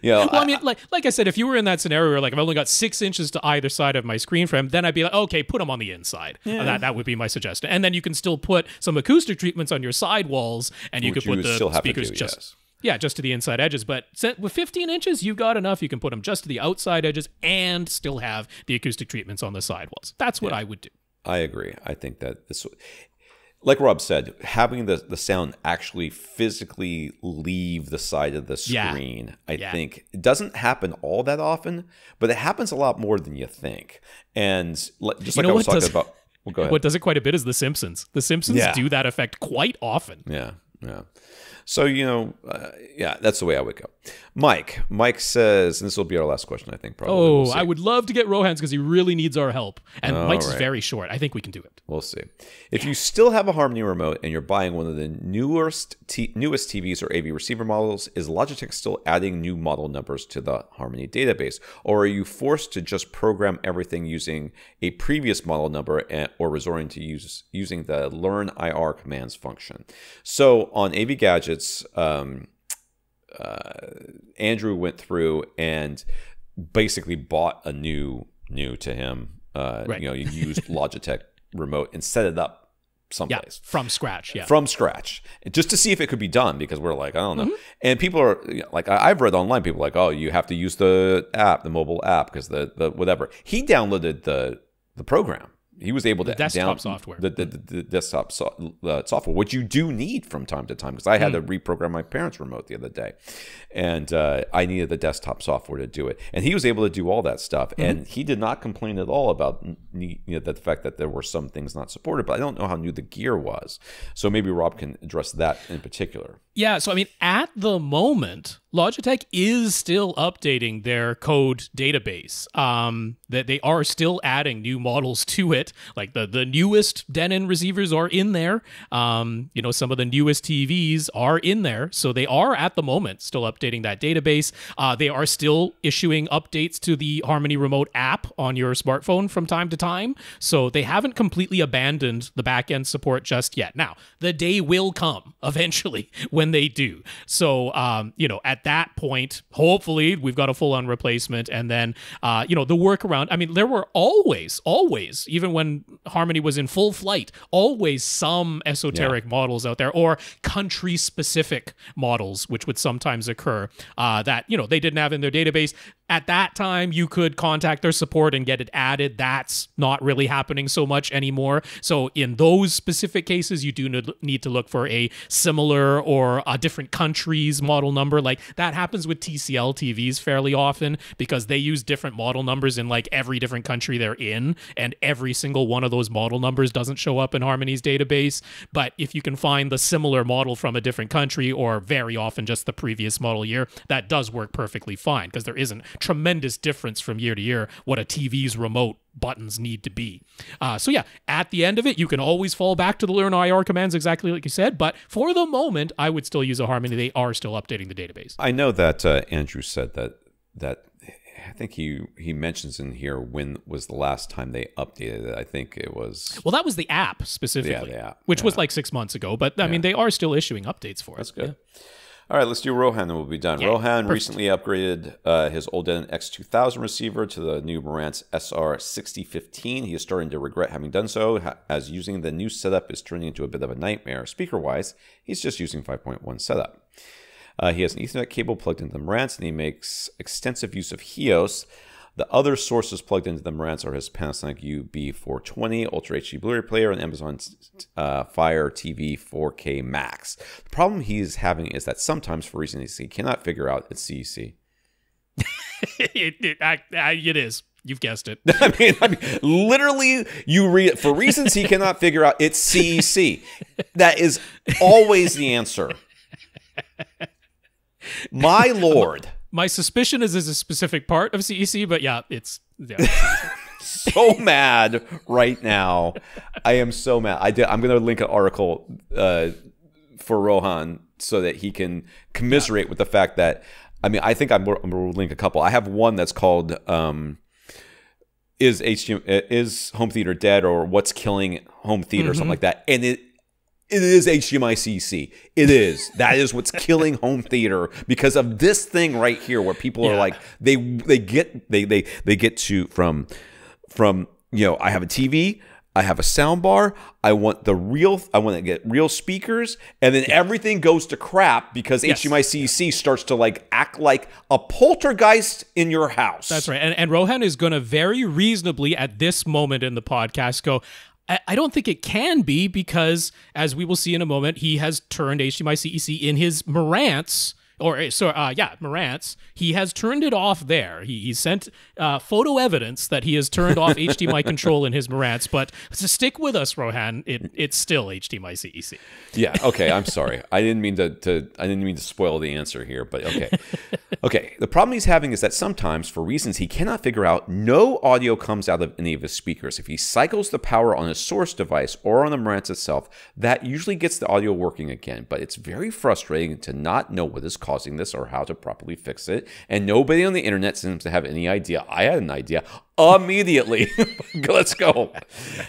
you know, Well, I mean, like like I said, if you were in that scenario where like I've only got six inches to either side of my screen frame, then I'd be like, okay, put them on the inside. Uh, That that would be my suggestion. And then you can still put some acoustic treatments on your side walls, and you Which could put would the still have to speakers do, just. yes. Yeah, just to the inside edges. But with 15 inches, you've got enough. You can put them just to the outside edges and still have the acoustic treatments on the sidewalls. That's what I would do. I agree. I think that this, like Rob said, having the, the sound actually physically leave the side of the Yeah. screen, I Yeah. think it doesn't happen all that often, but it happens a lot more than you think. And just You like I was talking about, well, go ahead. What does it quite a bit is The Simpsons. The Simpsons Yeah. do that effect quite often. Yeah, yeah. So you know, uh, yeah, that's the way I would go. Mike, Mike says, and this will be our last question, I think. Probably. Oh, We'll. I would love to get Rohan's because he really needs our help. And All Mike's is right. very short. I think we can do it. We'll see. If you still have a Harmony remote and you're buying one of the newest t- newest TVs or AV receiver models, is Logitech still adding new model numbers to the Harmony database, or are you forced to just program everything using a previous model number and, or resorting to use using the Learn IR commands function? So on AV Gadgets, um, uh, Andrew went through and basically bought a new new to him. Uh, Right. You know, you used Logitech remote and set it up Yeah, someplace from scratch. Yeah. from scratch just to see if it could be done because we're like I don't know. Mm-hmm. And people are you know, like I've read online people are like oh you have to use the app the mobile app because the the whatever he downloaded the the program. He was able to desktop down, software. the, the, the, the desktop so, uh, software, which you do need from time to time. Because I had to Hmm. reprogram my parents' remote the other day, and uh, I needed the desktop software to do it. And he was able to do all that stuff, Mm-hmm. and he did not complain at all about you know, the fact that there were some things not supported. But I don't know how new the gear was, so maybe Rob can address that in particular. Yeah, so I mean, at the moment, Logitech is still updating their code database. Um, that they are still adding new models to it. Like the the newest Denon receivers are in there. Um, you know, some of the newest TVs are in there, so they are at the moment still updating that database. Uh, they are still issuing updates to the Harmony Remote app on your smartphone from time to time. So they haven't completely abandoned the backend support just yet. Now, the day will come eventually when they do. So, um, you know, at that point, hopefully we've got a full on replacement. And then, uh, you know, the workaround. I mean, there were always, always, even when Harmony was in full flight, always some esoteric models out there or country specific models, which would sometimes occur uh, that, you know, they didn't have in their database. At that time, you could contact their support and get it added. That's not really happening so much anymore. So, in those specific cases, you do need- to look for a similar or a different country's model number. Like that happens with TCL TVs fairly often because they use different model numbers in like every different country they're in, and every single one of those model numbers doesn't show up in Harmony's database. But if you can find the similar model from a different country, or very often just the previous model year, that does work perfectly fine because there isn't tremendous difference from year to year what a TV's remote buttons need to be. Uh, so yeah, at the end of it, you can always fall back to the learn IR commands exactly like you said. But for the moment, I would still use a Harmony. They are still updating the database. I know that uh, Andrew said that that I think he he mentions in here when was the last time they updated it. I think it was Well, that was the app specifically, the app, which was like six months ago. But I mean, they are still issuing updates for That's it. good. All right, let's do Rohan and we'll be done. Rohan recently upgraded uh, his old Denon X2000 receiver to the new Marantz SR6015. He is starting to regret having done so, as using the new setup is turning into a bit of a nightmare. Speaker wise, he's just using 5.1 setup. Uh, he has an Ethernet cable plugged into the Marantz, and he makes extensive use of HEOS. The other sources plugged into the Marantz are his Panasonic UB420 Ultra HD Blu-ray player and Amazon uh, Fire TV 4K Max. The problem he's having is that sometimes, for reasons he cannot figure out, it's CEC. it, it, I- I- it is. You've guessed it. I mean, I mean, literally, you read it for reasons he cannot figure out. It's CEC. That is always the answer. My lord. My suspicion is is a specific part of CEC, but yeah, it's yeah. so mad right now. I am so mad. I did. I'm going to link an article uh, for Rohan so that he can commiserate with the fact that. I mean, I think I'm, I'm going to link a couple. I have one that's called um, "Is HDM is home theater dead?" or "What's killing home theater?" or something like that, and it It is HDMI CEC. It is. That is what's killing home theater because of this thing right here, where people are like they they get they they they get to from from you know I have a TV. I have a sound bar. I want the real. I want to get real speakers, and then everything goes to crap because Yes. HDMI CEC starts to like act like a poltergeist in your house. That's right. And, and Rohan is going to very reasonably at this moment in the podcast go, I, don't think it can be because, as we will see in a moment, he has turned HDMI CEC in his Marantz. Or uh, so, uh, yeah, Marantz. He has turned it off there. He, he sent uh, photo evidence that he has turned off HDMI control in his Marantz. But to stick with us, Rohan, it, it's still HDMI CEC. Yeah. Okay. I'm sorry. I didn't mean to, to. I didn't mean to spoil the answer here, but okay. Okay. The problem he's having is that sometimes, for reasons he cannot figure out, no audio comes out of any of his speakers. If he cycles the power on his source device or on the Marantz itself, that usually gets the audio working again. But it's very frustrating to not know what is causing this or how to properly fix it. And nobody on the internet seems to have any idea. I had an idea immediately. Let's go.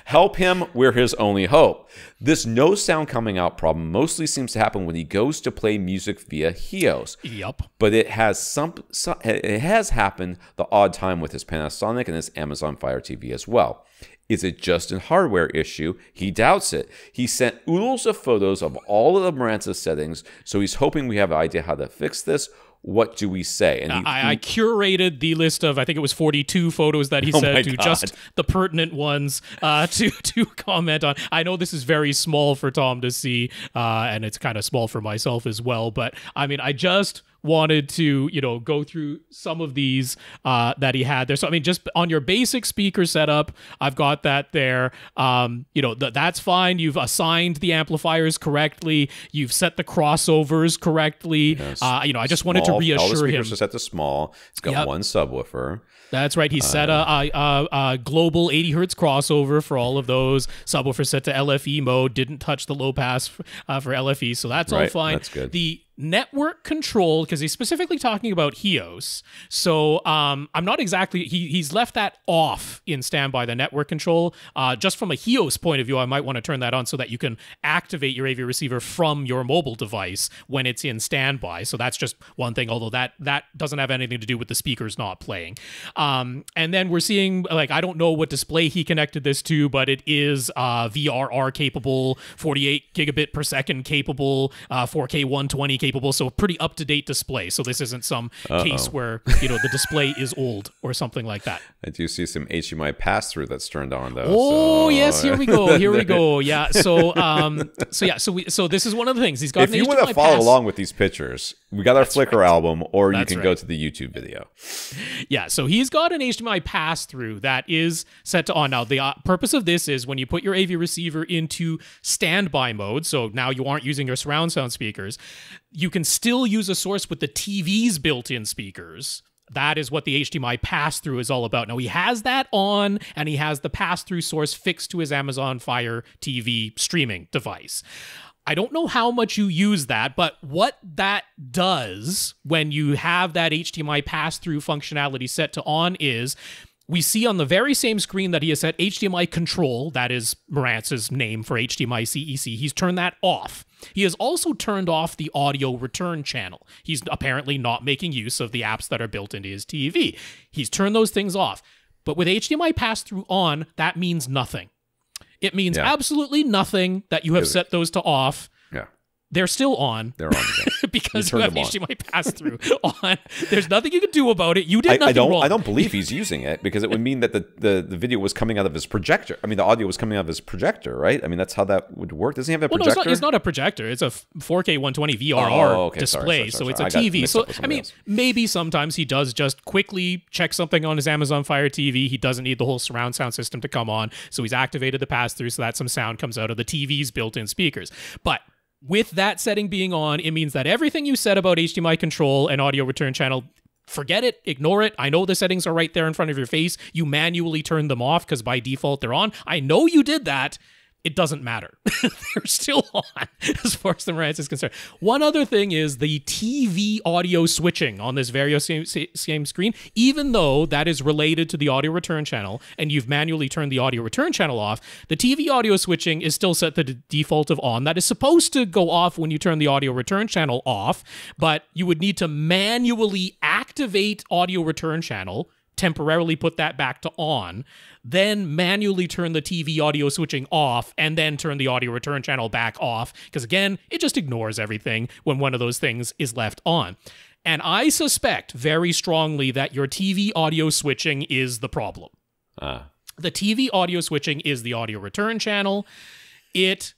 Help him. We're his only hope. This no sound coming out problem mostly seems to happen when he goes to play music via HEOS. Yup. But it has some, some it has happened the odd time with his Panasonic and his Amazon Fire TV as well. Is it just a hardware issue? He doubts it. He sent oodles of photos of all of the Marantz settings, so he's hoping we have an idea how to fix this. What do we say? And he, I, I curated the list of I think it was 42 photos that he Oh said to God. just the pertinent ones uh, to to comment on. I know this is very small for Tom to see, uh, and it's kind of small for myself as well. But I mean, I just wanted to you know go through some of these uh, that he had there. So I mean, just on your basic speaker setup, I've got that there. Um, you know th- that's fine. You've assigned the amplifiers correctly. You've set the crossovers correctly. Uh, you know, I just wanted to small- all the reassure him. speakers are set to small. It's got Yep. one subwoofer. That's right. He set a, a, a, a global 80 hertz crossover for all of those. Subwoofer set to LFE mode. Didn't touch the low pass uh, for LFE, so that's all fine. that's good. The network control, because he's specifically talking about HEOS. So um, I'm not exactly. He, he's left that off in standby. The network control, uh, just from a HEOS point of view, I might want to turn that on so that you can activate your AV receiver from your mobile device when it's in standby. So that's just one thing. Although that that doesn't have anything to do with the speakers not playing. Um, and then we're seeing like I don't know what display he connected this to, but it is uh, VRR capable, 48 gigabit per second capable, uh, 4K 120 capable. So a pretty up to date display. So this isn't some case where you know the display is old or something like that. I do see some HDMI pass through that's turned on though. Oh so- yes, here we go. Here we go. Yeah. So um, so yeah. So we so this is one of the things he's got. If an you want to follow pass- along with these pictures, we got our Flickr album, or you That's can go to the YouTube video. Yeah, so he's got an HDMI pass through that is set to on. Now, the uh, purpose of this is when you put your AV receiver into standby mode, so now you aren't using your surround sound speakers, you can still use a source with the TV's built in speakers. That is what the HDMI pass through is all about. Now, he has that on and he has the pass through source fixed to his Amazon Fire TV streaming device. I don't know how much you use that, but what that does when you have that HDMI pass through functionality set to on is we see on the very same screen that he has set HDMI control, that is Marantz's name for HDMI CEC, he's turned that off. He has also turned off the audio return channel. He's apparently not making use of the apps that are built into his TV. He's turned those things off. But with HDMI pass through on, that means nothing. It means Yeah. absolutely nothing that you have set those to off. Yeah, They're still on they're on again. because You you, have. HDMI pass through on. There's nothing you can do about it. You did I, nothing I don't. wrong. I don't believe he's using it because it would mean that the, the, the video was coming out of his projector. I mean, the audio was coming out of his projector, right? I mean, that's how that would work. Doesn't he have a Well, no, it's projector? not, it's not a projector. It's a f- 4K 120 VRR Oh, okay. Display. sorry, sorry, so it's sorry. a TV. So I mean, else. maybe sometimes he does just quickly check something on his Amazon Fire TV. He doesn't need the whole surround sound system to come on, so he's activated the pass through so that some sound comes out of the TV's built-in speakers. But with that setting being on, it means that everything you said about HDMI control and audio return channel Forget it, ignore it. I know the settings are right there in front of your face. You manually turn them off because by default they're on. I know you did that. It doesn't matter. They're still on as far as the Marantz is concerned. One other thing is the TV audio switching on this very same, same screen, even though that is related to the audio return channel and you've manually turned the audio return channel off, the TV audio switching is still set to the default of on. That is supposed to go off when you turn the audio return channel off, but you would need to manually activate audio return channel temporarily put that back to on, then manually turn the TV audio switching off, and then turn the audio return channel back off. Because again, it just ignores everything when one of those things is left on. And I suspect very strongly that your TV audio switching is the problem. Uh, The TV audio switching is the audio return channel. It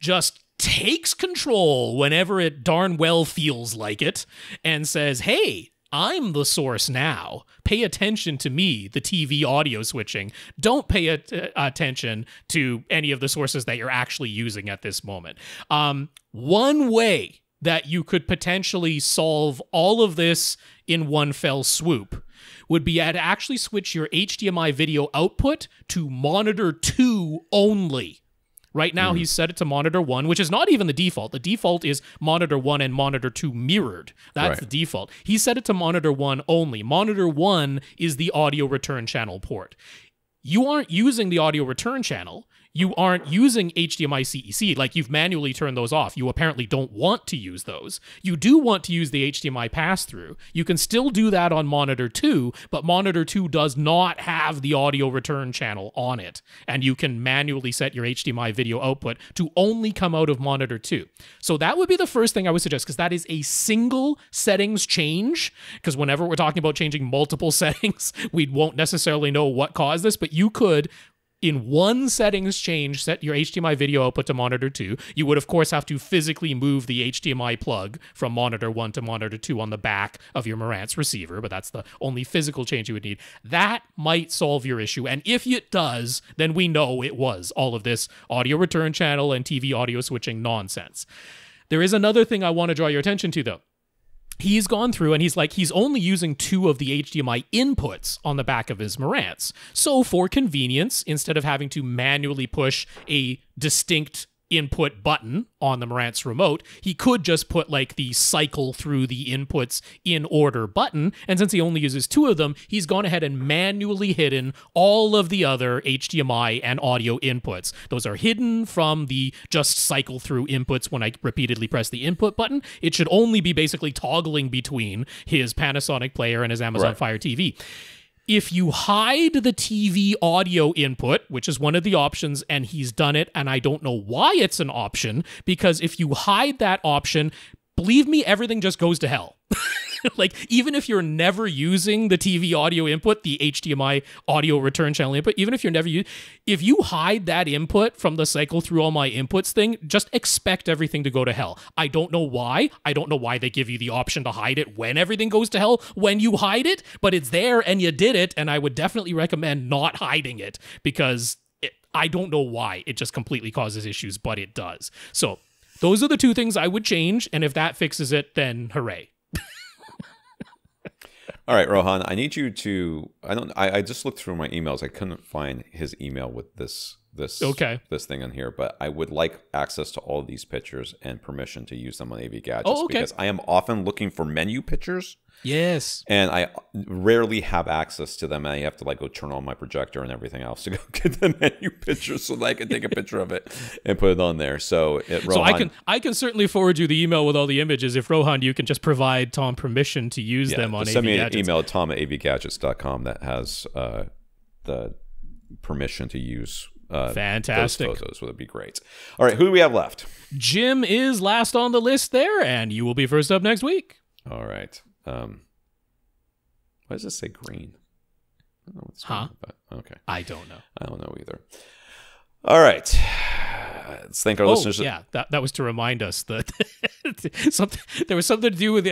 just takes control whenever it darn well feels like it and says, hey, I'm the source now. Pay attention to me, the TV audio switching. Don't pay a- attention to any of the sources that you're actually using at this moment. Um, one way that you could potentially solve all of this in one fell swoop would be to actually switch your HDMI video output to monitor 2 only. Right now, mm-hmm. he's set it to monitor one, which is not even the default. The default is monitor one and monitor two mirrored. That's Right. the default. He set it to monitor one only. Monitor one is the audio return channel port. You aren't using the audio return channel. You aren't using HDMI CEC. Like you've manually turned those off. You apparently don't want to use those. You do want to use the HDMI pass through. You can still do that on monitor 2, but monitor 2 does not have the audio return channel on it. And you can manually set your HDMI video output to only come out of monitor 2. So that would be the first thing I would suggest because that is a single settings change. Because whenever we're talking about changing multiple settings, we won't necessarily know what caused this, but you could in one settings change set your HDMI video output to monitor 2. You would of course have to physically move the HDMI plug from monitor 1 to monitor 2 on the back of your Marantz receiver, but that's the only physical change you would need. That might solve your issue and if it does, then we know it was all of this audio return channel and TV audio switching nonsense. There is another thing I want to draw your attention to though he's gone through and he's like he's only using two of the HDMI inputs on the back of his Marantz. So for convenience, instead of having to manually push a distinct input button on the Marantz remote, he could just put like the cycle through the inputs in order button. And since he only uses two of them, he's gone ahead and manually hidden all of the other HDMI and audio inputs. Those are hidden from the just cycle through inputs when I repeatedly press the input button. It should only be basically toggling between his Panasonic player and his Amazon Right. Fire TV if you hide the TV audio input, which is one of the options, and he's done it, and I don't know why it's an option, because if you hide that option, believe me, everything just goes to hell. like, even if you're never using the TV audio input, the HDMI audio return channel input, even if you're never using, if you hide that input from the cycle through all my inputs thing, just expect everything to go to hell. I don't know why. I don't know why they give you the option to hide it when everything goes to hell when you hide it, but it's there and you did it. And I would definitely recommend not hiding it because it, I don't know why. It just completely causes issues, but it does. So those are the two things I would change. And if that fixes it, then hooray. All right, Rohan, I need you to. I don't. I, I just looked through my emails. I couldn't find his email with this this Okay. this thing in here, but I would like access to all these pictures and permission to use them on AV Gadgets Oh, okay. because I am often looking for menu pictures Yes. and I rarely have access to them. And I have to like go turn on my projector and everything else to go get the menu pictures so that I can take a picture of it and put it on there. So, it, So I can I can certainly forward you the email with all the images. If Rohan, you can just provide Tom permission to use yeah, them on send AV me an Gadgets. email at tom at avgadgets.com that has uh, the permission to use uh, Fantastic. those photos. Would be great. All right, who do we have left? Jim is last on the list there, and you will be first up next week. All right. Um, why does it say green? I don't know what's Huh? Okay. I don't know. I don't know either. All right. Let's thank our Oh, listeners. yeah, that, that was to remind us that something. There was something to do with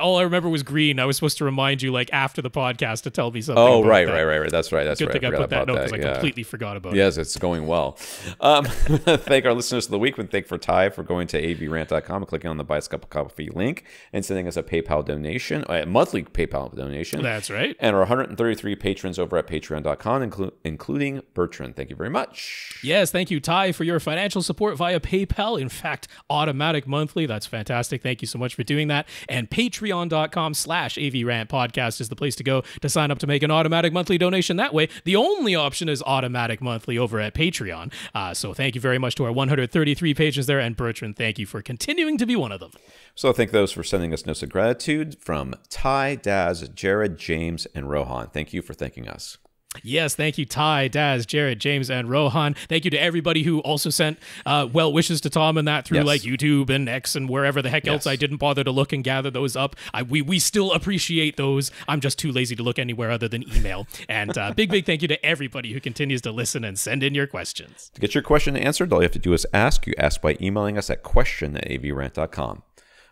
all I remember was green. I was supposed to remind you like after the podcast to tell me something. Oh, about right, that. right, right, right. That's right. That's Good right. thing I, forgot put that note because I yeah. completely forgot about it. Yes, it's going well. Um, thank our listeners of the week and thank for Ty for going to avrant.com and clicking on the Buy a Cup of Coffee link and sending us a PayPal donation, a monthly PayPal donation. That's right. and our 133 patrons over at patreon.com, inclu- including Bertrand. Thank you very much. Yes, thank you, Ty, for your financial support via PayPal. In fact, automatic monthly. That's fantastic. Thank you so much for doing that. And patreon.com slash AVRant podcast is the place to go to sign up to make an automatic monthly donation that way. The only option is automatic monthly over at Patreon. Uh, so thank you very much to our 133 patrons there. And Bertrand, thank you for continuing to be one of them. So thank those for sending us notes of gratitude from Ty, Dazz, Jared, James, and Rohan. Thank you for thanking us. Yes, thank you, Ty, Dazz, Jared, James, and Rohan. Thank you to everybody who also sent uh, well wishes to Tom and that through Yes. like YouTube and X and wherever the heck else I didn't bother to look and gather those up. I, we we still appreciate those. I'm just too lazy to look anywhere other than email. And uh, big big thank you to everybody who continues to listen and send in your questions. To get your question answered, all you have to do is ask. You ask by emailing us at question at avrant.com.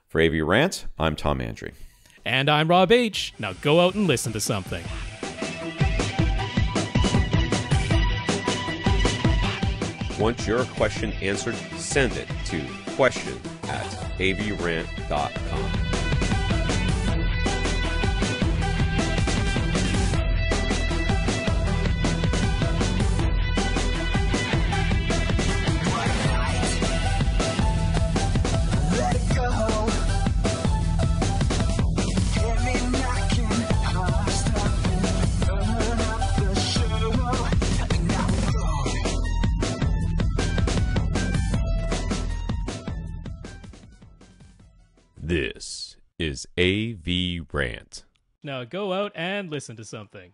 For AV Rant, I'm Tom Andry. And I'm Rob H. Now go out and listen to something. Want your question answered? Send it to question at avrant.com. This is AV Rant. Now go out and listen to something.